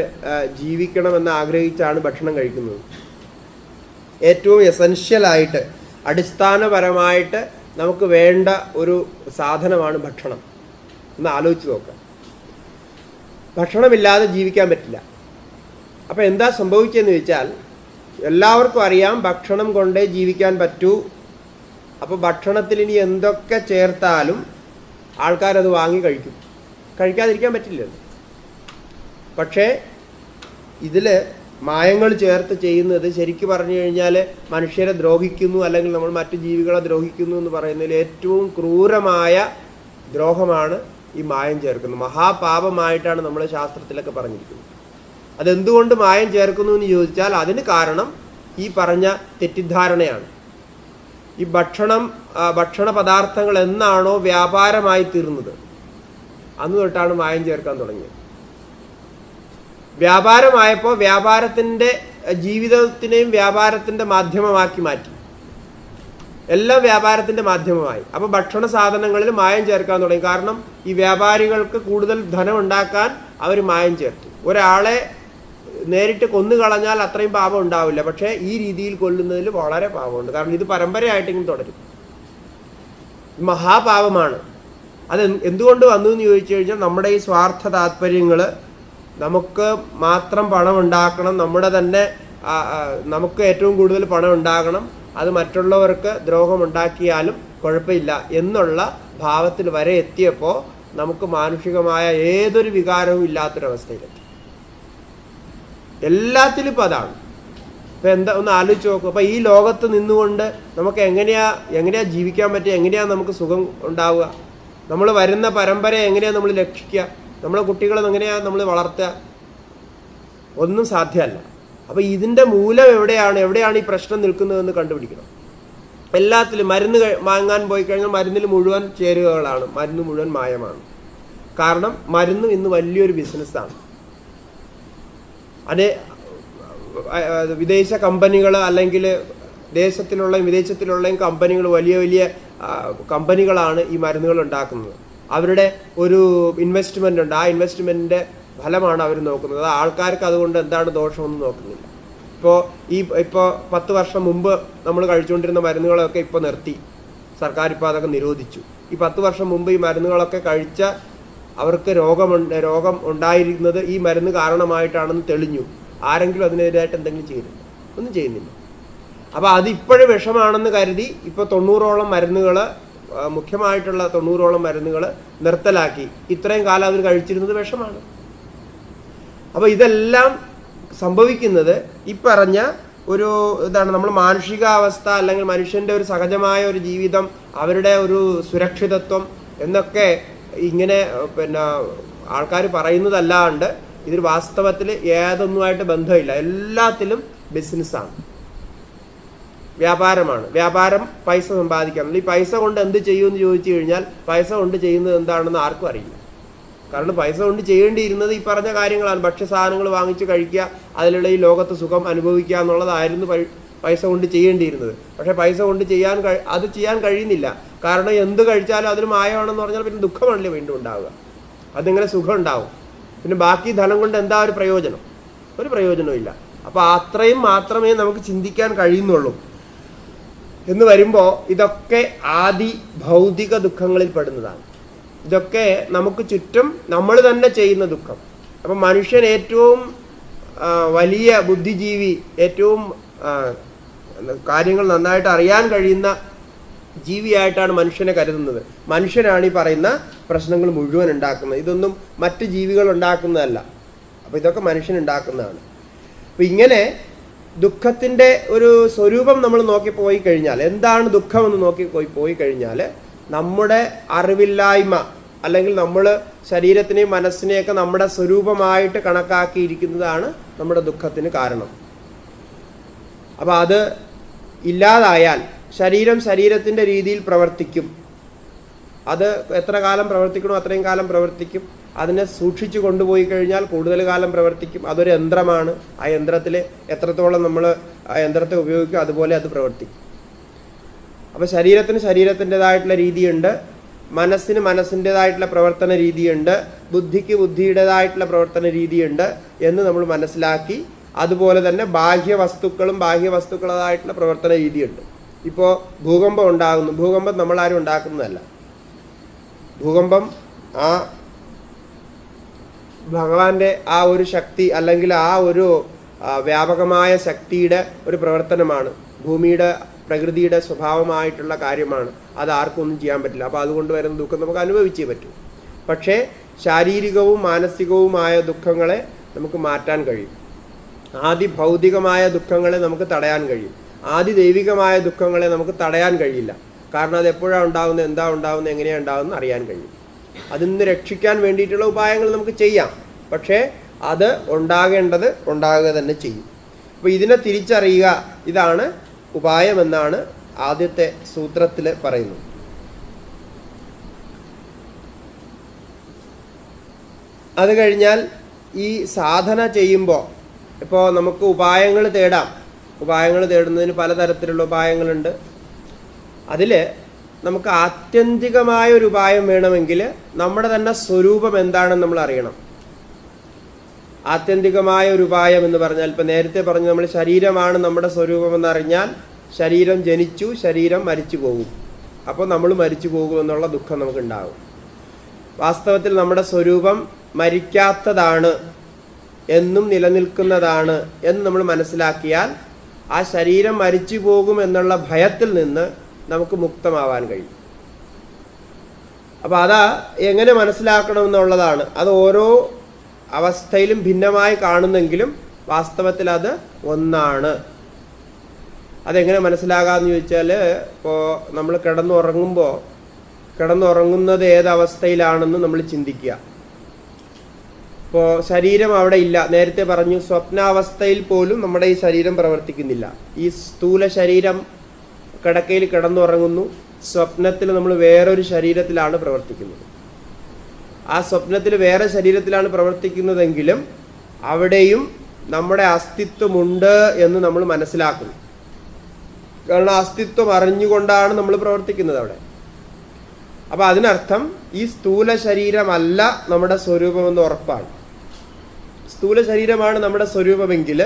ജീവിക്കണമെന്ന് ആഗ്രഹിച്ചാണ് ഭക്ഷണം കഴിക്കുന്നത്. ഏറ്റവും എസൻഷ്യലായിട്ട് അടിസ്ഥാനപരമായിട്ട് നമുക്ക് വേണ്ട ഒരു സാധനമാണ് ഭക്ഷണം. ഒന്ന് ആലോചിച്ച് നോക്കുക ഭക്ഷണമില്ലാതെ ജീവിക്കാൻ പറ്റില്ല. അപ്പോൾ എന്താ സംഭവിച്ചതെന്ന് വെച്ചാൽ എല്ലാവർക്കും അറിയാം ഭക്ഷണം കൊണ്ടേ ജീവിക്കാൻ പറ്റൂ. അപ്പോൾ ഭക്ഷണത്തിൽ ഇനി എന്തൊക്കെ ചേർത്താലും ആൾക്കാരത് വാങ്ങി കഴിക്കും. കഴിക്കാതിരിക്കാൻ പറ്റില്ലല്ലോ. പക്ഷേ ഇതിൽ മായങ്ങൾ ചേർത്ത് ചെയ്യുന്നത് ശരിക്കും പറഞ്ഞു കഴിഞ്ഞാൽ മനുഷ്യരെ ദ്രോഹിക്കുന്നു അല്ലെങ്കിൽ നമ്മൾ മറ്റു ജീവികളെ ദ്രോഹിക്കുന്നു എന്ന് പറയുന്നതിൽ ഏറ്റവും ക്രൂരമായ ദ്രോഹമാണ് ഈ മായം ചേർക്കുന്നത്. മഹാപാപമായിട്ടാണ് നമ്മൾ ശാസ്ത്രത്തിലൊക്കെ പറഞ്ഞിരിക്കുന്നത്. അതെന്തുകൊണ്ട് മായം ചേർക്കുന്നു എന്ന് ചോദിച്ചാൽ അതിന് കാരണം ഈ പറഞ്ഞ തെറ്റിദ്ധാരണയാണ്. ഈ ഭക്ഷണം ഭക്ഷണ പദാർത്ഥങ്ങൾ എന്നാണോ വ്യാപാരമായി തീർന്നത് അന്ന് തൊട്ടാണ് മായം ചേർക്കാൻ തുടങ്ങിയത്. വ്യാപാരമായപ്പോൾ വ്യാപാരത്തിന്റെ ജീവിതത്തിനെയും വ്യാപാരത്തിന്റെ മാധ്യമമാക്കി മാറ്റി. എല്ലാം വ്യാപാരത്തിന്റെ മാധ്യമമായി. അപ്പോൾ ഭക്ഷണ സാധനങ്ങളിൽ മായം ചേർക്കാൻ തുടങ്ങി. കാരണം ഈ വ്യാപാരികൾക്ക് കൂടുതൽ ധനം ഉണ്ടാക്കാൻ അവർ മായം ചേർത്തു. ഒരാളെ നേരിട്ട് കൊന്നു കളഞ്ഞാൽ അത്രയും പാപം ഉണ്ടാവില്ല. പക്ഷേ ഈ രീതിയിൽ കൊല്ലുന്നതിൽ വളരെ പാപമുണ്ട്. കാരണം ഇത് പരമ്പരയായിട്ടെങ്കിലും തുടരും. മഹാപാപമാണ്. അത് എന്ത് എന്തുകൊണ്ട് വന്നു എന്ന് ചോദിച്ചു കഴിഞ്ഞാൽ നമ്മുടെ ഈ സ്വാർത്ഥ താല്പര്യങ്ങൾ നമുക്ക് മാത്രം പണം ഉണ്ടാക്കണം. നമ്മുടെ തന്നെ നമുക്ക് ഏറ്റവും കൂടുതൽ പണം ഉണ്ടാകണം. അത് മറ്റുള്ളവർക്ക് ദ്രോഹം ഉണ്ടാക്കിയാലും കുഴപ്പമില്ല എന്നുള്ള ഭാവത്തിൽ വരെ എത്തിയപ്പോൾ നമുക്ക് മാനുഷികമായ ഏതൊരു വികാരവും ഇല്ലാത്തൊരവസ്ഥയിലെത്തി. എല്ലാത്തിലും ഇപ്പം അതാണ്. ഇപ്പം എന്താ ഒന്ന് ആലോചിച്ച് നോക്കും. അപ്പം ഈ ലോകത്ത് നിന്നുകൊണ്ട് നമുക്ക് എങ്ങനെയാ എങ്ങനെയാ ജീവിക്കാൻ പറ്റുക? എങ്ങനെയാ നമുക്ക് സുഖം ഉണ്ടാവുക? നമ്മൾ വരുന്ന പരമ്പരയെ എങ്ങനെയാ നമ്മൾ രക്ഷിക്കുക? നമ്മളെ കുട്ടികളെ എങ്ങനെയാണ് നമ്മൾ വളർത്തുക? ഒന്നും സാധ്യമല്ല. അപ്പം ഇതിന്റെ മൂലം എവിടെയാണ് എവിടെയാണ് ഈ പ്രശ്നം നിൽക്കുന്നതെന്ന് കണ്ടുപിടിക്കണം. എല്ലാത്തിലും മരുന്ന് വാങ്ങാൻ പോയി കഴിഞ്ഞാൽ മരുന്നിൽ മുഴുവൻ ചേരുവകളാണ് മരുന്ന് മുഴുവൻ മായമാണ്. കാരണം മരുന്ന് ഇന്ന് വലിയൊരു ബിസിനസ്സാണ്. അത് വിദേശ കമ്പനികൾ അല്ലെങ്കിൽ ദേശത്തിലുള്ള വിദേശത്തിലുള്ള കമ്പനികൾ വലിയ വലിയ കമ്പനികളാണ് ഈ മരുന്നുകൾ ഉണ്ടാക്കുന്നത്. അവരുടെ ഒരു ഇൻവെസ്റ്റ്മെന്റ് ഉണ്ട്. ആ ഇൻവെസ്റ്റ്മെന്റിന്റെ ഫലമാണ് അവർ നോക്കുന്നത്. ആൾക്കാർക്ക് അതുകൊണ്ട് എന്താണ് ദോഷമെന്ന് നോക്കുന്നില്ല. ഇപ്പോൾ ഈ ഇപ്പോൾ പത്ത് വർഷം മുമ്പ് നമ്മൾ കഴിച്ചുകൊണ്ടിരുന്ന മരുന്നുകളൊക്കെ ഇപ്പോൾ നിർത്തി. സർക്കാർ ഇപ്പോൾ അതൊക്കെ നിരോധിച്ചു. ഈ പത്ത് വർഷം മുമ്പ് ഈ മരുന്നുകളൊക്കെ കഴിച്ച അവർക്ക് രോഗമുണ്ട് രോഗം ഉണ്ടായിരുന്നത് ഈ മരുന്ന് കാരണമായിട്ടാണെന്ന് തെളിഞ്ഞു. ആരെങ്കിലും അതിനെതിരായിട്ട് എന്തെങ്കിലും ചെയ്യുന്നില്ല ഒന്നും ചെയ്യുന്നില്ല. അപ്പോൾ അതിപ്പോഴും വിഷമാണെന്ന് കരുതി ഇപ്പോൾ തൊണ്ണൂറോളം മരുന്നുകൾ മുഖ്യമായിട്ടുള്ള തൊണ്ണൂറോളം മരുന്നുകൾ നിർത്തലാക്കി. ഇത്രയും കാലം അവർ കഴിച്ചിരുന്നത് വിഷമാണ്. അപ്പോൾ ഇതെല്ലാം സംഭവിക്കുന്നത് ഈ പറഞ്ഞ ഒരു ഇതാണ് നമ്മൾ മാനുഷികാവസ്ഥ അല്ലെങ്കിൽ മനുഷ്യന്റെ ഒരു സഹജമായ ഒരു ജീവിതം അവരുടെ ഒരു സുരക്ഷിതത്വം എന്നൊക്കെ ഇങ്ങനെ പിന്നെ ആൾക്കാർ പറയുന്നതല്ലാണ്ട് ഇതിൽ വാസ്തവത്തിൽ ഏതൊന്നുമായിട്ട് ബന്ധമില്ല. എല്ലാത്തിലും ബിസിനസ്സാണ്. വ്യാപാരമാണ്. വ്യാപാരം പൈസ സമ്പാദിക്കണം ഈ പൈസ കൊണ്ട് എന്ത് ചെയ്യുമെന്ന് ചോദിച്ചു കഴിഞ്ഞാൽ പൈസ കൊണ്ട് ചെയ്യുന്നത് എന്താണെന്ന് ആർക്കും അറിയില്ല. കാരണം പൈസ കൊണ്ട് ചെയ്യേണ്ടിയിരുന്നത് ഈ പറഞ്ഞ കാര്യങ്ങളാണ്. ഭക്ഷ്യസാധനങ്ങൾ വാങ്ങിച്ച് കഴിക്കുക അതിലുള്ള ഈ ലോകത്ത് സുഖം അനുഭവിക്കുക എന്നുള്ളതായിരുന്നു പൈസ കൊണ്ട് ചെയ്യേണ്ടിയിരുന്നത്. പക്ഷേ പൈസ കൊണ്ട് ചെയ്യാൻ അത് ചെയ്യാൻ കഴിയുന്നില്ല. കാരണം എന്ത് കഴിച്ചാലും അതിന് മായമാണെന്ന് പറഞ്ഞാൽ പിന്നെ ദുഃഖമാണല്ലേ വീണ്ടും ഉണ്ടാവുക. അതിങ്ങനെ സുഖം ഉണ്ടാവും. പിന്നെ ബാക്കി ധനം കൊണ്ട് എന്താ ഒരു പ്രയോജനം? ഒരു പ്രയോജനവും ഇല്ല. അപ്പോൾ അത്രയും മാത്രമേ നമുക്ക് ചിന്തിക്കാൻ കഴിയുന്നുള്ളൂ. എന്ന് വരുമ്പോൾ ഇതൊക്കെ ആദി ഭൗതിക ദുഃഖങ്ങളിൽ പെടുന്നതാണ്. ഇതൊക്കെ നമുക്ക് ചുറ്റും നമ്മൾ തന്നെ ചെയ്യുന്ന ദുഃഖം. അപ്പം മനുഷ്യൻ ഏറ്റവും വലിയ ബുദ്ധിജീവി ഏറ്റവും കാര്യങ്ങൾ നന്നായിട്ട് അറിയാൻ കഴിയുന്ന ജീവിയായിട്ടാണ് മനുഷ്യനെ കരുതുന്നത്. മനുഷ്യനാണ് ഈ പറയുന്ന പ്രശ്നങ്ങൾ മുഴുവൻ ഉണ്ടാക്കുന്നത്. ഇതൊന്നും മറ്റ് ജീവികൾ ഉണ്ടാക്കുന്നതല്ല. അപ്പോൾ ഇതൊക്കെ മനുഷ്യൻ ഉണ്ടാക്കുന്നതാണ്. അപ്പം ഇങ്ങനെ ദുഃഖത്തിന്റെ ഒരു സ്വരൂപം നമ്മൾ നോക്കി പോയി കഴിഞ്ഞാൽ എന്താണ് ദുഃഖമെന്ന് നോക്കി പോയി പോയി കഴിഞ്ഞാൽ നമ്മുടെ അറിവില്ലായ്മ അല്ലെങ്കിൽ നമ്മൾ ശരീരത്തിനെയും മനസ്സിനെയൊക്കെ നമ്മുടെ സ്വരൂപമായിട്ട് കണക്കാക്കിയിരിക്കുന്നതാണ് നമ്മുടെ ദുഃഖത്തിന് കാരണം. അപ്പോൾ അത് ഇല്ലാതായാൽ ശരീരം ശരീരത്തിന്റെ രീതിയിൽ പ്രവർത്തിക്കും. അത് എത്ര കാലം പ്രവർത്തിക്കണോ അത്രയും കാലം പ്രവർത്തിക്കും. അതിനെ സൂക്ഷിച്ചു കൊണ്ടുപോയി കഴിഞ്ഞാൽ കൂടുതൽ കാലം പ്രവർത്തിക്കും. അതൊരു യന്ത്രമാണ്. ആ യന്ത്രത്തിൽ എത്രത്തോളം നമ്മൾ ആ യന്ത്രത്തെ ഉപയോഗിക്കും അതുപോലെ അത് പ്രവർത്തിക്കും. അപ്പോൾ ശരീരത്തിന് ശരീരത്തിന്റെതായിട്ടുള്ള രീതിയുണ്ട്. മനസ്സിന് മനസ്സിന്റെതായിട്ടുള്ള പ്രവർത്തന രീതിയുണ്ട്. ബുദ്ധിക്ക് ബുദ്ധിയുടേതായിട്ടുള്ള പ്രവർത്തന രീതിയുണ്ട് എന്ന് നമ്മൾ മനസ്സിലാക്കി. അതുപോലെ തന്നെ ബാഹ്യ വസ്തുക്കളും ബാഹ്യ വസ്തുക്കളതായിട്ടുള്ള പ്രവർത്തന രീതിയുണ്ട്. ഇപ്പോൾ ഭൂകമ്പം ഉണ്ടാകുന്നു. ഭൂകമ്പം നമ്മളാരും ഉണ്ടാക്കുന്നതല്ല. ഭൂകമ്പം ആ ഭഗവാന്റെ ആ ഒരു ശക്തി അല്ലെങ്കിൽ ആ ഒരു വ്യാപകമായ ശക്തിയുടെ ഒരു പ്രവർത്തനമാണ്. ഭൂമിയുടെ പ്രകൃതിയുടെ സ്വഭാവമായിട്ടുള്ള കാര്യമാണ്. അത് ആർക്കും ഒന്നും ചെയ്യാൻ പറ്റില്ല. അപ്പോൾ അതുകൊണ്ട് വരുന്ന ദുഃഖം നമുക്ക് അനുഭവിച്ചേ പറ്റൂ. പക്ഷേ ശാരീരികവും മാനസികവുമായ ദുഃഖങ്ങളെ നമുക്ക് മാറ്റാൻ കഴിയും. ആദി ഭൗതികമായ ദുഃഖങ്ങളെ നമുക്ക് തടയാൻ കഴിയും. ആദി ദൈവികമായ ദുഃഖങ്ങളെ നമുക്ക് തടയാൻ കഴിയില്ല. കാരണം അത് എപ്പോഴാണ് ഉണ്ടാകുന്നത് എന്താ ഉണ്ടാകുന്നത് എങ്ങനെയാണ് ഉണ്ടാകുന്നത് അറിയാൻ കഴിയും. അതിൽ നിന്ന് രക്ഷിക്കാൻ വേണ്ടിയിട്ടുള്ള ഉപായങ്ങൾ നമുക്ക് ചെയ്യാം. പക്ഷേ അത് ഉണ്ടാകേണ്ടത് ഉണ്ടാകുക തന്നെ ചെയ്യും. അപ്പോൾ ഇതിനെ തിരിച്ചറിയുക ഇതാണ് ഉപായമെന്നാണ് ആദ്യത്തെ സൂത്രത്തിൽ പറയുന്നത്. അത് കഴിഞ്ഞാൽ ഈ സാധന ചെയ്യുമ്പോൾ ഇപ്പോൾ നമുക്ക് ഉപായങ്ങൾ തേടാം. ഉപായങ്ങൾ തേടുന്നതിന് പലതരത്തിലുള്ള ഉപായങ്ങളുണ്ട്. അതിൽ നമുക്ക് ആത്യന്തികമായ ഒരു ഉപായം വേണമെങ്കിൽ നമ്മുടെ തന്നെ സ്വരൂപം എന്താണെന്ന് നമ്മൾ അറിയണം. ആത്യന്തികമായ ഒരു ഉപായം എന്ന് പറഞ്ഞാൽ ഇപ്പം നേരത്തെ പറഞ്ഞു നമ്മൾ ശരീരമാണ് നമ്മുടെ സ്വരൂപം എന്നറിഞ്ഞാൽ ശരീരം ജനിച്ചു ശരീരം മരിച്ചു പോകും. അപ്പോൾ നമ്മൾ മരിച്ചു പോകും എന്നുള്ള ദുഃഖം നമുക്കുണ്ടാകും. വാസ്തവത്തിൽ നമ്മുടെ സ്വരൂപം മരിക്കാത്തതാണ് എന്നും നിലനിൽക്കുന്നതാണ് എന്ന് നമ്മൾ മനസ്സിലാക്കിയാൽ ആ ശരീരം മരിച്ചു പോകും എന്നുള്ള ഭയത്തിൽ നിന്ന് നമുക്ക് മുക്തമാവാൻ കഴിയും. അപ്പോൾ അതാ എങ്ങനെ മനസ്സിലാക്കണമെന്നുള്ളതാണ്. അത് ഓരോ അവസ്ഥയിലും ഭിന്നമായി കാണുന്നെങ്കിലും വാസ്തവത്തിൽ അത് ഒന്നാണ്. അതെങ്ങനെ മനസ്സിലാകാമെന്ന് ചോദിച്ചാൽ ഇപ്പോൾ നമ്മൾ കിടന്നുറങ്ങുമ്പോൾ കിടന്നുറങ്ങുന്നത് ഏതവസ്ഥയിലാണെന്ന് നമ്മൾ ചിന്തിക്കുക. ഇപ്പോൾ ശരീരം അവിടെ ഇല്ല. നേരത്തെ പറഞ്ഞു സ്വപ്നാവസ്ഥയിൽ പോലും നമ്മുടെ ഈ ശരീരം പ്രവർത്തിക്കുന്നില്ല. ഈ സ്ഥൂല ശരീരം കിടക്കയിൽ കിടന്നുറങ്ങുന്നു. സ്വപ്നത്തിൽ നമ്മൾ വേറൊരു ശരീരത്തിലാണ് പ്രവർത്തിക്കുന്നത്. ആ സ്വപ്നത്തിൽ വേറെ ശരീരത്തിലാണ് പ്രവർത്തിക്കുന്നതെങ്കിലും അവിടെയും നമ്മുടെ അസ്തിത്വമുണ്ട് എന്ന് നമ്മൾ മനസ്സിലാക്കുന്നു. കാരണം അസ്തിത്വം അറിഞ്ഞുകൊണ്ടാണ് നമ്മൾ പ്രവർത്തിക്കുന്നത് അവിടെ. അപ്പോൾ അതിനർത്ഥം ഈ സ്ഥൂല ശരീരമല്ല നമ്മുടെ സ്വരൂപമെന്ന് ഉറപ്പാണ്. സ്ഥൂല ശരീരമാണ് നമ്മുടെ സ്വരൂപമെങ്കിൽ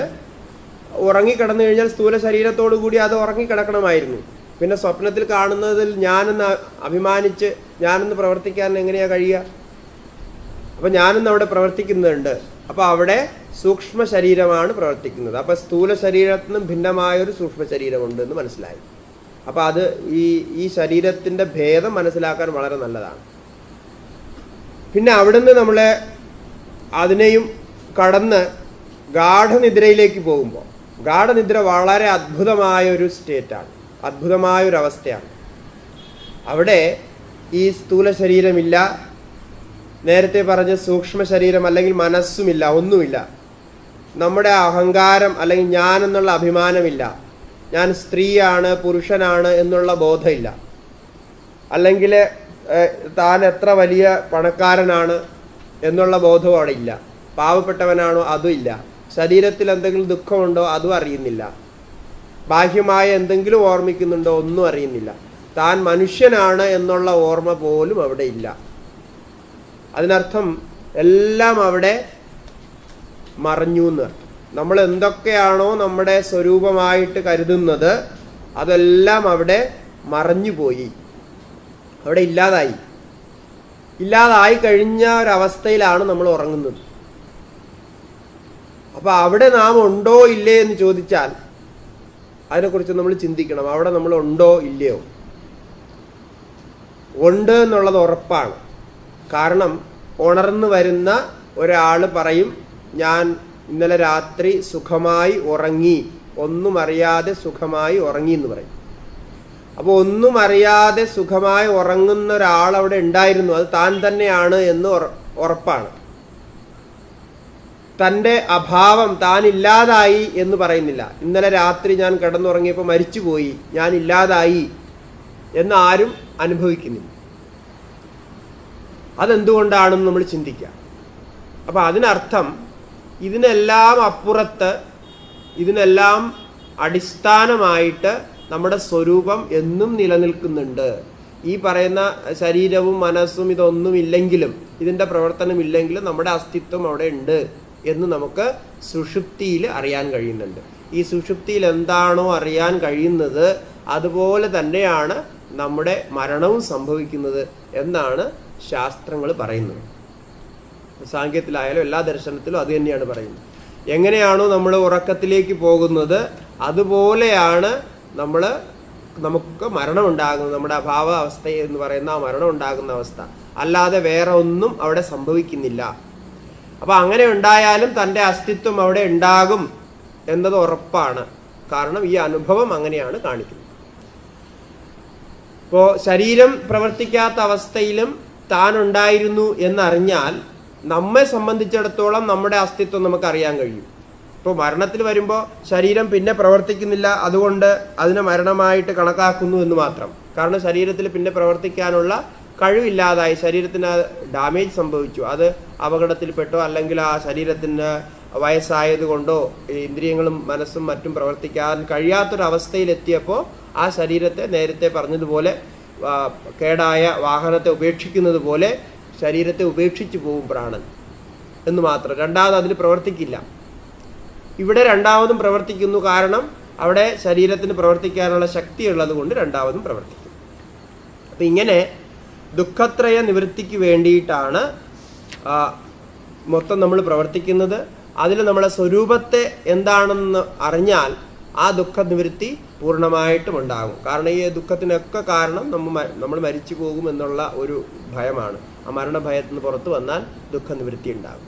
ഉറങ്ങിക്കിടന്നു കഴിഞ്ഞാൽ സ്ഥൂല ശരീരത്തോടു കൂടി അത് ഉറങ്ങിക്കിടക്കണമായിരുന്നു. പിന്നെ സ്വപ്നത്തിൽ കാണുന്നതിൽ ഞാനെന്ന് അഭിമാനിച്ച് ഞാനെന്ന് പ്രവർത്തിക്കാൻ എങ്ങനെയാ കഴിയുക? അപ്പൊ ഞാനെന്ന് അവിടെ പ്രവർത്തിക്കുന്നുണ്ട്. അപ്പോൾ അവിടെ സൂക്ഷ്മ ശരീരമാണ് പ്രവർത്തിക്കുന്നത്. അപ്പോൾ സ്ഥൂല ഭിന്നമായ ഒരു സൂക്ഷ്മ ശരീരമുണ്ട് എന്ന് മനസ്സിലായി. അപ്പോൾ അത് ഈ ഈ ശരീരത്തിന്റെ ഭേദം മനസ്സിലാക്കാൻ വളരെ നല്ലതാണ്. പിന്നെ അവിടുന്ന് നമ്മളെ അതിനെയും കടന്ന് ഗാഠനിദ്രയിലേക്ക് പോകുമ്പോൾ ഗാഠനിദ്ര വളരെ അത്ഭുതമായ ഒരു സ്റ്റേറ്റാണ് അത്ഭുതമായ ഒരു അവസ്ഥയാണ് അവിടെ ഈ സ്ഥൂല ശരീരമില്ല നേരത്തെ പറഞ്ഞ സൂക്ഷ്മ ശരീരം അല്ലെങ്കിൽ മനസ്സുമില്ല ഒന്നുമില്ല. നമ്മുടെ അഹങ്കാരം അല്ലെങ്കിൽ ഞാൻ എന്നുള്ള അഭിമാനമില്ല. ഞാൻ സ്ത്രീയാണ് പുരുഷനാണ് എന്നുള്ള ബോധമില്ല. അല്ലെങ്കിൽ താൻ എത്ര വലിയ പണക്കാരനാണ് എന്നുള്ള ബോധവും അവിടെ ഇല്ല. പാവപ്പെട്ടവനാണോ അതും ഇല്ല. ശരീരത്തിൽ എന്തെങ്കിലും ദുഃഖമുണ്ടോ അതും അറിയുന്നില്ല. ബാഹ്യമായ എന്തെങ്കിലും ഓർമ്മിക്കുന്നുണ്ടോ ഒന്നും അറിയുന്നില്ല. താൻ മനുഷ്യനാണ് എന്നുള്ള ഓർമ്മ പോലും അവിടെ ഇല്ല. അതിനർത്ഥം എല്ലാം അവിടെ മറഞ്ഞു എന്ന് നമ്മൾ എന്തൊക്കെയാണോ നമ്മുടെ സ്വരൂപമായിട്ട് കരുതുന്നത് അതെല്ലാം അവിടെ മറഞ്ഞുപോയി. അവിടെ ഇല്ലാതായി. ഇല്ലാതായി കഴിഞ്ഞ ഒരവസ്ഥയിലാണ് നമ്മൾ ഉറങ്ങുന്നത്. അപ്പൊ അവിടെ നാം ഉണ്ടോ ഇല്ലേ എന്ന് ചോദിച്ചാൽ അതിനെക്കുറിച്ച് നമ്മൾ ചിന്തിക്കണം. അവിടെ നമ്മൾ ഉണ്ടോ ഇല്ലയോ? ഉണ്ട് എന്നുള്ളത് ഉറപ്പാണ്. കാരണം ഉണർന്നു വരുന്ന ഒരാൾ പറയും ഞാൻ ഇന്നലെ രാത്രി സുഖമായി ഉറങ്ങി. ഒന്നും അറിയാതെ സുഖമായി ഉറങ്ങി എന്ന് പറയും. അപ്പോൾ ഒന്നും അറിയാതെ സുഖമായി ഉറങ്ങുന്ന ഒരാൾ അവിടെ ഉണ്ടായിരുന്നു. അത് താൻ തന്നെയാണ് എന്ന് ഉറപ്പാണ്. തന്റെ അഭാവം താൻ ഇല്ലാതായി എന്ന് പറയുന്നില്ല. ഇന്നലെ രാത്രി ഞാൻ കിടന്നുറങ്ങിയപ്പോൾ മരിച്ചുപോയി. ഞാൻ ഇല്ലാതായി എന്ന് ആരും അനുഭവിക്കുന്നില്ല. അതെന്തുകൊണ്ടാണെന്ന് നമ്മൾ ചിന്തിക്കുക. അപ്പോൾ അതിനർത്ഥം ഇതിനെല്ലാം അപ്പുറത്ത് ഇതിനെല്ലാം അടിസ്ഥാനമായിട്ട് നമ്മുടെ സ്വരൂപം എന്നും നിലനിൽക്കുന്നുണ്ട്. ഈ പറയുന്ന ശരീരവും മനസ്സും ഇതൊന്നും ഇല്ലെങ്കിലും ഇതിന്റെ പ്രവർത്തനം ഇല്ലെങ്കിലും നമ്മുടെ അസ്തിത്വം അവിടെ ഉണ്ട്. എന്ന് നമുക്ക് സുഷുപ്തിയിൽ അറിയാൻ കഴിയുന്നുണ്ട്. ഈ സുഷുപ്തിയിൽ എന്താണോ അറിയാൻ കഴിയുന്നത് അതുപോലെ തന്നെയാണ് നമ്മുടെ മരണവും സംഭവിക്കുന്നത് എന്നാണ് ശാസ്ത്രങ്ങൾ പറയുന്നത്. സാങ്കേതിലായാലും എല്ലാ ദർശനത്തിലും അത് തന്നെയാണ് പറയുന്നത്. എങ്ങനെയാണോ നമ്മൾ ഉറക്കത്തിലേക്ക് പോകുന്നത് അതുപോലെയാണ് നമ്മൾ നമുക്ക് മരണം ഉണ്ടാകുന്നത്. നമ്മുടെ അഭാവ അവസ്ഥ എന്ന് പറയുന്ന ആ മരണം ഉണ്ടാകുന്ന അവസ്ഥ. അല്ലാതെ വേറെ ഒന്നും അവിടെ സംഭവിക്കുന്നില്ല. അപ്പൊ അങ്ങനെ ഉണ്ടായാലും തന്റെ അസ്തിത്വം അവിടെ ഉണ്ടാകും എന്നത് ഉറപ്പാണ്. കാരണം ഈ അനുഭവം അങ്ങനെയാണ് കാണിക്കുന്നത്. ഇപ്പോൾ ശരീരം പ്രവർത്തിക്കാത്ത അവസ്ഥയിലും താൻ ഉണ്ടായിരുന്നു എന്നറിഞ്ഞാൽ നമ്മെ സംബന്ധിച്ചിടത്തോളം നമ്മുടെ അസ്തിത്വം നമുക്ക് അറിയാൻ കഴിയും. ഇപ്പോൾ മരണത്തിൽ വരുമ്പോൾ ശരീരം പിന്നെ പ്രവർത്തിക്കുന്നില്ല അതുകൊണ്ട് അതിനെ മരണമായിട്ട് കണക്കാക്കുന്നു എന്ന് മാത്രം. കാരണം ശരീരത്തിൽ പിന്നെ പ്രവർത്തിക്കാനുള്ള കഴിവില്ലാതായി ശരീരത്തിന് ഡാമേജ് സംഭവിച്ചു. അത് അപകടത്തിൽപ്പെട്ടോ അല്ലെങ്കിൽ ആ ശരീരത്തിന് വയസ്സായതുകൊണ്ടോ ഇന്ദ്രിയങ്ങളും മനസ്സും മറ്റും പ്രവർത്തിക്കാൻ കഴിയാത്തൊരവസ്ഥയിലെത്തിയപ്പോൾ ആ ശരീരത്തെ നേരത്തെ പറഞ്ഞതുപോലെ കേടായ വാഹനത്തെ ഉപേക്ഷിക്കുന്നത് പോലെ ശരീരത്തെ ഉപേക്ഷിച്ചു പോകും പ്രാണൻ എന്ന് മാത്രം. രണ്ടാമത് അതിന് പ്രവർത്തിക്കില്ല. ഇവിടെ രണ്ടാമതും പ്രവർത്തിക്കുന്നു കാരണം അവിടെ ശരീരത്തിന് പ്രവർത്തിക്കാനുള്ള ശക്തി ഉള്ളതുകൊണ്ട് രണ്ടാമതും പ്രവർത്തിക്കും. അപ്പം ഇങ്ങനെ ദുഃഖത്രയ നിവൃത്തിക്ക് വേണ്ടിയിട്ടാണ് മൊത്തം നമ്മൾ പ്രവർത്തിക്കുന്നത് അതിൽ നമ്മളെ സ്വരൂപത്തെ എന്താണെന്ന് അറിഞ്ഞാൽ ആ ദുഃഖ നിവൃത്തി പൂർണമായിട്ടും ഉണ്ടാകും. കാരണം ഈ ദുഃഖത്തിനൊക്കെ കാരണം നമ്മൾ നമ്മൾ മരിച്ചു പോകും എന്നുള്ള ഒരു ഭയമാണ്. ആ മരണഭയത്തിൽ നിന്ന് പുറത്തു വന്നാൽ ദുഃഖ നിവൃത്തി ഉണ്ടാകും.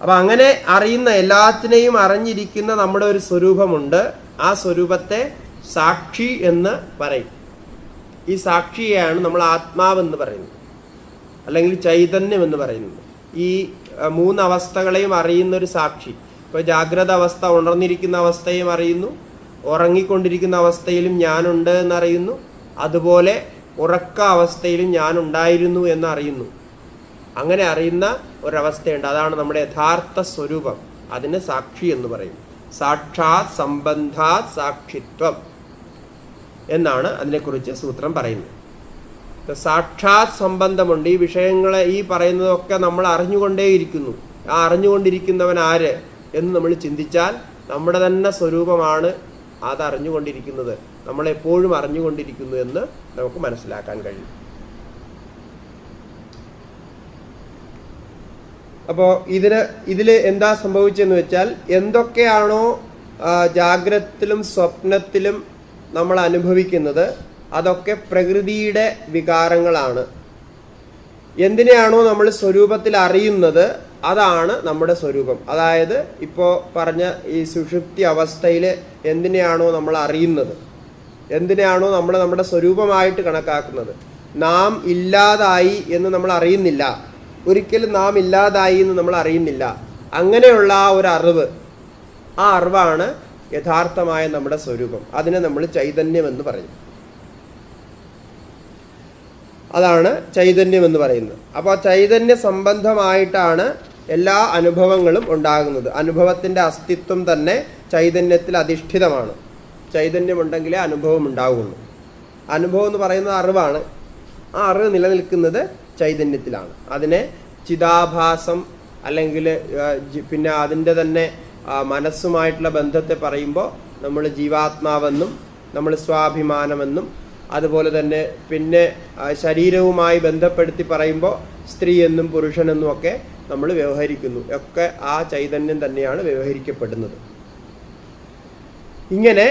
അപ്പം അങ്ങനെ അറിയുന്ന എല്ലാത്തിനെയും അറിഞ്ഞിരിക്കുന്ന നമ്മുടെ ഒരു സ്വരൂപമുണ്ട്. ആ സ്വരൂപത്തെ സാക്ഷി എന്ന് പറയും. ഈ സാക്ഷിയെയാണ് നമ്മൾ ആത്മാവെന്ന് പറയുന്നത്. അല്ലെങ്കിൽ ചൈതന്യം എന്ന് പറയുന്നത്. ഈ മൂന്ന് അവസ്ഥകളെയും അറിയുന്ന ഒരു സാക്ഷി. ഇപ്പോൾ ജാഗ്രത അവസ്ഥ ഉണർന്നിരിക്കുന്ന അവസ്ഥയും അറിയുന്നു. ഉറങ്ങിക്കൊണ്ടിരിക്കുന്ന അവസ്ഥയിലും ഞാനുണ്ട് എന്നറിയുന്നു. അതുപോലെ ഉറക്ക അവസ്ഥയിലും ഞാൻ ഉണ്ടായിരുന്നു എന്നറിയുന്നു. അങ്ങനെ അറിയുന്ന ഒരവസ്ഥയുണ്ട്. അതാണ് നമ്മുടെ യഥാർത്ഥ സ്വരൂപം. അതിന് സാക്ഷി എന്ന് പറയും. സാക്ഷാ സംബന്ധാത് സാക്ഷിത്വം എന്നാണ് അതിനെക്കുറിച്ച് സൂത്രം പറയുന്നത്. സാക്ഷാത് സംബന്ധമുണ്ട്. ഈ വിഷയങ്ങളെ ഈ പറയുന്നതൊക്കെ നമ്മൾ അറിഞ്ഞുകൊണ്ടേയിരിക്കുന്നു. ആ അറിഞ്ഞുകൊണ്ടിരിക്കുന്നവൻ ആര് എന്ന് നമ്മൾ ചിന്തിച്ചാൽ നമ്മുടെ തന്നെ സ്വരൂപമാണ് അത് അറിഞ്ഞുകൊണ്ടിരിക്കുന്നത്. നമ്മളെപ്പോഴും അറിഞ്ഞുകൊണ്ടിരിക്കുന്നു എന്ന് നമുക്ക് മനസ്സിലാക്കാൻ കഴിയും. അപ്പോൾ ഇതിന് ഇതിൽ എന്താ സംഭവിച്ചതെന്ന് വെച്ചാൽ എന്തൊക്കെയാണോ ജാഗ്രതത്തിലും സ്വപ്നത്തിലും നമ്മൾ അനുഭവിക്കുന്നത് അതൊക്കെ പ്രകൃതിയുടെ വികാരങ്ങളാണ്. എന്തിനെയാണോ നമ്മൾ സ്വരൂപത്തിൽ അറിയുന്നത് അതാണ് നമ്മുടെ സ്വരൂപം. അതായത് ഇപ്പോൾ പറഞ്ഞ ഈ സുഷുപ്തി അവസ്ഥയിൽ എന്തിനെയാണോ നമ്മൾ അറിയുന്നത്? എന്തിനെയാണോ നമ്മൾ നമ്മുടെ സ്വരൂപമായിട്ട് കണക്കാക്കുന്നത്? നാം ഇല്ലാതായി എന്ന് നമ്മൾ അറിയുന്നില്ല. ഒരിക്കലും നാം ഇല്ലാതായി എന്ന് നമ്മൾ അറിയുന്നില്ല. അങ്ങനെയുള്ള ആ ഒരു അറിവ് ആ അറിവാണ് യഥാർത്ഥമായ നമ്മുടെ സ്വരൂപം. അതിനെ നമ്മൾ ചൈതന്യം എന്ന് പറയും. അതാണ് ചൈതന്യം എന്ന് പറയുന്നത്. അപ്പോൾ ചൈതന്യ സംബന്ധമായിട്ടാണ് എല്ലാ അനുഭവങ്ങളും ഉണ്ടാകുന്നത്. അനുഭവത്തിന്റെ അസ്തിത്വം തന്നെ ചൈതന്യത്തിൽ അധിഷ്ഠിതമാണ്. ചൈതന്യമുണ്ടെങ്കിലേ അനുഭവം ഉണ്ടാകുള്ളൂ അനുഭവം എന്ന് പറയുന്നത് അറിവാണ്. ആ അറിവ് നിലനിൽക്കുന്നത് ചൈതന്യത്തിലാണ്. അതിനെ ചിതാഭാസം അല്ലെങ്കിൽ പിന്നെ അതിന്റെ തന്നെ മനസ്സുമായിട്ടുള്ള ബന്ധത്തെ പറയുമ്പോൾ നമ്മൾ ജീവാത്മാവെന്നും നമ്മൾ സ്വാഭിമാനമെന്നും അതുപോലെ തന്നെ പിന്നെ ശരീരവുമായി ബന്ധപ്പെടുത്തി പറയുമ്പോൾ സ്ത്രീ എന്നും പുരുഷനെന്നും ഒക്കെ നമ്മൾ വ്യവഹരിക്കുന്നു. ഒക്കെ ആ ചൈതന്യം തന്നെയാണ് വ്യവഹരിക്കപ്പെടുന്നത്. ഇങ്ങനെ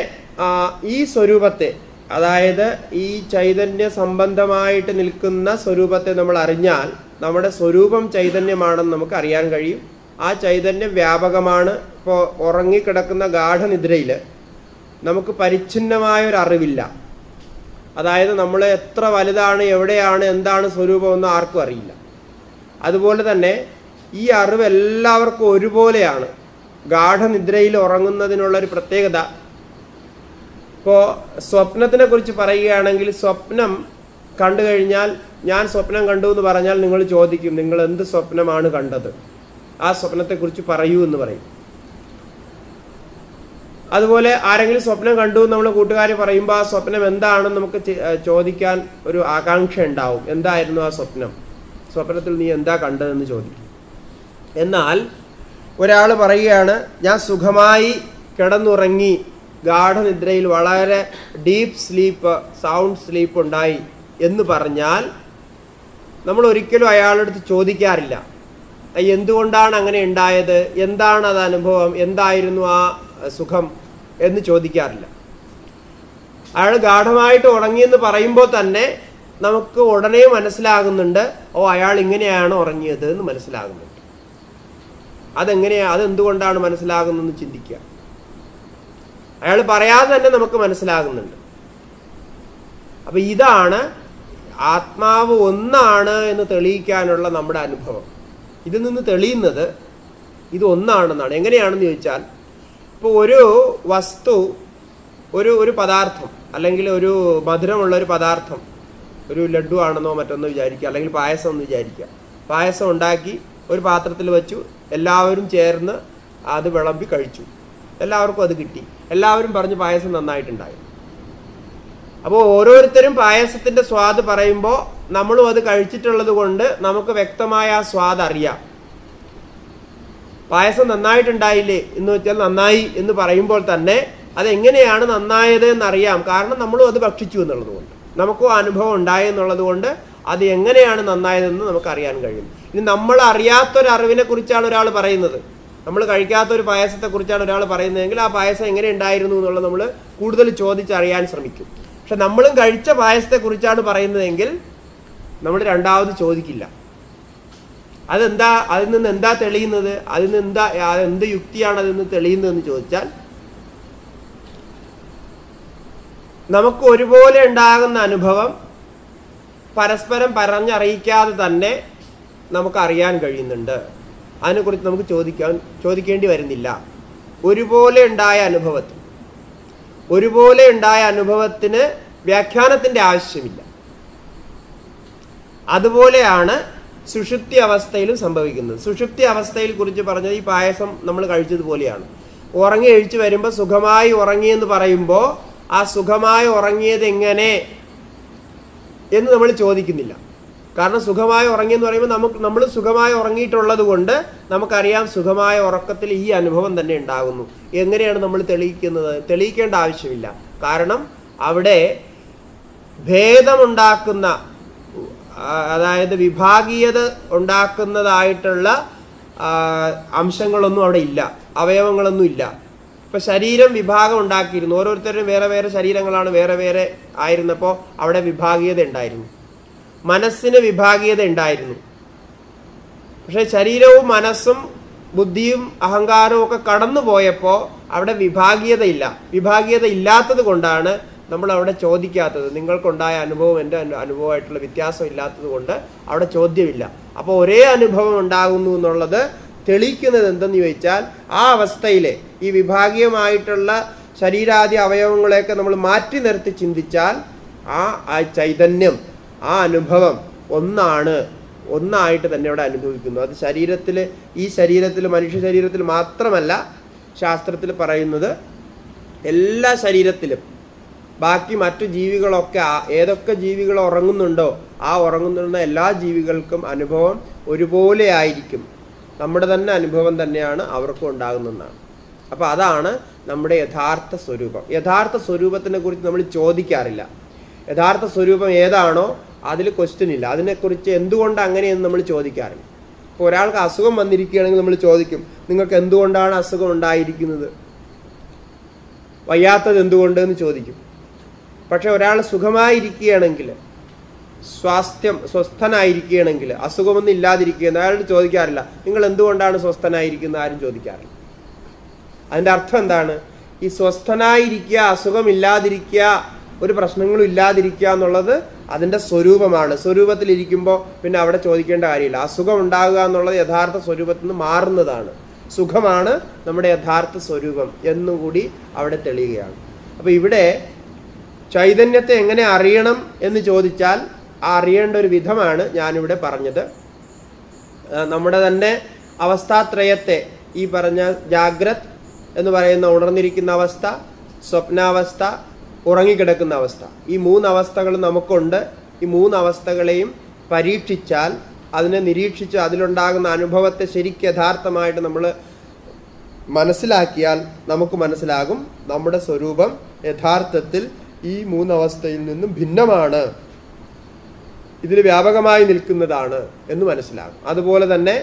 ഈ സ്വരൂപത്തെ അതായത് ഈ ചൈതന്യ സംബന്ധമായിട്ട് നിൽക്കുന്ന സ്വരൂപത്തെ നമ്മൾ അറിഞ്ഞാൽ നമ്മുടെ സ്വരൂപം ചൈതന്യമാണെന്ന് നമുക്ക് അറിയാൻ കഴിയും. ആ ചൈതന്യം വ്യാപകമാണ്. ഇപ്പോൾ ഉറങ്ങിക്കിടക്കുന്ന ഗാഠനിദ്രയിൽ നമുക്ക് പരിച്ഛിന്നമായ ഒരു അറിവില്ല അതായത് നമ്മൾ എത്ര വലുതാണ് എവിടെയാണ് എന്താണ് സ്വരൂപം എന്ന് ആർക്കും അറിയില്ല. അതുപോലെ തന്നെ ഈ അറിവ് എല്ലാവർക്കും ഒരുപോലെയാണ്. ഗാഠനിദ്രയിൽ ഉറങ്ങുന്നതിനുള്ള ഒരു പ്രത്യേകത. ഇപ്പോൾ സ്വപ്നത്തിനെ കുറിച്ച് പറയുകയാണെങ്കിൽ സ്വപ്നം കണ്ടു കഴിഞ്ഞാൽ ഞാൻ സ്വപ്നം കണ്ടു എന്ന് പറഞ്ഞാൽ നിങ്ങൾ ചോദിക്കും നിങ്ങൾ എന്ത് സ്വപ്നമാണ് കണ്ടത്? ആ സ്വപ്നത്തെക്കുറിച്ച് പറയൂ എന്ന് പറയും. അതുപോലെ ആരെങ്കിലും സ്വപ്നം കണ്ടു നമ്മൾ കൂട്ടുകാർ പറയുമ്പോൾ ആ സ്വപ്നം എന്താണെന്ന് നമുക്ക് ചോദിക്കാൻ ഒരു ആകാംക്ഷ ഉണ്ടാവും. എന്തായിരുന്നു ആ സ്വപ്നം? സ്വപ്നത്തിൽ നീ എന്താ കണ്ടതെന്ന് ചോദിക്കും. എന്നാൽ ഒരാൾ പറയുകയാണ് ഞാൻ സുഖമായി കിടന്നുറങ്ങി. ഗാഠനിദ്രയിൽ വളരെ ഡീപ്പ് സ്ലീപ്പ് സൗണ്ട് സ്ലീപ്പ് ഉണ്ടായി. എന്ന് പറഞ്ഞാൽ നമ്മൾ ഒരിക്കലും അയാളടുത്ത് ചോദിക്കാറില്ല. എന്തുകൊണ്ടാണ് അങ്ങനെ ഉണ്ടായത്? എന്താണ് അത് അനുഭവം? എന്തായിരുന്നു ആ സുഖം എന്ന് ചോദിക്കാറില്ല. അയാൾ ഗാഠമായിട്ട് ഉറങ്ങിയെന്ന് പറയുമ്പോൾ തന്നെ നമുക്ക് ഉടനെ മനസ്സിലാകുന്നുണ്ട് ഓ അയാൾ ഇങ്ങനെയാണ് ഉറങ്ങിയത് എന്ന് മനസ്സിലാകുന്നുണ്ട്. അതെങ്ങനെയാ അതെന്തുകൊണ്ടാണ് മനസ്സിലാകുന്നതെന്ന് ചിന്തിക്കുക. അയാൾ പറയാതെ തന്നെ നമുക്ക് മനസ്സിലാകുന്നുണ്ട്. അപ്പം ഇതാണ് ആത്മാവ് ഒന്നാണ് എന്ന് തെളിയിക്കാനുള്ള നമ്മുടെ അനുഭവം. ഇതിൽ നിന്ന് തെളിയുന്നത് ഇത് ഒന്നാണെന്നാണ്. എങ്ങനെയാണെന്ന് ചോദിച്ചാൽ ഇപ്പോൾ ഒരു വസ്തു ഒരു ഒരു പദാർത്ഥം അല്ലെങ്കിൽ ഒരു മധുരമുള്ള ഒരു പദാർത്ഥം ഒരു ലഡു ആണെന്നോ മറ്റൊന്നോ വിചാരിക്കുക അല്ലെങ്കിൽ പായസം എന്ന് വിചാരിക്കുക. പായസം ഉണ്ടാക്കി ഒരു പാത്രത്തിൽ വെച്ചു എല്ലാവരും ചേർന്ന് അത് വിളമ്പി കഴിച്ചു. എല്ലാവർക്കും അത് കിട്ടി. എല്ലാവരും പറഞ്ഞു പായസം നന്നായിട്ടുണ്ടായി. അപ്പോൾ ഓരോരുത്തരും പായസത്തിന്റെ സ്വാദ് പറയുമ്പോൾ നമ്മളും അത് കഴിച്ചിട്ടുള്ളത് കൊണ്ട് നമുക്ക് വ്യക്തമായ ആ സ്വാദ് അറിയാം. പായസം നന്നായിട്ടുണ്ടായില്ലേ എന്ന് വെച്ചാൽ നന്നായി എന്ന് പറയുമ്പോൾ തന്നെ അതെങ്ങനെയാണ് നന്നായത് എന്നറിയാം കാരണം നമ്മളും അത് ഭക്ഷിച്ചു എന്നുള്ളത് കൊണ്ട്. നമുക്കും അനുഭവം ഉണ്ടായെന്നുള്ളത് കൊണ്ട് അത് എങ്ങനെയാണ് നന്നായതെന്ന് നമുക്കറിയാൻ കഴിയും. ഇനി നമ്മൾ അറിയാത്തൊരറിവിനെ കുറിച്ചാണ് ഒരാൾ പറയുന്നത്. നമ്മൾ കഴിക്കാത്ത ഒരു പായസത്തെ കുറിച്ചാണ് ഒരാൾ പറയുന്നതെങ്കിൽ ആ പായസം എങ്ങനെ ഉണ്ടായിരുന്നു എന്നുള്ളത് നമ്മൾ കൂടുതൽ ചോദിച്ചറിയാൻ ശ്രമിക്കും. പക്ഷെ നമ്മളും കഴിച്ച പായസത്തെ കുറിച്ചാണ് പറയുന്നതെങ്കിൽ നമ്മൾ രണ്ടാമത് ചോദിക്കില്ല. അതെന്താ അതിൽ നിന്ന് എന്താ തെളിയുന്നത്? അതിൽ നിന്ന് എന്താ എന്ത് യുക്തിയാണ് അതിൽ നിന്ന് തെളിയുന്നതെന്ന് ചോദിച്ചാൽ നമുക്ക് ഒരുപോലെ ഉണ്ടാകുന്ന അനുഭവം പരസ്പരം പറഞ്ഞറിയിക്കാതെ തന്നെ നമുക്ക് അറിയാൻ കഴിയുന്നുണ്ട്. അതിനെക്കുറിച്ച് നമുക്ക് ചോദിക്കാൻ ചോദിക്കേണ്ടി വരുന്നില്ല. ഒരുപോലെ ഉണ്ടായ അനുഭവത്തിൽ. ഒരുപോലെ ഉണ്ടായ അനുഭവത്തിന് വ്യാഖ്യാനത്തിന്റെ ആവശ്യമില്ല. അതുപോലെയാണ് സുഷുപ്തി അവസ്ഥയിലും സംഭവിക്കുന്നത് സുഷുപ്തി അവസ്ഥയിൽ കുറിച്ച് പറഞ്ഞത് ഈ പായസം നമ്മൾ കഴിച്ചതുപോലെയാണ്. ഉറങ്ങി എഴിച്ചു വരുമ്പോൾ സുഖമായി ഉറങ്ങിയെന്ന് പറയുമ്പോൾ ആ സുഖമായി ഉറങ്ങിയത് എങ്ങനെ എന്ന് നമ്മൾ ചോദിക്കുന്നില്ല. കാരണം സുഖമായി ഉറങ്ങിയെന്ന് പറയുമ്പോൾ നമുക്ക് നമ്മൾ സുഖമായി ഉറങ്ങിയിട്ടുള്ളത് കൊണ്ട് നമുക്കറിയാം സുഖമായ ഉറക്കത്തിൽ ഈ അനുഭവം തന്നെ ഉണ്ടാകുന്നു. എങ്ങനെയാണ് നമ്മൾ തെളിയിക്കുന്നത്? തെളിയിക്കേണ്ട ആവശ്യമില്ല. കാരണം അവിടെ ഭേദമുണ്ടാക്കുന്ന അതായത് വിഭാഗീയത ഉണ്ടാക്കുന്നതായിട്ടുള്ള അംശങ്ങളൊന്നും അവിടെ ഇല്ല. അവയവങ്ങളൊന്നും ഇല്ല. ഇപ്പൊ ശരീരം വിഭാഗം ഉണ്ടാക്കിയിരുന്നു. ഓരോരുത്തരും വേറെ വേറെ ശരീരങ്ങളാണ് വേറെ വേറെ ആയിരുന്നപ്പോൾ അവിടെ വിഭാഗീയത ഉണ്ടായിരുന്നു. മനസ്സിന് വിഭാഗീയത ഉണ്ടായിരുന്നു. പക്ഷെ ശരീരവും മനസ്സും ബുദ്ധിയും അഹങ്കാരവും ഒക്കെ കടന്നു പോയപ്പോൾ അവിടെ വിഭാഗീയതയില്ല വിഭാഗീയത ഇല്ലാത്തത് കൊണ്ടാണ് നമ്മൾ അവിടെ ചോദിക്കാത്തത് നിങ്ങൾക്കുണ്ടായ അനുഭവം എന്റെ അനുഭവമായിട്ടുള്ള വ്യത്യാസം ഇല്ലാത്തത് കൊണ്ട് അവിടെ ചോദ്യമില്ല. അപ്പോൾ ഒരേ അനുഭവം ഉണ്ടാകുന്നു എന്നുള്ളത് തെളിയിക്കുന്നത് എന്തെന്ന് ചോദിച്ചാൽ ആ അവസ്ഥയിലെ ഈ വിഭാഗീയമായിട്ടുള്ള ശരീരാദി അവയവങ്ങളെയൊക്കെ നമ്മൾ മാറ്റി നിർത്തി ചിന്തിച്ചാൽ ആ ആ ചൈതന്യം ആ അനുഭവം ഒന്നാണ് ഒന്നായിട്ട് തന്നെ അവിടെ അനുഭവിക്കുന്നു. അത് ശരീരത്തിൽ ഈ ശരീരത്തിൽ മനുഷ്യ ശരീരത്തിൽ മാത്രമല്ല ശാസ്ത്രത്തിൽ പറയുന്നത് എല്ലാ ശരീരത്തിലും ബാക്കി മറ്റു ജീവികളൊക്കെ ഏതൊക്കെ ജീവികൾ ഉറങ്ങുന്നുണ്ടോ ആ ഉറങ്ങുന്ന എല്ലാ ജീവികൾക്കും അനുഭവം ഒരുപോലെ ആയിരിക്കും. നമ്മുടെ തന്നെ അനുഭവം തന്നെയാണ് അവർക്കും ഉണ്ടാകുന്നതെന്നാണ്. അപ്പോൾ അതാണ് നമ്മുടെ യഥാർത്ഥ സ്വരൂപം. യഥാർത്ഥ സ്വരൂപത്തിനെ കുറിച്ച് നമ്മൾ ചോദിക്കാറില്ല. യഥാർത്ഥ സ്വരൂപം ഏതാണോ അതിൽ ക്വസ്റ്റ്യൻ ഇല്ല. അതിനെക്കുറിച്ച് എന്തുകൊണ്ട് അങ്ങനെയെന്ന് നമ്മൾ ചോദിക്കാറില്ല. ഇപ്പോൾ ഒരാൾക്ക് അസുഖം വന്നിരിക്കുകയാണെങ്കിൽ നമ്മൾ ചോദിക്കും നിങ്ങൾക്ക് എന്തുകൊണ്ടാണ് അസുഖം ഉണ്ടായിരിക്കുന്നത്? വയ്യാത്തത് എന്തുകൊണ്ട് എന്ന് ചോദിക്കും. പക്ഷെ ഒരാൾ സുഖമായിരിക്കുകയാണെങ്കിൽ സ്വാസ്ഥ്യം സ്വസ്ഥനായിരിക്കുകയാണെങ്കിൽ അസുഖമൊന്നും ഇല്ലാതിരിക്കുകയെന്ന് അയാളോട് ചോദിക്കാറില്ല. നിങ്ങൾ എന്തുകൊണ്ടാണ് സ്വസ്ഥനായിരിക്കുന്നത്? ആരും ചോദിക്കാറില്ല. അതിന്റെ അർത്ഥം എന്താണ്? ഈ സ്വസ്ഥനായിരിക്കുക അസുഖമില്ലാതിരിക്കുക ഒരു പ്രശ്നങ്ങളും ഇല്ലാതിരിക്കുക എന്നുള്ളത് അതിന്റെ സ്വരൂപമാണ്. സ്വരൂപത്തിലിരിക്കുമ്പോൾ പിന്നെ അവിടെ ചോദിക്കേണ്ട കാര്യമില്ല. അസുഖം ഉണ്ടാകുക എന്നുള്ളത് യഥാർത്ഥ സ്വരൂപത്തിൽ നിന്ന് മാറുന്നതാണ്. സുഖമാണ് നമ്മുടെ യഥാർത്ഥ സ്വരൂപം എന്നുകൂടി അവിടെ തെളിയുകയാണ്. അപ്പോൾ ഇവിടെ ചൈതന്യത്തെ എങ്ങനെ അറിയണം എന്ന് ചോദിച്ചാൽ അറിയേണ്ട ഒരു വിധമാണ് ഞാനിവിടെ പറഞ്ഞത്. നമ്മുടെ തന്നെ അവസ്ഥാത്രയത്തെ ഈ പറഞ്ഞ ജാഗ്രത് എന്ന് പറയുന്ന ഉണർന്നിരിക്കുന്ന അവസ്ഥ സ്വപ്നാവസ്ഥ ഉറങ്ങിക്കിടക്കുന്ന അവസ്ഥ. ഈ മൂന്ന് അവസ്ഥകൾ നമുക്കുണ്ട്. ഈ മൂന്ന് അവസ്ഥകളെയും പരീക്ഷിച്ചാൽ അതിനെ നിരീക്ഷിച്ച് അതിലുണ്ടാകുന്ന അനുഭവത്തെ ശരിക്ക് യഥാർത്ഥമായിട്ട് നമ്മൾ മനസ്സിലാക്കിയാൽ നമുക്ക് മനസ്സിലാകും. നമ്മുടെ സ്വരൂപം യഥാർത്ഥത്തിൽ ഈ മൂന്നവസ്ഥയിൽ നിന്നും ഭിന്നമാണ്. ഇതിൽ വ്യാപകമായി നിൽക്കുന്നതാണ് എന്ന് മനസ്സിലാകും. അതുപോലെ തന്നെ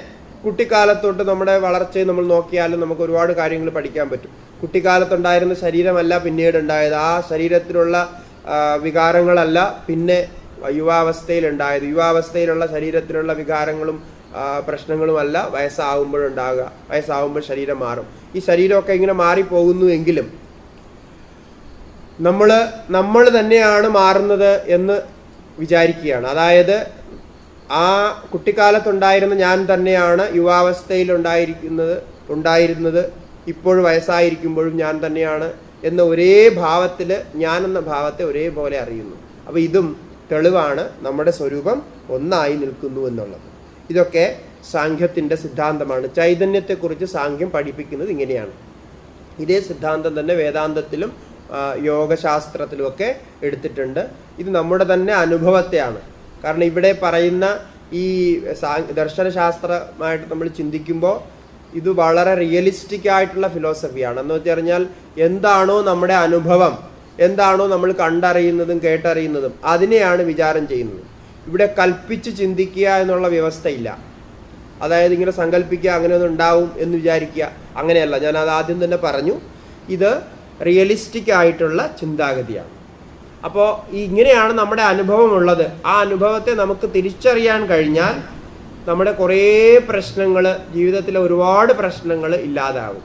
കുട്ടിക്കാലത്തൊട്ട് നമ്മുടെ വളർച്ചയെ നമ്മൾ നോക്കിയാലും നമുക്ക് ഒരുപാട് കാര്യങ്ങൾ പഠിക്കാൻ പറ്റും. കുട്ടിക്കാലത്തുണ്ടായിരുന്ന ശരീരമല്ല പിന്നീട് ഉണ്ടായത് ആ ശരീരത്തിലുള്ള വികാരങ്ങളല്ല പിന്നെ യുവാവസ്ഥയിൽ ഉണ്ടായത് യുവാവസ്ഥയിലുള്ള ശരീരത്തിലുള്ള വികാരങ്ങളും പ്രശ്നങ്ങളുമല്ല വയസ്സാകുമ്പോഴുണ്ടാകുക വയസ്സാകുമ്പോൾ ശരീരം മാറും. ഈ ശരീരമൊക്കെ ഇങ്ങനെ മാറിപ്പോകുന്നു എങ്കിലും നമ്മൾ നമ്മൾ തന്നെയാണ് മാറുന്നത് എന്ന് വിചാരിക്കുകയാണ്. അതായത് ആ കുട്ടിക്കാലത്തുണ്ടായിരുന്ന ഞാൻ തന്നെയാണ് യുവാവസ്ഥയിൽ ഉണ്ടായിരിക്കുന്നത് ഉണ്ടായിരുന്നത് ഇപ്പോൾ വയസ്സായിരിക്കുമ്പോഴും ഞാൻ തന്നെയാണ് എന്ന ഒരേ ഭാവത്തിൽ ഞാൻ എന്ന ഭാവത്തെ ഒരേപോലെ അറിയുന്നു. അപ്പോൾ ഇതും തെളിവാണ് നമ്മുടെ സ്വരൂപം ഒന്നായി നിൽക്കുന്നു എന്നുള്ളത്. ഇതൊക്കെ സാഖ്യത്തിന്റെ സിദ്ധാന്തമാണ്. ചൈതന്യത്തെക്കുറിച്ച് സാഖ്യം പഠിപ്പിക്കുന്നത് ഇങ്ങനെയാണ്. ഇതേ സിദ്ധാന്തം തന്നെ വേദാന്തത്തിലും യോഗശാസ്ത്രത്തിലുമൊക്കെ എടുത്തിട്ടുണ്ട്. ഇത് നമ്മുടെ തന്നെ അനുഭവത്തെയാണ്. കാരണം ഇവിടെ പറയുന്ന ഈ ദർശനശാസ്ത്രമായിട്ട് നമ്മൾ ചിന്തിക്കുമ്പോൾ ഇത് വളരെ റിയലിസ്റ്റിക് ആയിട്ടുള്ള ഫിലോസഫിയാണ് എന്ന് വെച്ച് കഴിഞ്ഞാൽ എന്താണോ നമ്മുടെ അനുഭവം എന്താണോ നമ്മൾ കണ്ടറിയുന്നതും കേട്ടറിയുന്നതും അതിനെയാണ് വിചാരം ചെയ്യുന്നത്. ഇവിടെ കൽപ്പിച്ച് ചിന്തിക്കുക എന്നുള്ള വ്യവസ്ഥയില്ല. അതായത് ഇങ്ങനെ സങ്കല്പിക്കുക അങ്ങനെ ഒന്നും ഉണ്ടാവും എന്ന് വിചാരിക്കുക അങ്ങനെയല്ല. ഞാൻ അത് ആദ്യം തന്നെ പറഞ്ഞു. ഇത് റിയലിസ്റ്റിക് ആയിട്ടുള്ള ചിന്താഗതിയാണ്. അപ്പോൾ ഇങ്ങനെയാണ് നമ്മുടെ അനുഭവം ഉള്ളത് ആ അനുഭവത്തെ നമുക്ക് തിരിച്ചറിയാൻ കഴിഞ്ഞാൽ നമ്മുടെ കുറേ പ്രശ്നങ്ങൾ ജീവിതത്തിലെ ഒരുപാട് പ്രശ്നങ്ങൾ ഇല്ലാതാകും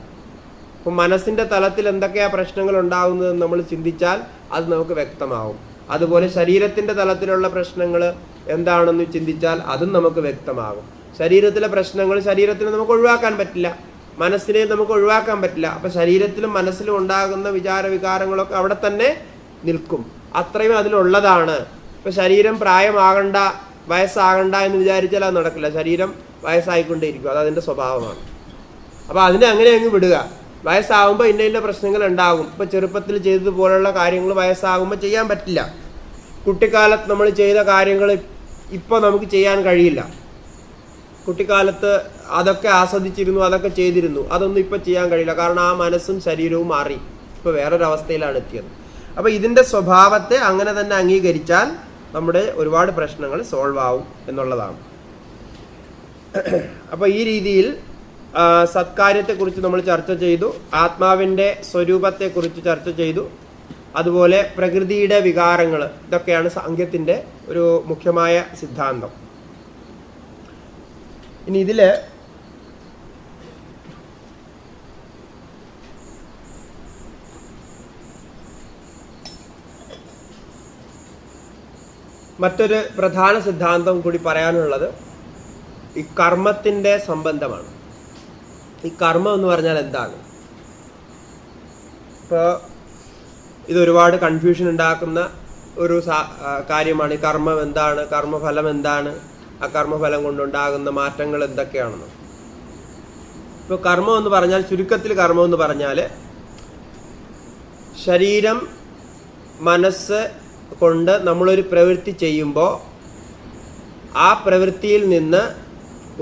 അപ്പം മനസ്സിന്റെ തലത്തിൽ എന്തൊക്കെയാ പ്രശ്നങ്ങൾ ഉണ്ടാകുന്നതെന്ന് നമ്മൾ ചിന്തിച്ചാൽ അത് നമുക്ക് വ്യക്തമാവും. അതുപോലെ ശരീരത്തിന്റെ തലത്തിലുള്ള പ്രശ്നങ്ങൾ എന്താണെന്ന് ചിന്തിച്ചാൽ അതും നമുക്ക് വ്യക്തമാകും. ശരീരത്തിലെ പ്രശ്നങ്ങൾ ശരീരത്തിന് നമുക്ക് ഒഴിവാക്കാൻ പറ്റില്ല. മനസ്സിനെ നമുക്ക് ഒഴിവാക്കാൻ പറ്റില്ല. അപ്പം ശരീരത്തിലും മനസ്സിലും ഉണ്ടാകുന്ന വിചാര വികാരങ്ങളൊക്കെ അവിടെ തന്നെ നിൽക്കും. അത്രയും അതിലുള്ളതാണ്. ഇപ്പം ശരീരം പ്രായമാകണ്ട വയസ്സാകണ്ട എന്ന് വിചാരിച്ചാൽ അത് നടക്കില്ല. ശരീരം വയസ്സായിക്കൊണ്ടേയിരിക്കും. അത് അതിന്റെ സ്വഭാവമാണ്. അപ്പോൾ അതിനെ അങ്ങനെ അങ്ങ് വിടുക. വയസ്സാകുമ്പോൾ ഇന്ന ഇന്ന പ്രശ്നങ്ങൾ ഉണ്ടാകും. ഇപ്പോൾ ചെറുപ്പത്തിൽ ചെയ്തതുപോലുള്ള കാര്യങ്ങൾ വയസ്സാകുമ്പോൾ ചെയ്യാൻ പറ്റില്ല. കുട്ടിക്കാലത്ത് നമ്മൾ ചെയ്ത കാര്യങ്ങൾ ഇപ്പോൾ നമുക്ക് ചെയ്യാൻ കഴിയില്ല. കുട്ടിക്കാലത്ത് അതൊക്കെ ആസ്വദിച്ചിരുന്നു അതൊക്കെ ചെയ്തിരുന്നു. അതൊന്നും ഇപ്പോൾ ചെയ്യാൻ കഴിയില്ല. കാരണം ആ മനസ്സും ശരീരവും മാറി. ഇപ്പോൾ വേറൊരവസ്ഥയിലാണ് എത്തിയത്. അപ്പോൾ ഇതിന്റെ സ്വഭാവത്തെ അങ്ങനെ തന്നെ അംഗീകരിച്ചാൽ നമ്മുടെ ഒരുപാട് പ്രശ്നങ്ങൾ സോൾവ് ആവും എന്നുള്ളതാണ്. അപ്പോൾ ഈ രീതിയിൽ സത്കാര്യത്തെക്കുറിച്ച് നമ്മൾ ചർച്ച ചെയ്തു ആത്മാവിന്റെ സ്വരൂപത്തെക്കുറിച്ച് ചർച്ച ചെയ്തു അതുപോലെ പ്രകൃതിയുടെ വികാരങ്ങൾ ഇതൊക്കെയാണ് സംഖ്യത്തിന്റെ ഒരു മുഖ്യമായ സിദ്ധാന്തം. ഇനി ഇതിൽ മറ്റൊരു പ്രധാന സിദ്ധാന്തം കൂടി പറയാനുള്ളത് ഈ കർമ്മത്തിന്റെ സംബന്ധമാണ്. ഈ കർമ്മം എന്ന് പറഞ്ഞാൽ എന്താണ്? ഇപ്പോൾ ഇത് ഒരുപാട് കൺഫ്യൂഷൻ ഉണ്ടാക്കുന്ന ഒരു കാര്യമാണ്. ഈ കർമ്മം എന്താണ്? കർമ്മഫലം എന്താണ്? ആ കർമ്മഫലം കൊണ്ടുണ്ടാകുന്ന മാറ്റങ്ങൾ എന്തൊക്കെയാണെന്ന്. ഇപ്പോൾ കർമ്മം എന്ന് പറഞ്ഞാൽ ചുരുക്കത്തിൽ കർമ്മം എന്ന് പറഞ്ഞാൽ ശരീരം മനസ്സ് കൊണ്ട് നമ്മളൊരു പ്രവൃത്തി ചെയ്യുമ്പോൾ ആ പ്രവൃത്തിയിൽ നിന്ന്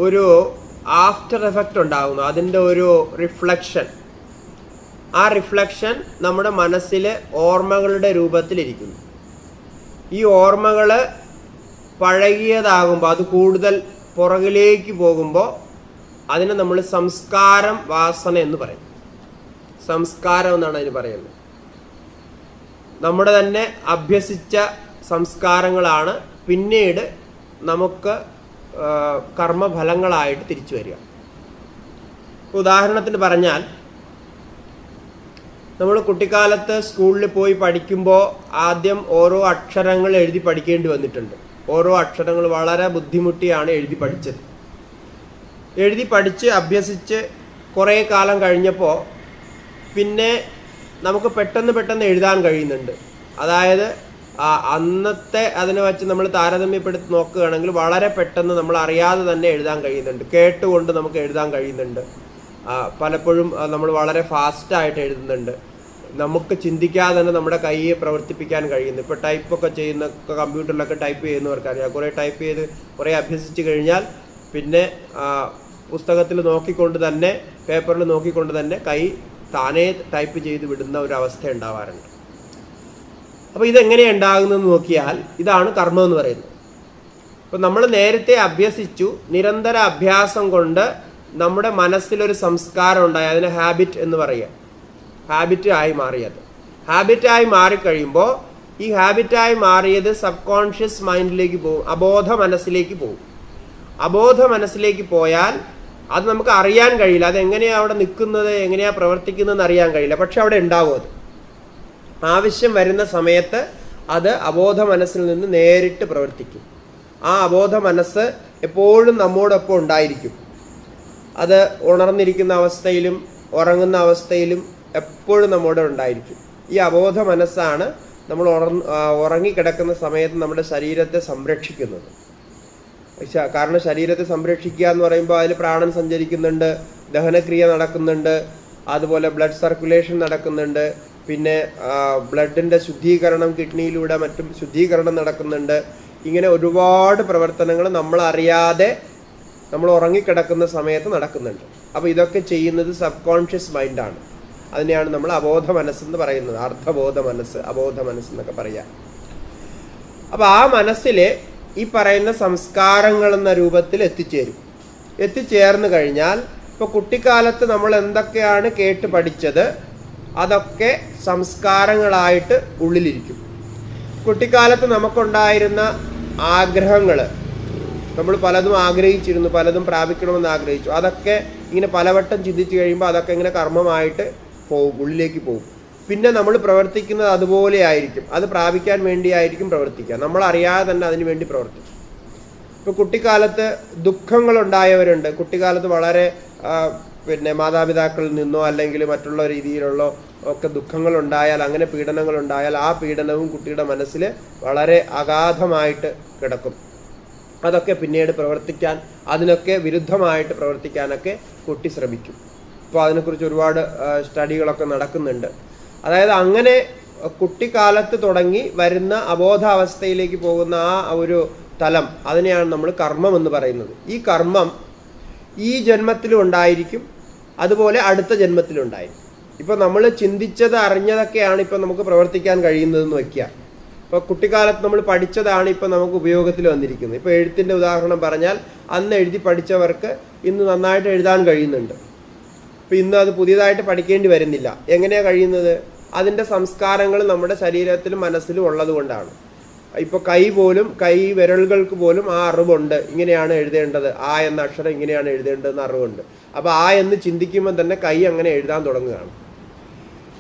ഒരു ആഫ്റ്റർ എഫക്റ്റ് ഉണ്ടാകുന്നു. അതിന്റെ ഒരു റിഫ്ലക്ഷൻ. ആ റിഫ്ലക്ഷൻ നമ്മുടെ മനസ്സിൽ ഓർമ്മകളുടെ രൂപത്തിലിരിക്കുന്നു. ഈ ഓർമ്മകൾ പഴകിയതാകുമ്പോൾ അത് കൂടുതൽ പുറകിലേക്ക് പോകുമ്പോൾ അതിനെ നമ്മൾ സംസ്കാരം വാസന എന്ന് പറയും. സംസ്കാരം എന്നാണ് അതിന് പറയുന്നത്. നമ്മുടെ തന്നെ അഭ്യസിച്ച സംസ്കാരങ്ങളാണ് പിന്നീട് നമുക്ക് കർമ്മഫലങ്ങളായിട്ട് തിരിച്ചു വരിക. ഉദാഹരണത്തിന് പറഞ്ഞാൽ നമ്മൾ കുട്ടിക്കാലത്ത് സ്കൂളിൽ പോയി പഠിക്കുമ്പോൾ ആദ്യം ഓരോ അക്ഷരങ്ങൾ എഴുതി പഠിക്കേണ്ടി വന്നിട്ടുണ്ട്. ഓരോ അക്ഷരങ്ങൾ വളരെ ബുദ്ധിമുട്ടിയാണ് എഴുതി പഠിച്ചത്. എഴുതി പഠിച്ച് അഭ്യസിച്ച് കുറേ കാലം കഴിഞ്ഞപ്പോൾ പിന്നെ നമുക്ക് പെട്ടെന്ന് പെട്ടെന്ന് എഴുതാൻ കഴിയുന്നുണ്ട്. അതായത് അന്നത്തെ അതിനെ വെച്ച് നമ്മൾ താരതമ്യപ്പെടുത്തി നോക്കുകയാണെങ്കിൽ വളരെ പെട്ടെന്ന് നമ്മൾ അറിയാതെ തന്നെ എഴുതാൻ കഴിയുന്നുണ്ട്. കേട്ടുകൊണ്ട് നമുക്ക് എഴുതാൻ കഴിയുന്നുണ്ട്. പലപ്പോഴും നമ്മൾ വളരെ ഫാസ്റ്റായിട്ട് എഴുതുന്നുണ്ട്. നമുക്ക് ചിന്തിക്കാതെ തന്നെ നമ്മുടെ കൈയെ പ്രവർത്തിപ്പിക്കാൻ കഴിയുന്നു. ഇപ്പോൾ ടൈപ്പൊക്കെ ചെയ്യുന്ന കമ്പ്യൂട്ടറിലൊക്കെ ടൈപ്പ് ചെയ്യുന്നവർക്കറിയാം. കുറേ ടൈപ്പ് ചെയ്ത് കുറേ അഭ്യസിച്ച് കഴിഞ്ഞാൽ പിന്നെ പുസ്തകത്തിൽ നോക്കിക്കൊണ്ട് തന്നെ പേപ്പറിൽ നോക്കിക്കൊണ്ട് തന്നെ കൈ താനേ ടൈപ്പ് ചെയ്ത് വിടുന്ന ഒരു അവസ്ഥ ഉണ്ടാവാറുണ്ട്. അപ്പോൾ ഇതെങ്ങനെയാണ് ഉണ്ടാകുന്നതെന്ന് നോക്കിയാൽ ഇതാണ് കർമ്മം എന്ന് പറയുന്നത്. അപ്പോൾ നമ്മൾ നേരത്തെ അഭ്യസിച്ചു നിരന്തര അഭ്യാസം കൊണ്ട് നമ്മുടെ മനസ്സിലൊരു സംസ്കാരം ഉണ്ടായി അതിന് ഹാബിറ്റ് എന്ന് പറയുക. ഹാബിറ്റ് ആയി മാറിയത്. ഹാബിറ്റായി മാറിക്കഴിയുമ്പോൾ ഈ ഹാബിറ്റായി മാറിയത് സബ് കോൺഷ്യസ് മൈൻഡിലേക്ക് പോകും അബോധ മനസ്സിലേക്ക് പോകും. അബോധ മനസ്സിലേക്ക് പോയാൽ അത് നമുക്ക് അറിയാൻ കഴിയില്ല. അത് എങ്ങനെയാണ് അവിടെ നിൽക്കുന്നത് എങ്ങനെയാണ് പ്രവർത്തിക്കുന്നതെന്ന് അറിയാൻ കഴിയില്ല. പക്ഷെ അവിടെ ഉണ്ടാവും അത്. ആവശ്യം വരുന്ന സമയത്ത് അത് അബോധ മനസ്സിൽ നിന്ന് നേരിട്ട് പ്രവർത്തിക്കും. ആ അബോധ മനസ്സ് എപ്പോഴും നമ്മോടൊപ്പം ഉണ്ടായിരിക്കും. അത് ഉണർന്നിരിക്കുന്ന അവസ്ഥയിലും ഉറങ്ങുന്ന അവസ്ഥയിലും എപ്പോഴും നമ്മുടെ ഉണ്ടായിരിക്കും. ഈ അബോധ മനസ്സാണ് നമ്മൾ കിടക്കുന്ന ഉറങ്ങിക്കിടക്കുന്ന സമയത്ത് നമ്മുടെ ശരീരത്തെ സംരക്ഷിക്കുന്നത്. കാരണം ശരീരത്തെ സംരക്ഷിക്കുക എന്ന് പറയുമ്പോൾ അതിൽ പ്രാണൻ സഞ്ചരിക്കുന്നുണ്ട് ദഹനക്രിയ നടക്കുന്നുണ്ട് അതുപോലെ ബ്ലഡ് സർക്കുലേഷൻ നടക്കുന്നുണ്ട് പിന്നെ ബ്ലഡിന്റെ ശുദ്ധീകരണം കിഡ്നിയിലൂടെ മറ്റും ശുദ്ധീകരണം നടക്കുന്നുണ്ട്. ഇങ്ങനെ ഒരുപാട് പ്രവർത്തനങ്ങൾ നമ്മൾ അറിയാതെ നമ്മൾ ഉറങ്ങിക്കിടക്കുന്ന സമയത്ത് നടക്കുന്നുണ്ട്. അപ്പോൾ ഇതൊക്കെ ചെയ്യുന്നത് സബ് കോൺഷ്യസ് മൈൻഡാണ് അതിനെയാണ് നമ്മൾ അബോധ മനസ്സെന്ന് പറയുന്നത്. അർദ്ധബോധ മനസ്സ് അബോധ മനസ്സെന്നൊക്കെ പറയാം. അപ്പോൾ ആ മനസ്സിൽ ഈ പറയുന്ന സംസ്കാരങ്ങൾ എന്ന രൂപത്തിൽ എത്തിച്ചേരും. എത്തിച്ചേർന്ന് കഴിഞ്ഞാൽ ഇപ്പോൾ കുട്ടിക്കാലത്ത് നമ്മൾ എന്തൊക്കെയാണ് കേട്ട് പഠിച്ചത് അതൊക്കെ സംസ്കാരങ്ങളായിട്ട് ഉള്ളിലിരിക്കും. കുട്ടിക്കാലത്ത് നമുക്കുണ്ടായിരുന്ന ആഗ്രഹങ്ങൾ നമ്മൾ പലതും ആഗ്രഹിച്ചിരുന്നു പലതും പ്രാപിക്കണമെന്ന് ആഗ്രഹിച്ചു. അതൊക്കെ ഇങ്ങനെ പലവട്ടം ചിന്തിച്ചു കഴിയുമ്പോൾ അതൊക്കെ ഇങ്ങനെ കർമ്മമായിട്ട് പോകും ഉള്ളിലേക്ക് പോകും. പിന്നെ നമ്മൾ പ്രവർത്തിക്കുന്നത് അതുപോലെ ആയിരിക്കും. അത് പ്രാപിക്കാൻ വേണ്ടിയായിരിക്കും പ്രവർത്തിക്കുക. നമ്മൾ അറിയാതെ തന്നെ അതിനു വേണ്ടി പ്രവർത്തിക്കും. ഇപ്പോൾ കുട്ടിക്കാലത്ത് ദുഃഖങ്ങളുണ്ടായവരുണ്ട്. കുട്ടിക്കാലത്ത് വളരെ പിന്നെ മാതാപിതാക്കളിൽ നിന്നോ അല്ലെങ്കിൽ മറ്റുള്ള രീതിയിലുള്ള ഒക്കെ ദുഃഖങ്ങൾ ഉണ്ടായാൽ അങ്ങനെ പീഡനങ്ങൾ ഉണ്ടായാൽ ആ പീഡനവും കുട്ടിയുടെ മനസ്സിൽ വളരെ അഗാധമായിട്ട് കിടക്കും. അതൊക്കെ പിന്നീട് പ്രവർത്തിക്കാൻ അതിനൊക്കെ വിരുദ്ധമായിട്ട് പ്രവർത്തിക്കാനൊക്കെ കുട്ടി ശ്രമിക്കും. ഇപ്പോൾ അതിനെക്കുറിച്ച് ഒരുപാട് സ്റ്റഡികളൊക്കെ നടക്കുന്നുണ്ട്. അതായത് അങ്ങനെ കുട്ടിക്കാലത്ത് തുടങ്ങി വരുന്ന അബോധാവസ്ഥയിലേക്ക് പോകുന്ന ആ ഒരു തലം അതിനെയാണ് നമ്മൾ കർമ്മം എന്ന് പറയുന്നത്. ഈ കർമ്മം ഈ ജന്മത്തിലും ഉണ്ടായിരിക്കും അതുപോലെ അടുത്ത ജന്മത്തിലും ഉണ്ടായിരിക്കും. ഇപ്പോൾ നമ്മൾ ചിന്തിച്ചത് അറിഞ്ഞതൊക്കെയാണ് ഇപ്പോൾ നമുക്ക് പ്രവർത്തിക്കാൻ കഴിയുന്നതെന്ന് വയ്ക്കുക ഇപ്പോൾ കുട്ടിക്കാലത്ത് നമ്മൾ പഠിച്ചതാണ് ഇപ്പോൾ നമുക്ക് ഉപയോഗത്തിൽ വന്നിരിക്കുന്നത്. ഇപ്പോൾ എഴുത്തിന്റെ ഉദാഹരണം പറഞ്ഞാൽ അന്ന് എഴുതി പഠിച്ചവർക്ക് ഇന്ന് നന്നായിട്ട് എഴുതാൻ കഴിയുന്നുണ്ട്. അപ്പോൾ ഇന്ന് അത് പുതിയതായിട്ട് പഠിക്കേണ്ടി വരുന്നില്ല. എങ്ങനെയാണ് കഴിയുന്നത്? അതിന്റെ സംസ്കാരങ്ങൾ നമ്മുടെ ശരീരത്തിലും മനസ്സിലും ഉള്ളത് കൊണ്ടാണ്. ഇപ്പോൾ കൈ പോലും കൈ വിരലുകൾക്ക് പോലും ആ അറിവുണ്ട്. ഇങ്ങനെയാണ് എഴുതേണ്ടത്. ആ എന്ന അക്ഷരം ഇങ്ങനെയാണ് എഴുതേണ്ടതെന്ന് അറിവുണ്ട്. അപ്പോൾ ആ എന്ന് ചിന്തിക്കുമ്പോൾ തന്നെ കൈ അങ്ങനെ എഴുതാൻ തുടങ്ങുകയാണ്.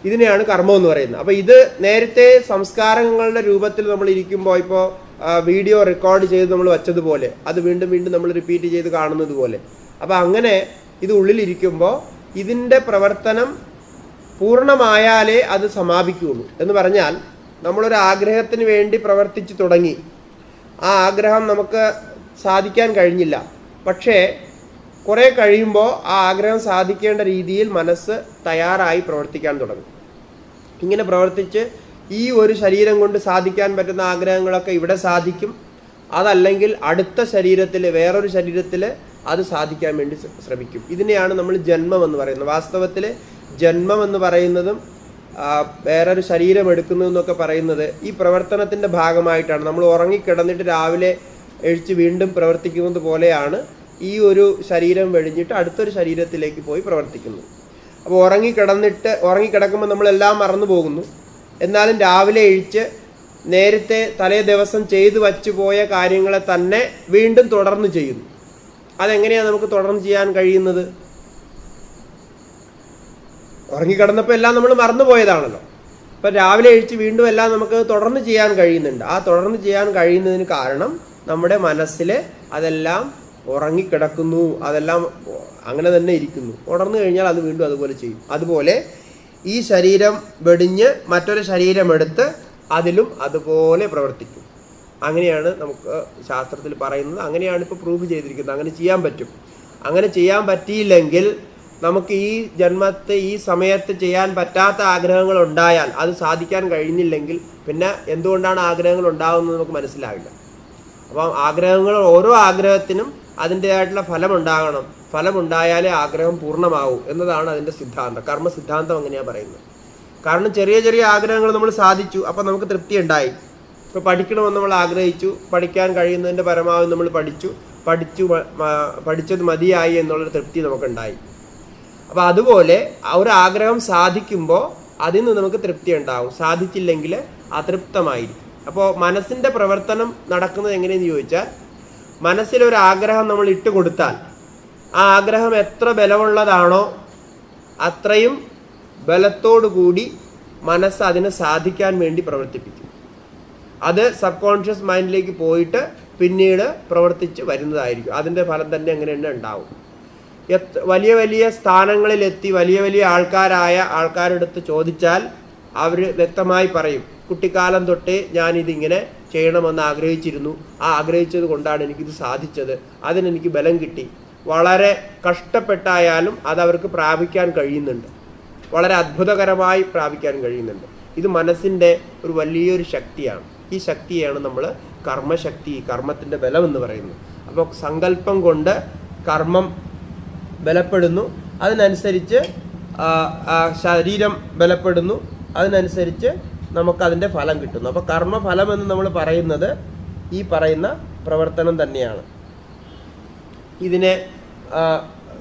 ഇതിനെയാണ് കർമ്മം എന്ന് പറയുന്നത്. അപ്പോൾ ഇത് നേരത്തെ സംസ്കാരങ്ങളുടെ രൂപത്തിൽ നമ്മൾ ഇരിക്കുമ്പോൾ ഇപ്പോൾ വീഡിയോ റെക്കോർഡ് ചെയ്ത് നമ്മൾ വെച്ചതുപോലെ അത് വീണ്ടും വീണ്ടും നമ്മൾ റിപ്പീറ്റ് ചെയ്ത് കാണുന്നത് പോലെ അപ്പോൾ അങ്ങനെ ഇത് ഉള്ളിലിരിക്കുമ്പോൾ ഇതിന്റെ പ്രവർത്തനം പൂർണമായാലേ അത് സമാപിക്കുകയുള്ളൂ. എന്ന് പറഞ്ഞാൽ നമ്മളൊരു ആഗ്രഹത്തിന് വേണ്ടി പ്രവർത്തിച്ചു തുടങ്ങി. ആ ആഗ്രഹം നമുക്ക് സാധിക്കാൻ കഴിഞ്ഞില്ല. പക്ഷേ കുറേ കഴിയുമ്പോൾ ആ ആഗ്രഹം സാധിക്കേണ്ട രീതിയിൽ മനസ്സ് തയ്യാറായി പ്രവർത്തിക്കാൻ തുടങ്ങും. ഇങ്ങനെ പ്രവർത്തിച്ച് ഈ ഒരു ശരീരം കൊണ്ട് സാധിക്കാൻ പറ്റുന്ന ആഗ്രഹങ്ങളൊക്കെ ഇവിടെ സാധിക്കും. അതല്ലെങ്കിൽ അടുത്ത ശരീരത്തിൽ വേറൊരു ശരീരത്തിൽ അത് സാധിക്കാൻ വേണ്ടി ശ്രമിക്കും. ഇതിനെയാണ് നമ്മൾ ജന്മം എന്ന് പറയുന്നത്. വാസ്തവത്തിൽ ജന്മം എന്ന് പറയുന്നതും വേറൊരു ശരീരം എടുക്കുന്നതെന്നൊക്കെ പറയുന്നത് ഈ പ്രവർത്തനത്തിന്റെ ഭാഗമായിട്ടാണ്. നമ്മൾ ഉറങ്ങിക്കിടന്നിട്ട് രാവിലെ എഴിച്ച് വീണ്ടും പ്രവർത്തിക്കുന്നത് പോലെയാണ് ഈ ഒരു ശരീരം വെടിഞ്ഞിട്ട് അടുത്തൊരു ശരീരത്തിലേക്ക് പോയി പ്രവർത്തിക്കുന്നു അപ്പോൾ ഉറങ്ങിക്കിടന്നിട്ട് ഉറങ്ങിക്കിടക്കുമ്പോൾ നമ്മളെല്ലാം മറന്നു പോകുന്നു. എന്നാലും രാവിലെ എഴിച്ച് നേരത്തെ തലേ ദിവസം ചെയ്തു വച്ചു പോയ കാര്യങ്ങളെ തന്നെ വീണ്ടും തുടർന്ന് ചെയ്യുന്നു. അതെങ്ങനെയാണ് നമുക്ക് തുടർന്ന് ചെയ്യാൻ കഴിയുന്നത്? ഉറങ്ങിക്കിടന്നപ്പോൾ എല്ലാം നമ്മൾ മറന്നുപോയതാണല്ലോ. ഇപ്പം രാവിലെ എഴുച്ച് വീണ്ടും എല്ലാം നമുക്ക് തുടർന്ന് ചെയ്യാൻ കഴിയുന്നുണ്ട്. ആ തുടർന്ന് ചെയ്യാൻ കഴിയുന്നതിന് കാരണം നമ്മുടെ മനസ്സിൽ അതെല്ലാം ഉറങ്ങിക്കിടക്കുന്നു അതെല്ലാം അങ്ങനെ തന്നെ ഇരിക്കുന്നു. ഉണർന്നു കഴിഞ്ഞാൽ അത് വീണ്ടും അതുപോലെ ചെയ്യും. അതുപോലെ ഈ ശരീരം വെടിഞ്ഞ് മറ്റൊരു ശരീരം എടുത്ത് അതിലും അതുപോലെ പ്രവർത്തിക്കും. അങ്ങനെയാണ് നമുക്ക് ശാസ്ത്രത്തിൽ പറയുന്നത്. അങ്ങനെയാണ് ഇപ്പോൾ പ്രൂവ് ചെയ്തിരിക്കുന്നത്. അങ്ങനെ ചെയ്യാൻ പറ്റും. അങ്ങനെ ചെയ്യാൻ പറ്റിയില്ലെങ്കിൽ നമുക്ക് ഈ ജന്മത്തെ ഈ സമയത്ത് ചെയ്യാൻ പറ്റാത്ത ആഗ്രഹങ്ങൾ ഉണ്ടായാൽ അത് സാധിക്കാൻ കഴിഞ്ഞില്ലെങ്കിൽ പിന്നെ എന്തുകൊണ്ടാണ് ആഗ്രഹങ്ങൾ ഉണ്ടാകുന്നത് നമുക്ക് മനസ്സിലാവില്ല. അപ്പം ആഗ്രഹങ്ങൾ ഓരോ ആഗ്രഹത്തിനും അതിന്റെതായിട്ടുള്ള ഫലം ഉണ്ടാകണം. ഫലം ഉണ്ടായാലേ ആഗ്രഹം പൂർണമാവൂ എന്നതാണ് അതിന്റെ സിദ്ധാന്തം. കർമ്മ സിദ്ധാന്തം അങ്ങനെയാണ് പറയുന്നത്. കാരണം ചെറിയ ചെറിയ ആഗ്രഹങ്ങൾ നമ്മൾ സാധിച്ചു. അപ്പം നമുക്ക് തൃപ്തി ഉണ്ടായി. ഇപ്പോൾ പഠിക്കണമെന്ന് നമ്മൾ ആഗ്രഹിച്ചു. പഠിക്കാൻ കഴിയുന്നതിന്റെ പരമാവധി നമ്മൾ പഠിച്ചു. പഠിച്ചു പഠിച്ചത് മതിയായി എന്നുള്ളൊരു തൃപ്തി നമുക്കുണ്ടായി. അപ്പോൾ അതുപോലെ ഒരു ആഗ്രഹം സാധിക്കുമ്പോൾ അതിൽ നിന്ന് നമുക്ക് തൃപ്തി ഉണ്ടാവും. സാധിച്ചില്ലെങ്കിൽ അതൃപ്തമായിരിക്കും. അപ്പോൾ മനസ്സിന്റെ പ്രവർത്തനം നടക്കുന്നത് എങ്ങനെയെന്ന് ചോദിച്ചാൽ മനസ്സിലൊരു ആഗ്രഹം നമ്മൾ ഇട്ട് കൊടുത്താൽ ആ ആഗ്രഹം എത്ര ബലമുള്ളതാണോ അത്രയും ബലത്തോടു കൂടി മനസ്സ് അതിനെ സാധിക്കാൻ വേണ്ടി പ്രവർത്തിപ്പിക്കും. അത് സബ് കോൺഷ്യസ് മൈൻഡിലേക്ക് പോയിട്ട് പിന്നീട് പ്രവർത്തിച്ച് വരുന്നതായിരിക്കും. അതിന്റെ ഫലം തന്നെ അങ്ങനെ തന്നെ ഉണ്ടാവും. വലിയ വലിയ സ്ഥാനങ്ങളിലെത്തി വലിയ വലിയ ആൾക്കാരായ ആൾക്കാരെടുത്ത് ചോദിച്ചാൽ അവർ വ്യക്തമായി പറയും കുട്ടിക്കാലം തൊട്ടേ ഞാനിതിങ്ങനെ ചെയ്യണമെന്ന് ആഗ്രഹിച്ചിരുന്നു. ആ ആഗ്രഹിച്ചത് കൊണ്ടാണ് എനിക്കിത് സാധിച്ചത്. അതിനെനിക്ക് ബലം കിട്ടി. വളരെ കഷ്ടപ്പെട്ടായാലും അത് അവർക്ക് പ്രാപിക്കാൻ കഴിയുന്നുണ്ട്. വളരെ അത്ഭുതകരമായി പ്രാപിക്കാൻ കഴിയുന്നുണ്ട്. ഇത് മനസ്സിന്റെ ഒരു വലിയൊരു ശക്തിയാണ്. ഈ ശക്തിയാണ് നമ്മൾ കർമ്മശക്തി കർമ്മത്തിന്റെ ബലം എന്ന് പറയുന്നത്. അപ്പോൾ സങ്കല്പം കൊണ്ട് കർമ്മം ബലപ്പെടുന്നു. അതിനനുസരിച്ച് ശരീരം ബലപ്പെടുന്നു. അതിനനുസരിച്ച് നമുക്കതിന്റെ ഫലം കിട്ടുന്നു. അപ്പോൾ കർമ്മഫലം എന്ന് നമ്മൾ പറയുന്നത് ഈ പറയുന്ന പ്രവർത്തനം തന്നെയാണ്. ഇതിനെ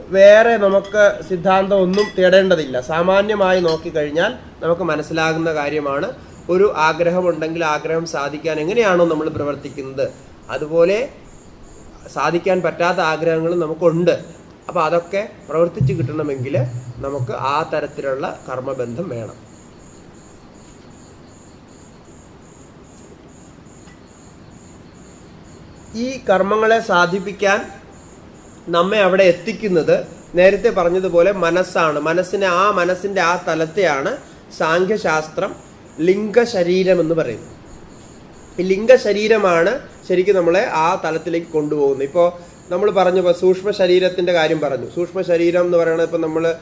വേറെ നമുക്ക് സിദ്ധാന്തം ഒന്നും തേടേണ്ടതില്ല. സാമാന്യമായി നോക്കിക്കഴിഞ്ഞാൽ നമുക്ക് മനസ്സിലാകുന്ന കാര്യമാണ് ഒരു ആഗ്രഹമുണ്ടെങ്കിൽ ആഗ്രഹം സാധിക്കാൻ എങ്ങനെയാണോ നമ്മൾ പ്രവർത്തിക്കുന്നത്. അതുപോലെ സാധിക്കാൻ പറ്റാത്ത ആഗ്രഹങ്ങളും നമുക്കുണ്ട്. അപ്പോൾ അതൊക്കെ പ്രവർത്തിച്ച് കിട്ടണമെങ്കിൽ നമുക്ക് ആ തരത്തിലുള്ള കർമ്മബന്ധം വേണം. ഈ കർമ്മങ്ങളെ സാധിപ്പിക്കാൻ നമ്മെ അവിടെ എത്തിക്കുന്നത് നേരത്തെ പറഞ്ഞതുപോലെ മനസ്സാണ്. മനസ്സിനെ ആ മനസ്സിന്റെ ആ തലത്തെയാണ് സാഖ്യശാസ്ത്രം ലിംഗശരീരം എന്ന് പറയുന്നു. ഈ ലിംഗശരീരമാണ് ശരിക്കും നമ്മളെ ആ തലത്തിലേക്ക് കൊണ്ടുപോകുന്നത്. ഇപ്പോൾ നമ്മൾ പറഞ്ഞു ഇപ്പോൾ സൂക്ഷ്മ ശരീരത്തിന്റെ കാര്യം പറഞ്ഞു. സൂക്ഷ്മ ശരീരം എന്ന് പറയുന്നത് ഇപ്പോൾ നമ്മൾ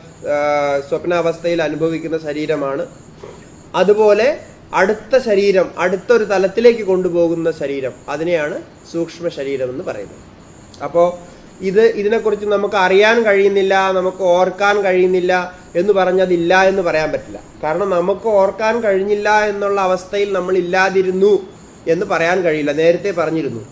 സ്വപ്നാവസ്ഥയിൽ അനുഭവിക്കുന്ന ശരീരമാണ്. അതുപോലെ അടുത്ത ശരീരം അടുത്തൊരു തലത്തിലേക്ക് കൊണ്ടുപോകുന്ന ശരീരം അതിനെയാണ് സൂക്ഷ്മ ശരീരം എന്ന് പറയുന്നത്. അപ്പോൾ ഇത് ഇതിനെക്കുറിച്ച് നമുക്ക് അറിയാൻ കഴിയുന്നില്ല നമുക്ക് ഓർക്കാൻ കഴിയുന്നില്ല എന്ന് പറഞ്ഞതില്ല എന്ന് പറയാൻ പറ്റില്ല. കാരണം നമുക്ക് ഓർക്കാൻ കഴിഞ്ഞില്ല എന്നുള്ള അവസ്ഥയിൽ നമ്മൾ ഇല്ലാതിരുന്നു എന്ന് പറയാൻ കഴിയില്ല. നേരത്തെ പറഞ്ഞിരുന്നു.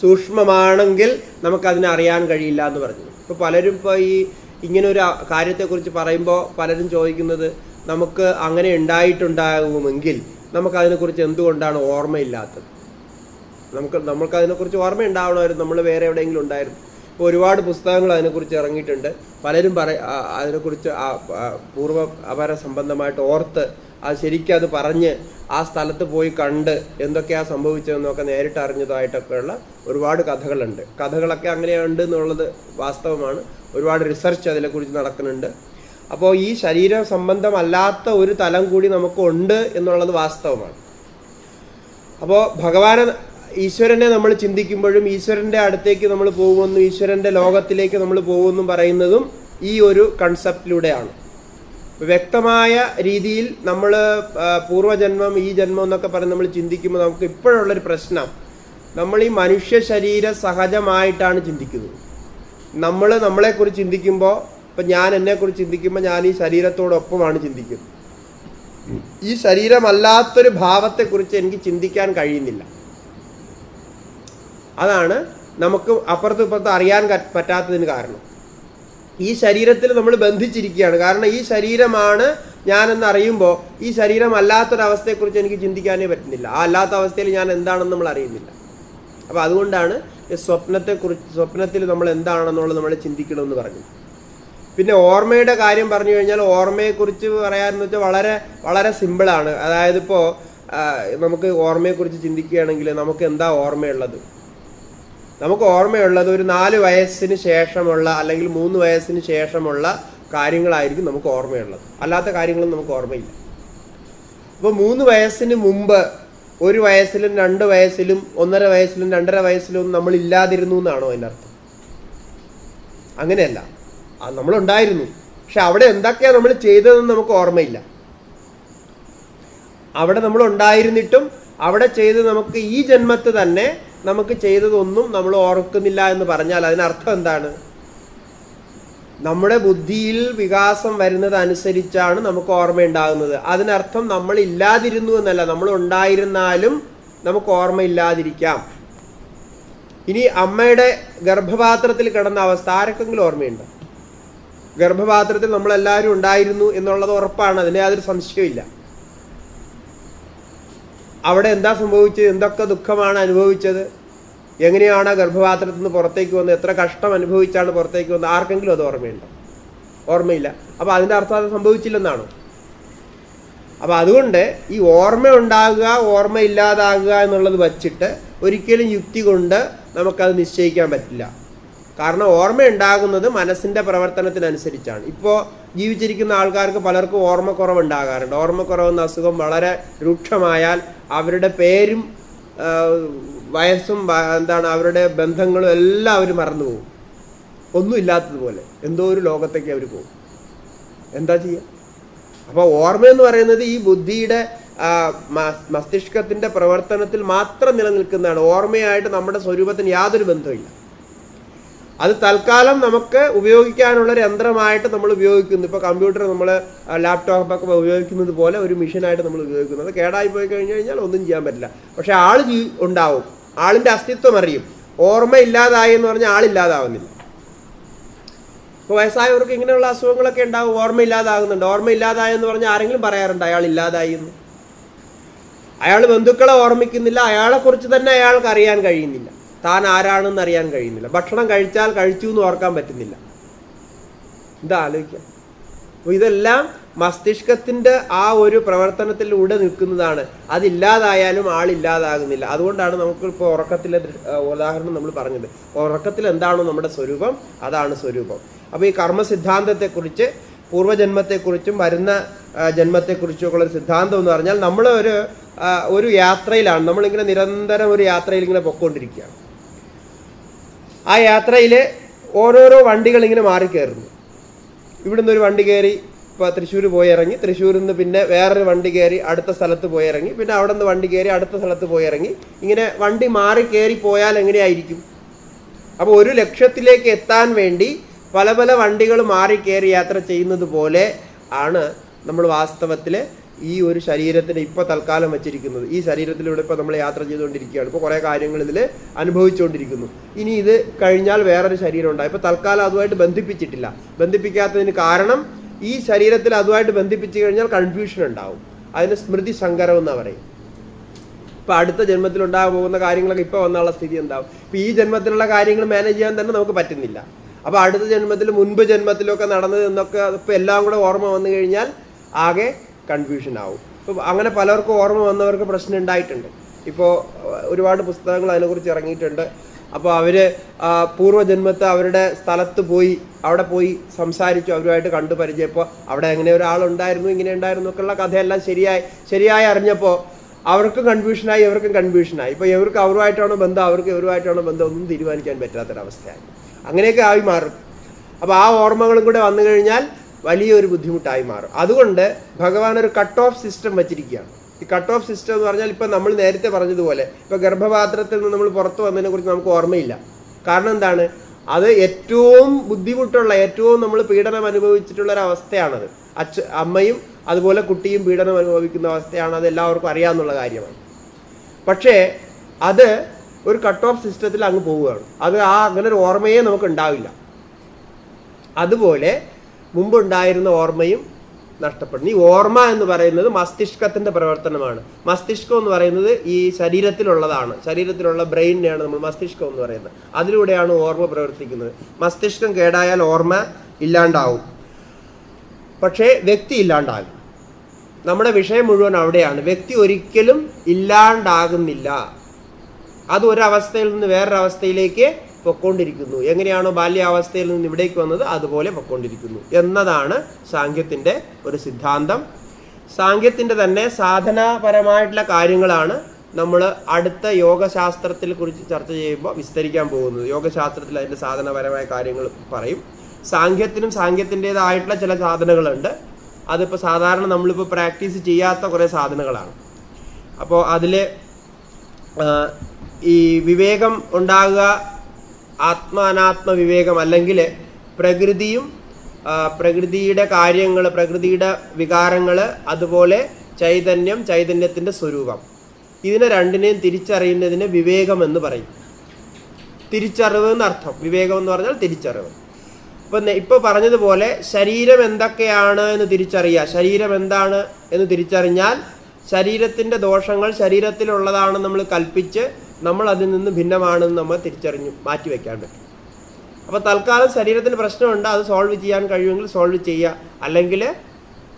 സൂക്ഷ്മമാണെങ്കിൽ നമുക്കതിനെ അറിയാൻ കഴിയില്ല എന്ന് പറഞ്ഞു ഇപ്പോൾ പലരും ഇപ്പോൾ ഈ ഇങ്ങനെ ഒരു കാര്യത്തെക്കുറിച്ച് പറയുമ്പോൾ പലരും ചോദിക്കുന്നത് നമുക്ക് അങ്ങനെ ഉണ്ടായിട്ടുണ്ടാകുമെങ്കിൽ നമുക്കതിനെക്കുറിച്ച് എന്തുകൊണ്ടാണ് ഓർമ്മയില്ലാത്തത്? നമുക്ക് നമുക്ക് അതിനെക്കുറിച്ച് ഓർമ്മയുണ്ടാവണമായിരുന്നു. നമ്മൾ വേറെ എവിടെയെങ്കിലും ഉണ്ടായിരുന്നു. ഇപ്പോൾ ഒരുപാട് പുസ്തകങ്ങൾ അതിനെക്കുറിച്ച് ഇറങ്ങിയിട്ടുണ്ട്. പലരും പറ അതിനെക്കുറിച്ച് പൂർവ അപര സംബന്ധമായിട്ട് ഓർത്ത് അത് ശരിക്കും അത് പറഞ്ഞ് ആ സ്ഥലത്ത് പോയി കണ്ട് എന്തൊക്കെയാണ് സംഭവിച്ചതെന്നൊക്കെ നേരിട്ട് അറിഞ്ഞതായിട്ടൊക്കെയുള്ള ഒരുപാട് കഥകളുണ്ട്. കഥകളൊക്കെ അങ്ങനെയുണ്ട് എന്നുള്ളത് വാസ്തവമാണ്. ഒരുപാട് റിസർച്ച് അതിനെക്കുറിച്ച് നടക്കുന്നുണ്ട്. അപ്പോൾ ഈ ശരീര സംബന്ധമല്ലാത്ത ഒരു തലം കൂടി നമുക്കുണ്ട് എന്നുള്ളത് വാസ്തവമാണ്. അപ്പോൾ ഭഗവാനെ ഈശ്വരനെ നമ്മൾ ചിന്തിക്കുമ്പോഴും ഈശ്വരന്റെ അടുത്തേക്ക് നമ്മൾ പോകുമെന്നും ഈശ്വരന്റെ ലോകത്തിലേക്ക് നമ്മൾ പോകുമെന്നും പറയുന്നതും ഈ ഒരു കൺസെപ്റ്റിലൂടെയാണ് വ്യക്തമായ രീതിയിൽ നമ്മൾ പൂർവജന്മം ഈ ജന്മം എന്നൊക്കെ പറഞ്ഞ് നമ്മൾ ചിന്തിക്കുമ്പോൾ നമുക്ക് ഇപ്പോഴുള്ളൊരു പ്രശ്നം. നമ്മൾ ഈ മനുഷ്യ ശരീര സഹജമായിട്ടാണ് ചിന്തിക്കുന്നത്. നമ്മൾ നമ്മളെക്കുറിച്ച് ചിന്തിക്കുമ്പോൾ ഇപ്പം ഞാൻ എന്നെക്കുറിച്ച് ചിന്തിക്കുമ്പോൾ ഞാൻ ഈ ശരീരത്തോടൊപ്പമാണ് ചിന്തിക്കുന്നത്. ഈ ശരീരമല്ലാത്തൊരു ഭാവത്തെക്കുറിച്ച് എനിക്ക് ചിന്തിക്കാൻ കഴിയുന്നില്ല. അതാണ് നമുക്ക് അപ്പുറത്തും ഇപ്പുറത്തും അറിയാൻ പറ്റാത്തതിന് കാരണം. ഈ ശരീരത്തിൽ നമ്മൾ ബന്ധിച്ചിരിക്കുകയാണ്. കാരണം ഈ ശരീരമാണ് ഞാനെന്ന് അറിയുമ്പോൾ ഈ ശരീരം അല്ലാത്തൊരവസ്ഥയെക്കുറിച്ച് എനിക്ക് ചിന്തിക്കാനേ പറ്റുന്നില്ല. ആ അല്ലാത്ത അവസ്ഥയിൽ ഞാൻ എന്താണെന്ന് നമ്മൾ അറിയുന്നില്ല. അപ്പോൾ അതുകൊണ്ടാണ് സ്വപ്നത്തെക്കുറിച്ച് സ്വപ്നത്തിൽ നമ്മൾ എന്താണെന്നുള്ളത് നമ്മൾ ചിന്തിക്കണമെന്ന് പറഞ്ഞു പിന്നെ ഓർമ്മയുടെ കാര്യം പറഞ്ഞു കഴിഞ്ഞാൽ ഓർമ്മയെക്കുറിച്ച് പറയാമെന്ന് വെച്ചാൽ വളരെ വളരെ സിമ്പിളാണ്. അതായത് ഇപ്പോൾ നമുക്ക് ഓർമ്മയെക്കുറിച്ച് ചിന്തിക്കുകയാണെങ്കിൽ നമുക്ക് എന്താ ഓർമ്മയുള്ളത്? നമുക്ക് ഓർമ്മയുള്ളത് ഒരു നാല് വയസ്സിന് ശേഷമുള്ള അല്ലെങ്കിൽ മൂന്ന് വയസ്സിന് ശേഷമുള്ള കാര്യങ്ങളായിരിക്കും നമുക്ക് ഓർമ്മയുള്ളത്. അല്ലാത്ത കാര്യങ്ങളും നമുക്ക് ഓർമ്മയില്ല. അപ്പോൾ മൂന്ന് വയസ്സിന് മുമ്പ് ഒരു വയസ്സിലും രണ്ട് വയസ്സിലും ഒന്നര വയസ്സിലും രണ്ടര വയസ്സിലും നമ്മൾ ഇല്ലാതിരുന്നു എന്നാണോ അതിന്റെ അർത്ഥം അങ്ങനെയല്ല നമ്മളുണ്ടായിരുന്നു. പക്ഷെ അവിടെ എന്തൊക്കെയാണ് നമ്മൾ ചെയ്തതെന്ന് നമുക്ക് ഓർമ്മയില്ല. അവിടെ നമ്മൾ ഉണ്ടായിരുന്നിട്ടും അവിടെ ചെയ്ത് നമുക്ക് ഈ ജന്മത്ത് തന്നെ നമുക്ക് ചെയ്തതൊന്നും നമ്മൾ ഓർക്കുന്നില്ല എന്ന് പറഞ്ഞാൽ അതിനർത്ഥം എന്താണ്? നമ്മുടെ ബുദ്ധിയിൽ വികാസം വരുന്നത് അനുസരിച്ചാണ് നമുക്ക് ഓർമ്മയുണ്ടാകുന്നത്. അതിനർത്ഥം നമ്മൾ ഇല്ലാതിരുന്നു എന്നല്ല. നമ്മൾ ഉണ്ടായിരുന്നാലും നമുക്ക് ഓർമ്മയില്ലാതിരിക്കാം. ഇനി അമ്മയുടെ ഗർഭപാത്രത്തിൽ കിടന്ന അവസ്ഥ ആരൊക്കെങ്കിലും ഓർമ്മയുണ്ടോ? ഗർഭപാത്രത്തിൽ നമ്മളെല്ലാവരും ഉണ്ടായിരുന്നു എന്നുള്ളത് ഉറപ്പാണ്. അതിന് യാതൊരു സംശയമില്ല അവിടെ എന്താ സംഭവിച്ചത് എന്തൊക്കെ ദുഃഖമാണ് അനുഭവിച്ചത്? എങ്ങനെയാണ് ഗർഭപാത്രത്തിൽ നിന്ന് പുറത്തേക്ക് വന്നത് എത്ര കഷ്ടം അനുഭവിച്ചാണ് പുറത്തേക്ക് വന്നത് ആർക്കെങ്കിലും അത് ഓർമ്മയുണ്ടോ? ഓർമ്മയില്ല. അപ്പോൾ അതിന്റെ അർത്ഥം അത് സംഭവിച്ചില്ലെന്നാണോ? അപ്പോൾ അതുകൊണ്ട് ഈ ഓർമ്മ ഉണ്ടാകുക ഓർമ്മ ഇല്ലാതാകുക എന്നുള്ളത് വച്ചിട്ട് ഒരിക്കലും യുക്തി കൊണ്ട് നമുക്കത് നിശ്ചയിക്കാൻ പറ്റില്ല. കാരണം ഓർമ്മ ഉണ്ടാകുന്നത് മനസ്സിന്റെ പ്രവർത്തനത്തിനനുസരിച്ചാണ്. ഇപ്പോൾ ജീവിച്ചിരിക്കുന്ന ആൾക്കാർക്ക് പലർക്കും ഓർമ്മക്കുറവ് ഉണ്ടാകാറുണ്ട് ഓർമ്മക്കുറവെന്ന അസുഖം വളരെ രൂക്ഷമായാൽ അവരുടെ പേരും വയസ്സും എന്താണ് അവരുടെ ബന്ധങ്ങളും എല്ലാം അവർ മറന്നുപോകും. ഒന്നുമില്ലാത്തതുപോലെ എന്തോ ഒരു ലോകത്തേക്ക് അവർ പോകും. എന്താ ചെയ്യുക അപ്പോൾ ഓർമ്മയെന്ന് പറയുന്നത് ഈ ബുദ്ധിയുടെ മസ്തിഷ്കത്തിന്റെ പ്രവർത്തനത്തിൽ മാത്രം നിലനിൽക്കുന്നതാണ്. ഓർമ്മയായിട്ട് നമ്മുടെ സ്വരൂപത്തിന് യാതൊരു ബന്ധമില്ല അത് തൽക്കാലം നമുക്ക് ഉപയോഗിക്കാനുള്ള യന്ത്രമായിട്ട് നമ്മൾ ഉപയോഗിക്കുന്നു. ഇപ്പോൾ കമ്പ്യൂട്ടർ നമ്മൾ ലാപ്ടോപ്പൊക്കെ ഉപയോഗിക്കുന്നത് പോലെ ഒരു മെഷീനായിട്ട് നമ്മൾ ഉപയോഗിക്കുന്നു. അത് കേടായി പോയി കഴിഞ്ഞു കഴിഞ്ഞാൽ ഒന്നും ചെയ്യാൻ പറ്റില്ല. പക്ഷേ ആൾ ഉണ്ടാവും. ആളിന്റെ അസ്തിത്വം അറിയും. ഓർമ്മ ഇല്ലാതായി എന്ന് പറഞ്ഞാൽ ആളില്ലാതാവുന്നില്ല. ഇപ്പോൾ വയസ്സായവർക്ക് ഇങ്ങനെയുള്ള അസുഖങ്ങളൊക്കെ ഉണ്ടാവും. ഓർമ്മ ഇല്ലാതാകുന്നുണ്ട് ഓർമ്മ ഇല്ലാതായി എന്ന് പറഞ്ഞാൽ ആരെങ്കിലും പറയാറുണ്ട് അയാൾ ഇല്ലാതായി എന്ന്. അയാൾ ബന്ധുക്കളെ ഓർമ്മിക്കുന്നില്ല. അയാളെക്കുറിച്ച് തന്നെ അയാൾക്ക് അറിയാൻ കഴിയുന്നില്ല. താൻ ആരാണെന്ന് അറിയാൻ കഴിയുന്നില്ല. ഭക്ഷണം കഴിച്ചാൽ കഴിച്ചു എന്ന് ഓർക്കാൻ പറ്റുന്നില്ല. എന്താ ആലോചിക്കാം അപ്പോൾ ഇതെല്ലാം മസ്തിഷ്കത്തിന്റെ ആ ഒരു പ്രവർത്തനത്തിലൂടെ നിൽക്കുന്നതാണ്. അതില്ലാതായാലും ആളില്ലാതാകുന്നില്ല. അതുകൊണ്ടാണ് നമുക്കിപ്പോൾ ഉറക്കത്തിലെ ഉദാഹരണം നമ്മൾ പറഞ്ഞത്. ഉറക്കത്തിൽ എന്താണോ നമ്മുടെ സ്വരൂപം അതാണ് സ്വരൂപം. അപ്പോൾ ഈ കർമ്മ സിദ്ധാന്തത്തെക്കുറിച്ച് പൂർവജന്മത്തെക്കുറിച്ചും വരുന്ന ആ, ജന്മത്തെക്കുറിച്ചും ഉള്ള ഒരു സിദ്ധാന്തം എന്ന് പറഞ്ഞാൽ നമ്മൾ ഒരു ഒരു യാത്രയിലാണ്. നമ്മളിങ്ങനെ നിരന്തരം ഒരു യാത്രയിൽ ഇങ്ങനെ പൊക്കോണ്ടിരിക്കുകയാണ്. ആ യാത്രയിൽ ഓരോരോ വണ്ടികൾ ഇങ്ങനെ മാറി നിന്നൊരു ഇവിടുന്ന് ഒരു വണ്ടി കയറി ഇപ്പോൾ തൃശ്ശൂർ പോയി ഇറങ്ങി തൃശ്ശൂരിൽ നിന്ന് പിന്നെ വേറൊരു വണ്ടി കയറി അടുത്ത സ്ഥലത്ത് പോയി ഇറങ്ങി പിന്നെ അവിടെ നിന്ന് വണ്ടി കയറി അടുത്ത സ്ഥലത്ത് പോയി ഇറങ്ങി ഇങ്ങനെ വണ്ടി മാറി കയറി പോയാൽ എങ്ങനെയായിരിക്കും? അപ്പോൾ ഒരു ലക്ഷ്യത്തിലേക്ക് എത്താൻ വേണ്ടി പല പല വണ്ടികൾ മാറി കയറി യാത്ര ചെയ്യുന്നത് പോലെ ആണ് നമ്മൾ വാസ്തവത്തിൽ ഈ ഒരു ശരീരത്തിന് ഇപ്പോൾ തൽക്കാലം വെച്ചിരിക്കുന്നത്. ഈ ശരീരത്തിലൂടെ ഇപ്പോൾ നമ്മൾ യാത്ര ചെയ്തുകൊണ്ടിരിക്കുകയാണ്. ഇപ്പോൾ കുറേ കാര്യങ്ങൾ ഇതിൽ അനുഭവിച്ചുകൊണ്ടിരിക്കുന്നു. ഇനി ഇത് കഴിഞ്ഞാൽ വേറൊരു ശരീരം ഉണ്ടായി ഇപ്പോൾ തൽക്കാലം അതുമായിട്ട് ബന്ധിപ്പിച്ചിട്ടില്ല. ബന്ധിപ്പിക്കാത്തതിന് കാരണം ഈ ശരീരത്തിൽ അതുമായിട്ട് ബന്ധിപ്പിച്ചു കഴിഞ്ഞാൽ കൺഫ്യൂഷൻ ഉണ്ടാവും. അതിന് സ്മൃതി സങ്കരം എന്നാണ് പറയും ഇപ്പൊ അടുത്ത ജന്മത്തിൽ ഉണ്ടാകാൻ പോകുന്ന കാര്യങ്ങളൊക്കെ ഇപ്പൊ വന്നുള്ള സ്ഥിതി എന്താവും? ഇപ്പൊ ഈ ജന്മത്തിലുള്ള കാര്യങ്ങൾ മാനേജ് ചെയ്യാൻ തന്നെ നമുക്ക് പറ്റുന്നില്ല. അപ്പൊ അടുത്ത ജന്മത്തിൽ മുൻപ് ജന്മത്തിലൊക്കെ നടന്നത് എന്നൊക്കെ ഇപ്പൊ എല്ലാം കൂടെ ഓർമ്മ വന്നു കഴിഞ്ഞാൽ ആകെ കൺഫ്യൂഷൻ ആവും. ഇപ്പോൾ അങ്ങനെ പലർക്കും ഓർമ്മ വന്നവർക്ക് പ്രശ്നം ഉണ്ടായിട്ടുണ്ട്. ഇപ്പോൾ ഒരുപാട് പുസ്തകങ്ങൾ അതിനെക്കുറിച്ച് ഇറങ്ങിയിട്ടുണ്ട്. അപ്പോൾ അവർ പൂർവജന്മത്തെ അവരുടെ സ്ഥലത്ത് പോയി അവിടെ പോയി സംസാരിച്ചു അവരുമായിട്ട് കണ്ടു പരിചയപ്പോൾ അവിടെ എങ്ങനെ ഒരാളുണ്ടായിരുന്നു ഇങ്ങനെ ഉണ്ടായിരുന്നു ഒക്കെയുള്ള കഥയെല്ലാം ശരിയായി ശരിയായി അറിഞ്ഞപ്പോൾ അവർക്കും കൺഫ്യൂഷനായി ഇവർക്കും കൺഫ്യൂഷനായി ഇപ്പോൾ ഇവർക്ക് അവരുമായിട്ടാണോ ബന്ധം അവർക്ക് ഇവരുമായിട്ടാണോ ബന്ധം ഒന്നും തീരുമാനിക്കാൻ പറ്റാത്തൊരവസ്ഥയായി. അങ്ങനെയൊക്കെ ആയി മാറും. അപ്പോൾ ആ ഓർമ്മകളും കൂടെ വന്നു കഴിഞ്ഞാൽ വലിയൊരു ബുദ്ധിമുട്ടായി മാറും. അതുകൊണ്ട് ഭഗവാൻ ഒരു കട്ട് ഓഫ് സിസ്റ്റം വച്ചിരിക്കുകയാണ്. ഈ കട്ട് ഓഫ് സിസ്റ്റം എന്ന് പറഞ്ഞാൽ ഇപ്പം നമ്മൾ നേരത്തെ പറഞ്ഞതുപോലെ ഇപ്പോൾ ഗർഭപാത്രത്തിൽ നിന്ന് നമ്മൾ പുറത്തു വന്നതിനെ കുറിച്ച് നമുക്ക് ഓർമ്മയില്ല. കാരണം എന്താണ്? അത് ഏറ്റവും ബുദ്ധിമുട്ടുള്ള ഏറ്റവും നമ്മൾ പീഡനം അനുഭവിച്ചിട്ടുള്ള ഒരു അവസ്ഥയാണത്. അച്ഛ അമ്മയും അതുപോലെ കുട്ടിയും പീഡനം അനുഭവിക്കുന്ന അവസ്ഥയാണ് അത് എല്ലാവർക്കും അറിയാമെന്നുള്ള കാര്യമാണ്. പക്ഷേ അത് ഒരു കട്ട് ഓഫ് സിസ്റ്റത്തിൽ അങ്ങ് പോവുകയാണ്. അത് ആ അങ്ങനെ ഒരു ഓർമ്മയെ നമുക്ക് ഉണ്ടാവില്ല. അതുപോലെ മുമ്പുണ്ടായിരുന്ന ഓർമ്മയും നഷ്ടപ്പെടുന്നു. ഈ ഓർമ്മ എന്ന് പറയുന്നത് മസ്തിഷ്കത്തിന്റെ പ്രവർത്തനമാണ്. മസ്തിഷ്കം എന്ന് പറയുന്നത് ഈ ശരീരത്തിലുള്ളതാണ്. ശരീരത്തിലുള്ള ബ്രെയിനിനെയാണ് നമ്മൾ മസ്തിഷ്കം എന്ന് പറയുന്നത്. അതിലൂടെയാണ് ഓർമ്മ പ്രവർത്തിക്കുന്നത്. മസ്തിഷ്കം കേടായാൽ ഓർമ്മ ഇല്ലാണ്ടാവും. പക്ഷേ വ്യക്തി ഇല്ലാണ്ടാകും. നമ്മുടെ വിഷയം മുഴുവൻ അവിടെയാണ്. വ്യക്തി ഒരിക്കലും ഇല്ലാണ്ടാകുന്നില്ല. അത് ഒരവസ്ഥയിൽ നിന്ന് വേറൊരവസ്ഥയിലേക്ക് പൊക്കോണ്ടിരിക്കുന്നു. എങ്ങനെയാണോ ബാല്യാവസ്ഥയിൽ നിന്ന് ഇവിടേക്ക് വന്നത് അതുപോലെ പൊക്കോണ്ടിരിക്കുന്നു. എന്നതാണ് സാങ്കേത്തിന്റെ ഒരു സിദ്ധാന്തം. സാങ്കേത്തിന്റെ തന്നെ സാധനാപരമായിട്ടുള്ള കാര്യങ്ങളാണ് നമ്മൾ അടുത്ത യോഗശാസ്ത്രത്തിൽ കുറിച്ച് ചർച്ച ചെയ്യുമ്പോൾ വിസ്തരിക്കാൻ പോകുന്നത്. യോഗശാസ്ത്രത്തിൽ അതിന്റെ സാധനപരമായ കാര്യങ്ങൾ പറയും. സാങ്കേത്തിനും സാങ്കേത്തിന്റെതായിട്ടുള്ള ചില സാധനങ്ങളുണ്ട്. അതിപ്പോൾ സാധാരണ നമ്മളിപ്പോൾ പ്രാക്ടീസ് ചെയ്യാത്ത കുറേ സാധനങ്ങളാണ്. അപ്പോൾ അതിൽ ഈ വിവേകം ഉണ്ടാകുക ആത്മാനാത്മ വിവേകം അല്ലെങ്കിൽ പ്രകൃതിയും പ്രകൃതിയുടെ കാര്യങ്ങൾ പ്രകൃതിയുടെ വികാരങ്ങൾ അതുപോലെ ചൈതന്യം ചൈതന്യത്തിന്റെ സ്വരൂപം. ഇതിനെ രണ്ടിനെയും തിരിച്ചറിയുന്നതിന് വിവേകം എന്ന് പറയും. തിരിച്ചറിവ് എന്നർത്ഥം. വിവേകം എന്ന് പറഞ്ഞാൽ തിരിച്ചറിവ്. ഇപ്പൊ ഇപ്പോൾ ഇപ്പൊ പറഞ്ഞതുപോലെ ശരീരം എന്തൊക്കെയാണ് എന്ന് തിരിച്ചറിയുക. ശരീരം എന്താണ് എന്ന് തിരിച്ചറിഞ്ഞാൽ ശരീരത്തിന്റെ ദോഷങ്ങൾ ശരീരത്തിലുള്ളതാണെന്ന് നമ്മൾ കൽപ്പിച്ച് നമ്മൾ അതിൽ നിന്ന് ഭിന്നമാണെന്ന് നമ്മൾ തിരിച്ചറിഞ്ഞു മാറ്റി വയ്ക്കാൻ പറ്റും. അപ്പോൾ തൽക്കാലം ശരീരത്തിന് പ്രശ്നമുണ്ട് അത് സോൾവ് ചെയ്യാൻ കഴിയുമെങ്കിൽ സോൾവ് ചെയ്യുക. അല്ലെങ്കിൽ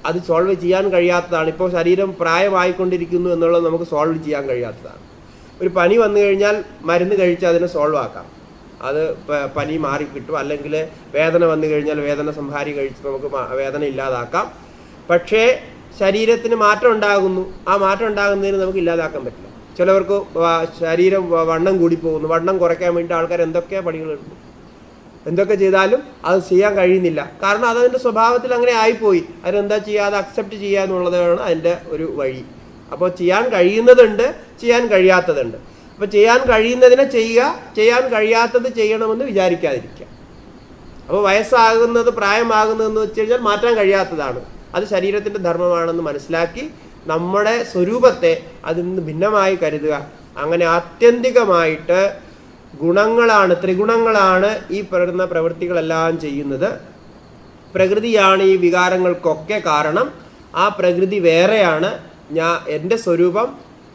അത് സോൾവ് ചെയ്യാൻ കഴിയാത്തതാണ്. ഇപ്പോൾ ശരീരം പ്രായമായിക്കൊണ്ടിരിക്കുന്നു എന്നുള്ളത് നമുക്ക് സോൾവ് ചെയ്യാൻ കഴിയാത്തതാണ്. ഒരു പനി വന്നു കഴിഞ്ഞാൽ മരുന്ന് കഴിച്ച് അതിനെ സോൾവ് ആക്കാം. അത് പനി മാറി കിട്ടും. അല്ലെങ്കിൽ വേദന വന്നു കഴിഞ്ഞാൽ വേദന സംഹാരി കഴിച്ച് നമുക്ക് വേദന ഇല്ലാതാക്കാം. പക്ഷേ ശരീരത്തിന് മാറ്റം ഉണ്ടാകുന്നു. ആ മാറ്റം ഉണ്ടാകുന്നതിന് നമുക്ക് ഇല്ലാതാക്കാൻ പറ്റില്ല. ചിലവർക്ക് ശരീരം വണ്ണം കൂടി പോകുന്നു വണ്ണം കുറയ്ക്കാൻ വേണ്ടി ആൾക്കാർ എന്തൊക്കെ പണികളുണ്ട് എന്തൊക്കെ ചെയ്താലും അത് ചെയ്യാൻ കഴിയുന്നില്ല. കാരണം അതതിന്റെ സ്വഭാവത്തിൽ അങ്ങനെ ആയിപ്പോയി. അതിനെന്താ ചെയ്യുക? അത് അക്സെപ്റ്റ് ചെയ്യുക എന്നുള്ളതാണ് അതിന്റെ ഒരു വഴി. അപ്പോൾ ചെയ്യാൻ കഴിയുന്നതുണ്ട് ചെയ്യാൻ കഴിയാത്തതുണ്ട്. അപ്പോൾ ചെയ്യാൻ കഴിയുന്നതിനെ ചെയ്യുക ചെയ്യാൻ കഴിയാത്തത് ചെയ്യണമെന്ന് വിചാരിക്കാതിരിക്കുക. അപ്പോൾ വയസ്സാകുന്നത് പ്രായമാകുന്നതെന്ന് വെച്ച് കഴിഞ്ഞാൽ മാറ്റാൻ കഴിയാത്തതാണ്. അത് ശരീരത്തിന്റെ ധർമ്മമാണെന്ന് മനസ്സിലാക്കി നമ്മുടെ സ്വരൂപത്തെ അതിൽ നിന്ന് ഭിന്നമായി കരുതുക. അങ്ങനെ ആത്യന്തികമായിട്ട് ഗുണങ്ങളാണ് ത്രിഗുണങ്ങളാണ് ഈ പറയുന്ന പ്രവൃത്തികളെല്ലാം ചെയ്യുന്നത്. പ്രകൃതിയാണ് ഈ വികാരങ്ങൾക്കൊക്കെ കാരണം. ആ പ്രകൃതി വേറെയാണ്. ഞാൻ എന്റെ സ്വരൂപം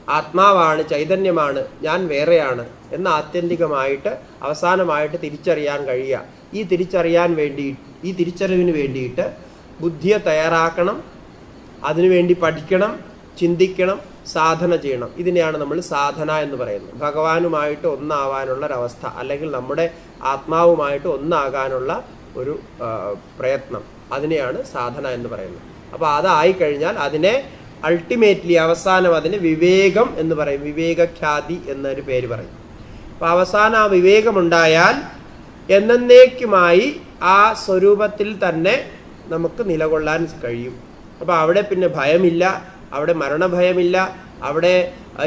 ആത്മാവാണ് ചൈതന്യമാണ് ഞാൻ വേറെയാണ് എന്ന് ആത്യന്തികമായിട്ട് അവസാനമായിട്ട് തിരിച്ചറിയാൻ കഴിയുക. ഈ തിരിച്ചറിയാൻ വേണ്ടി ഈ തിരിച്ചറിവിന് വേണ്ടിയിട്ട് ബുദ്ധിയെ തയ്യാറാക്കണം. അതിനുവേണ്ടി പഠിക്കണം ചിന്തിക്കണം സാധന ചെയ്യണം. ഇതിനെയാണ് നമ്മൾ സാധന എന്ന് പറയുന്നത്. ഭഗവാനുമായിട്ട് ഒന്നാവാനുള്ള ഒരവസ്ഥ അല്ലെങ്കിൽ നമ്മുടെ ആത്മാവുമായിട്ട് ഒന്നാകാനുള്ള ഒരു പ്രയത്നം. അതിനെയാണ് സാധന എന്ന് പറയുന്നത്. അപ്പോൾ അതായി കഴിഞ്ഞാൽ അതിനെ അൾട്ടിമേറ്റ്ലി അവസാനം അതിന് വിവേകം എന്ന് പറയും. വിവേകഖ്യാതി എന്നൊരു പേര് പറയും. അപ്പോൾ അവസാനം ആ വിവേകമുണ്ടായാൽ എന്നേക്കുമായി ആ സ്വരൂപത്തിൽ തന്നെ നമുക്ക് നിലകൊള്ളാൻ കഴിയും. അപ്പോൾ അവിടെ പിന്നെ ഭയമില്ല അവിടെ മരണഭയമില്ല അവിടെ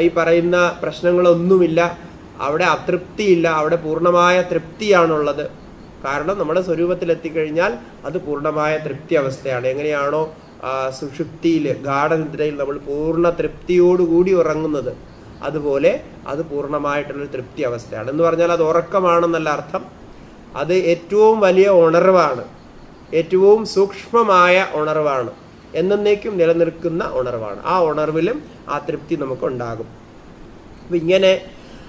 ഈ പറയുന്ന പ്രശ്നങ്ങളൊന്നുമില്ല അവിടെ അതൃപ്തിയില്ല അവിടെ പൂർണമായ തൃപ്തിയാണുള്ളത്. കാരണം നമ്മുടെ സ്വരൂപത്തിലെത്തിക്കഴിഞ്ഞാൽ അത് പൂർണമായ തൃപ്തി അവസ്ഥയാണ് എങ്ങനെയാണോ സുഷുപ്തിയിൽ ഗാഠനിദ്രയിൽ നമ്മൾ പൂർണ തൃപ്തിയോടുകൂടി ഉറങ്ങുന്നത്. അതുപോലെ അത് പൂർണമായിട്ടുള്ളൊരു തൃപ്തി അവസ്ഥയാണ് എന്ന് പറഞ്ഞാൽ അത് ഉറക്കമാണെന്നല്ല അർത്ഥം. അത് ഏറ്റവും വലിയ ഉണർവാണ്. ഏറ്റവും സൂക്ഷ്മമായ ഉണർവാണ്. എന്നേക്കും നിലനിൽക്കുന്ന ഉണർവാണ്. ആ ഉണർവിലും ആ തൃപ്തി നമുക്ക് ഉണ്ടാകും അപ്പം ഇങ്ങനെ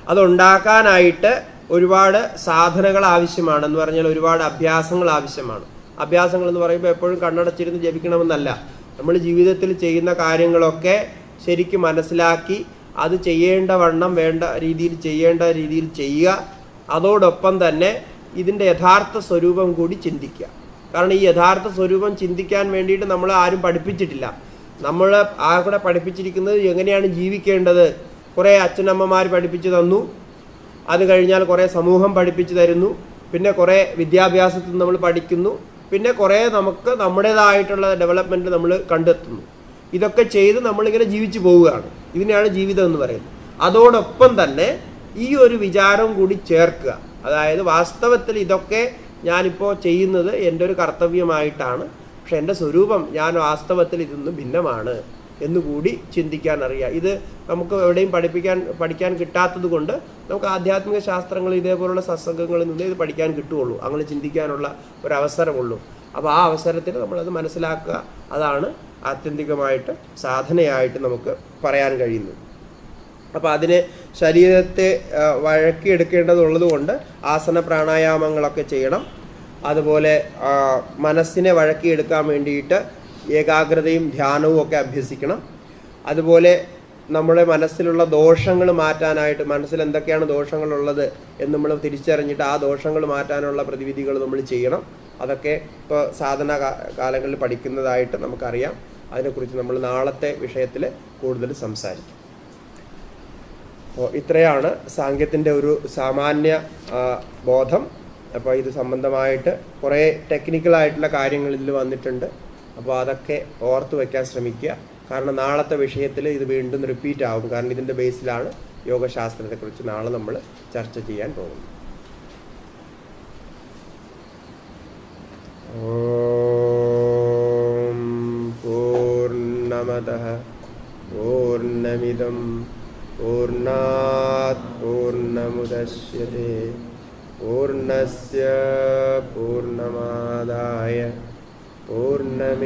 അതുണ്ടാക്കാനായിട്ട് ഒരുപാട് സാധനകൾ ആവശ്യമാണ് എന്ന് പറഞ്ഞാൽ ഒരുപാട് അഭ്യാസങ്ങൾ ആവശ്യമാണ്. അഭ്യാസങ്ങൾ എന്ന് പറയുമ്പോൾ എപ്പോഴും കണ്ണടച്ചിരുന്ന് ജപിക്കണമെന്നല്ല. നമ്മൾ ജീവിതത്തിൽ ചെയ്യുന്ന കാര്യങ്ങളൊക്കെ ശരിക്കും മനസ്സിലാക്കി അത് ചെയ്യേണ്ട വണ്ണം വേണ്ട രീതിയിൽ ചെയ്യേണ്ട രീതിയിൽ ചെയ്യുക. അതോടൊപ്പം തന്നെ ഇതിന്റെ യഥാർത്ഥ സ്വരൂപം കൂടി ചിന്തിക്കുക. കാരണം ഈ യഥാർത്ഥ സ്വരൂപം ചിന്തിക്കാൻ വേണ്ടിയിട്ട് നമ്മളെ ആരും പഠിപ്പിച്ചിട്ടില്ല. നമ്മൾ ആർക്കൂടെ പഠിപ്പിച്ചിരിക്കുന്നത് എങ്ങനെയാണ് ജീവിക്കേണ്ടത്? കുറേ അച്ഛനമ്മമാർ പഠിപ്പിച്ചു തന്നു. അത് കഴിഞ്ഞാൽ കുറേ സമൂഹം പഠിപ്പിച്ചു തരുന്നു. പിന്നെ കുറേ വിദ്യാഭ്യാസത്തിൽ നമ്മൾ പഠിക്കുന്നു. പിന്നെ കുറേ നമുക്ക് നമ്മുടേതായിട്ടുള്ള ഡെവലപ്മെന്റ് നമ്മൾ കണ്ടെത്തുന്നു. ഇതൊക്കെ ചെയ്ത് നമ്മളിങ്ങനെ ജീവിച്ചു പോവുകയാണ്. ഇതിനെയാണ് ജീവിതം എന്ന് പറയുന്നത്. അതോടൊപ്പം തന്നെ ഈ ഒരു വിചാരം കൂടി ചേർക്കുക. അതായത് വാസ്തവത്തിൽ ഇതൊക്കെ ഞാനിപ്പോൾ ചെയ്യുന്നത് എന്റെ ഒരു കർത്തവ്യമായിട്ടാണ്. പക്ഷെ എന്റെ സ്വരൂപം ഞാൻ വാസ്തവത്തിൽ ഇതൊന്നും ഭിന്നമാണ് എന്നുകൂടി ചിന്തിക്കാൻ അറിയാം. ഇത് നമുക്ക് എവിടെയും പഠിപ്പിക്കാൻ പഠിക്കാൻ കിട്ടാത്തത് കൊണ്ട് നമുക്ക് ആധ്യാത്മിക ശാസ്ത്രങ്ങൾ ഇതേപോലുള്ള സത്സംഗങ്ങളിൽ നിന്ന് ഇത് പഠിക്കാൻ കിട്ടുകയുള്ളൂ. അങ്ങനെ ചിന്തിക്കാനുള്ള ഒരവസരമുള്ളൂ. അപ്പോൾ ആ അവസരത്തിൽ നമ്മളത് മനസ്സിലാക്കുക. അതാണ് ആത്യന്തികമായിട്ട് സാധനയായിട്ട് നമുക്ക് പറയാൻ കഴിയുന്നത്. അപ്പോൾ അതിന് ശരീരത്തെ വഴക്കിയെടുക്കേണ്ടതുള്ളത് കൊണ്ട് ആസന പ്രാണായാമങ്ങളൊക്കെ ചെയ്യണം. അതുപോലെ മനസ്സിനെ വഴക്കിയെടുക്കാൻ വേണ്ടിയിട്ട് ഏകാഗ്രതയും ധ്യാനവും ഒക്കെ അഭ്യസിക്കണം. അതുപോലെ നമ്മുടെ മനസ്സിലുള്ള ദോഷങ്ങൾ മാറ്റാനായിട്ട് മനസ്സിൽ എന്തൊക്കെയാണ് ദോഷങ്ങളുള്ളത് എന്ന് നമ്മൾ തിരിച്ചറിഞ്ഞിട്ട് ആ ദോഷങ്ങൾ മാറ്റാനുള്ള പ്രതിവിധികൾ നമ്മൾ ചെയ്യണം. അതൊക്കെ ഇപ്പോൾ സാധന കാലങ്ങളിൽ പഠിക്കുന്നതായിട്ട് നമുക്കറിയാം. അതിനെക്കുറിച്ച് നമ്മൾ നാളത്തെ വിഷയത്തിൽ കൂടുതൽ സംസാരിക്കും. അപ്പോൾ ഇത്രയാണ് സാങ്കേത്തിന്റെ ഒരു സാമാന്യ ബോധം. അപ്പോൾ ഇത് സംബന്ധമായിട്ട് കുറേ ടെക്നിക്കലായിട്ടുള്ള കാര്യങ്ങൾ ഇതിൽ വന്നിട്ടുണ്ട്. അപ്പോൾ അതൊക്കെ ഓർത്ത് വയ്ക്കാൻ ശ്രമിക്കുക. കാരണം നാളത്തെ വിഷയത്തിൽ ഇത് വീണ്ടും റിപ്പീറ്റ് ആവും. കാരണം ഇതിന്റെ ബേസിലാണ് യോഗശാസ്ത്രത്തെക്കുറിച്ച് നാളെ നമ്മൾ ചർച്ച ചെയ്യാൻ പോകുന്നത്. പൂർണമതഃ पूर्णात् पूर्णमुदश्यते पूर्णस्य पूर्णमादाय पूर्णमेवावशिष्यते।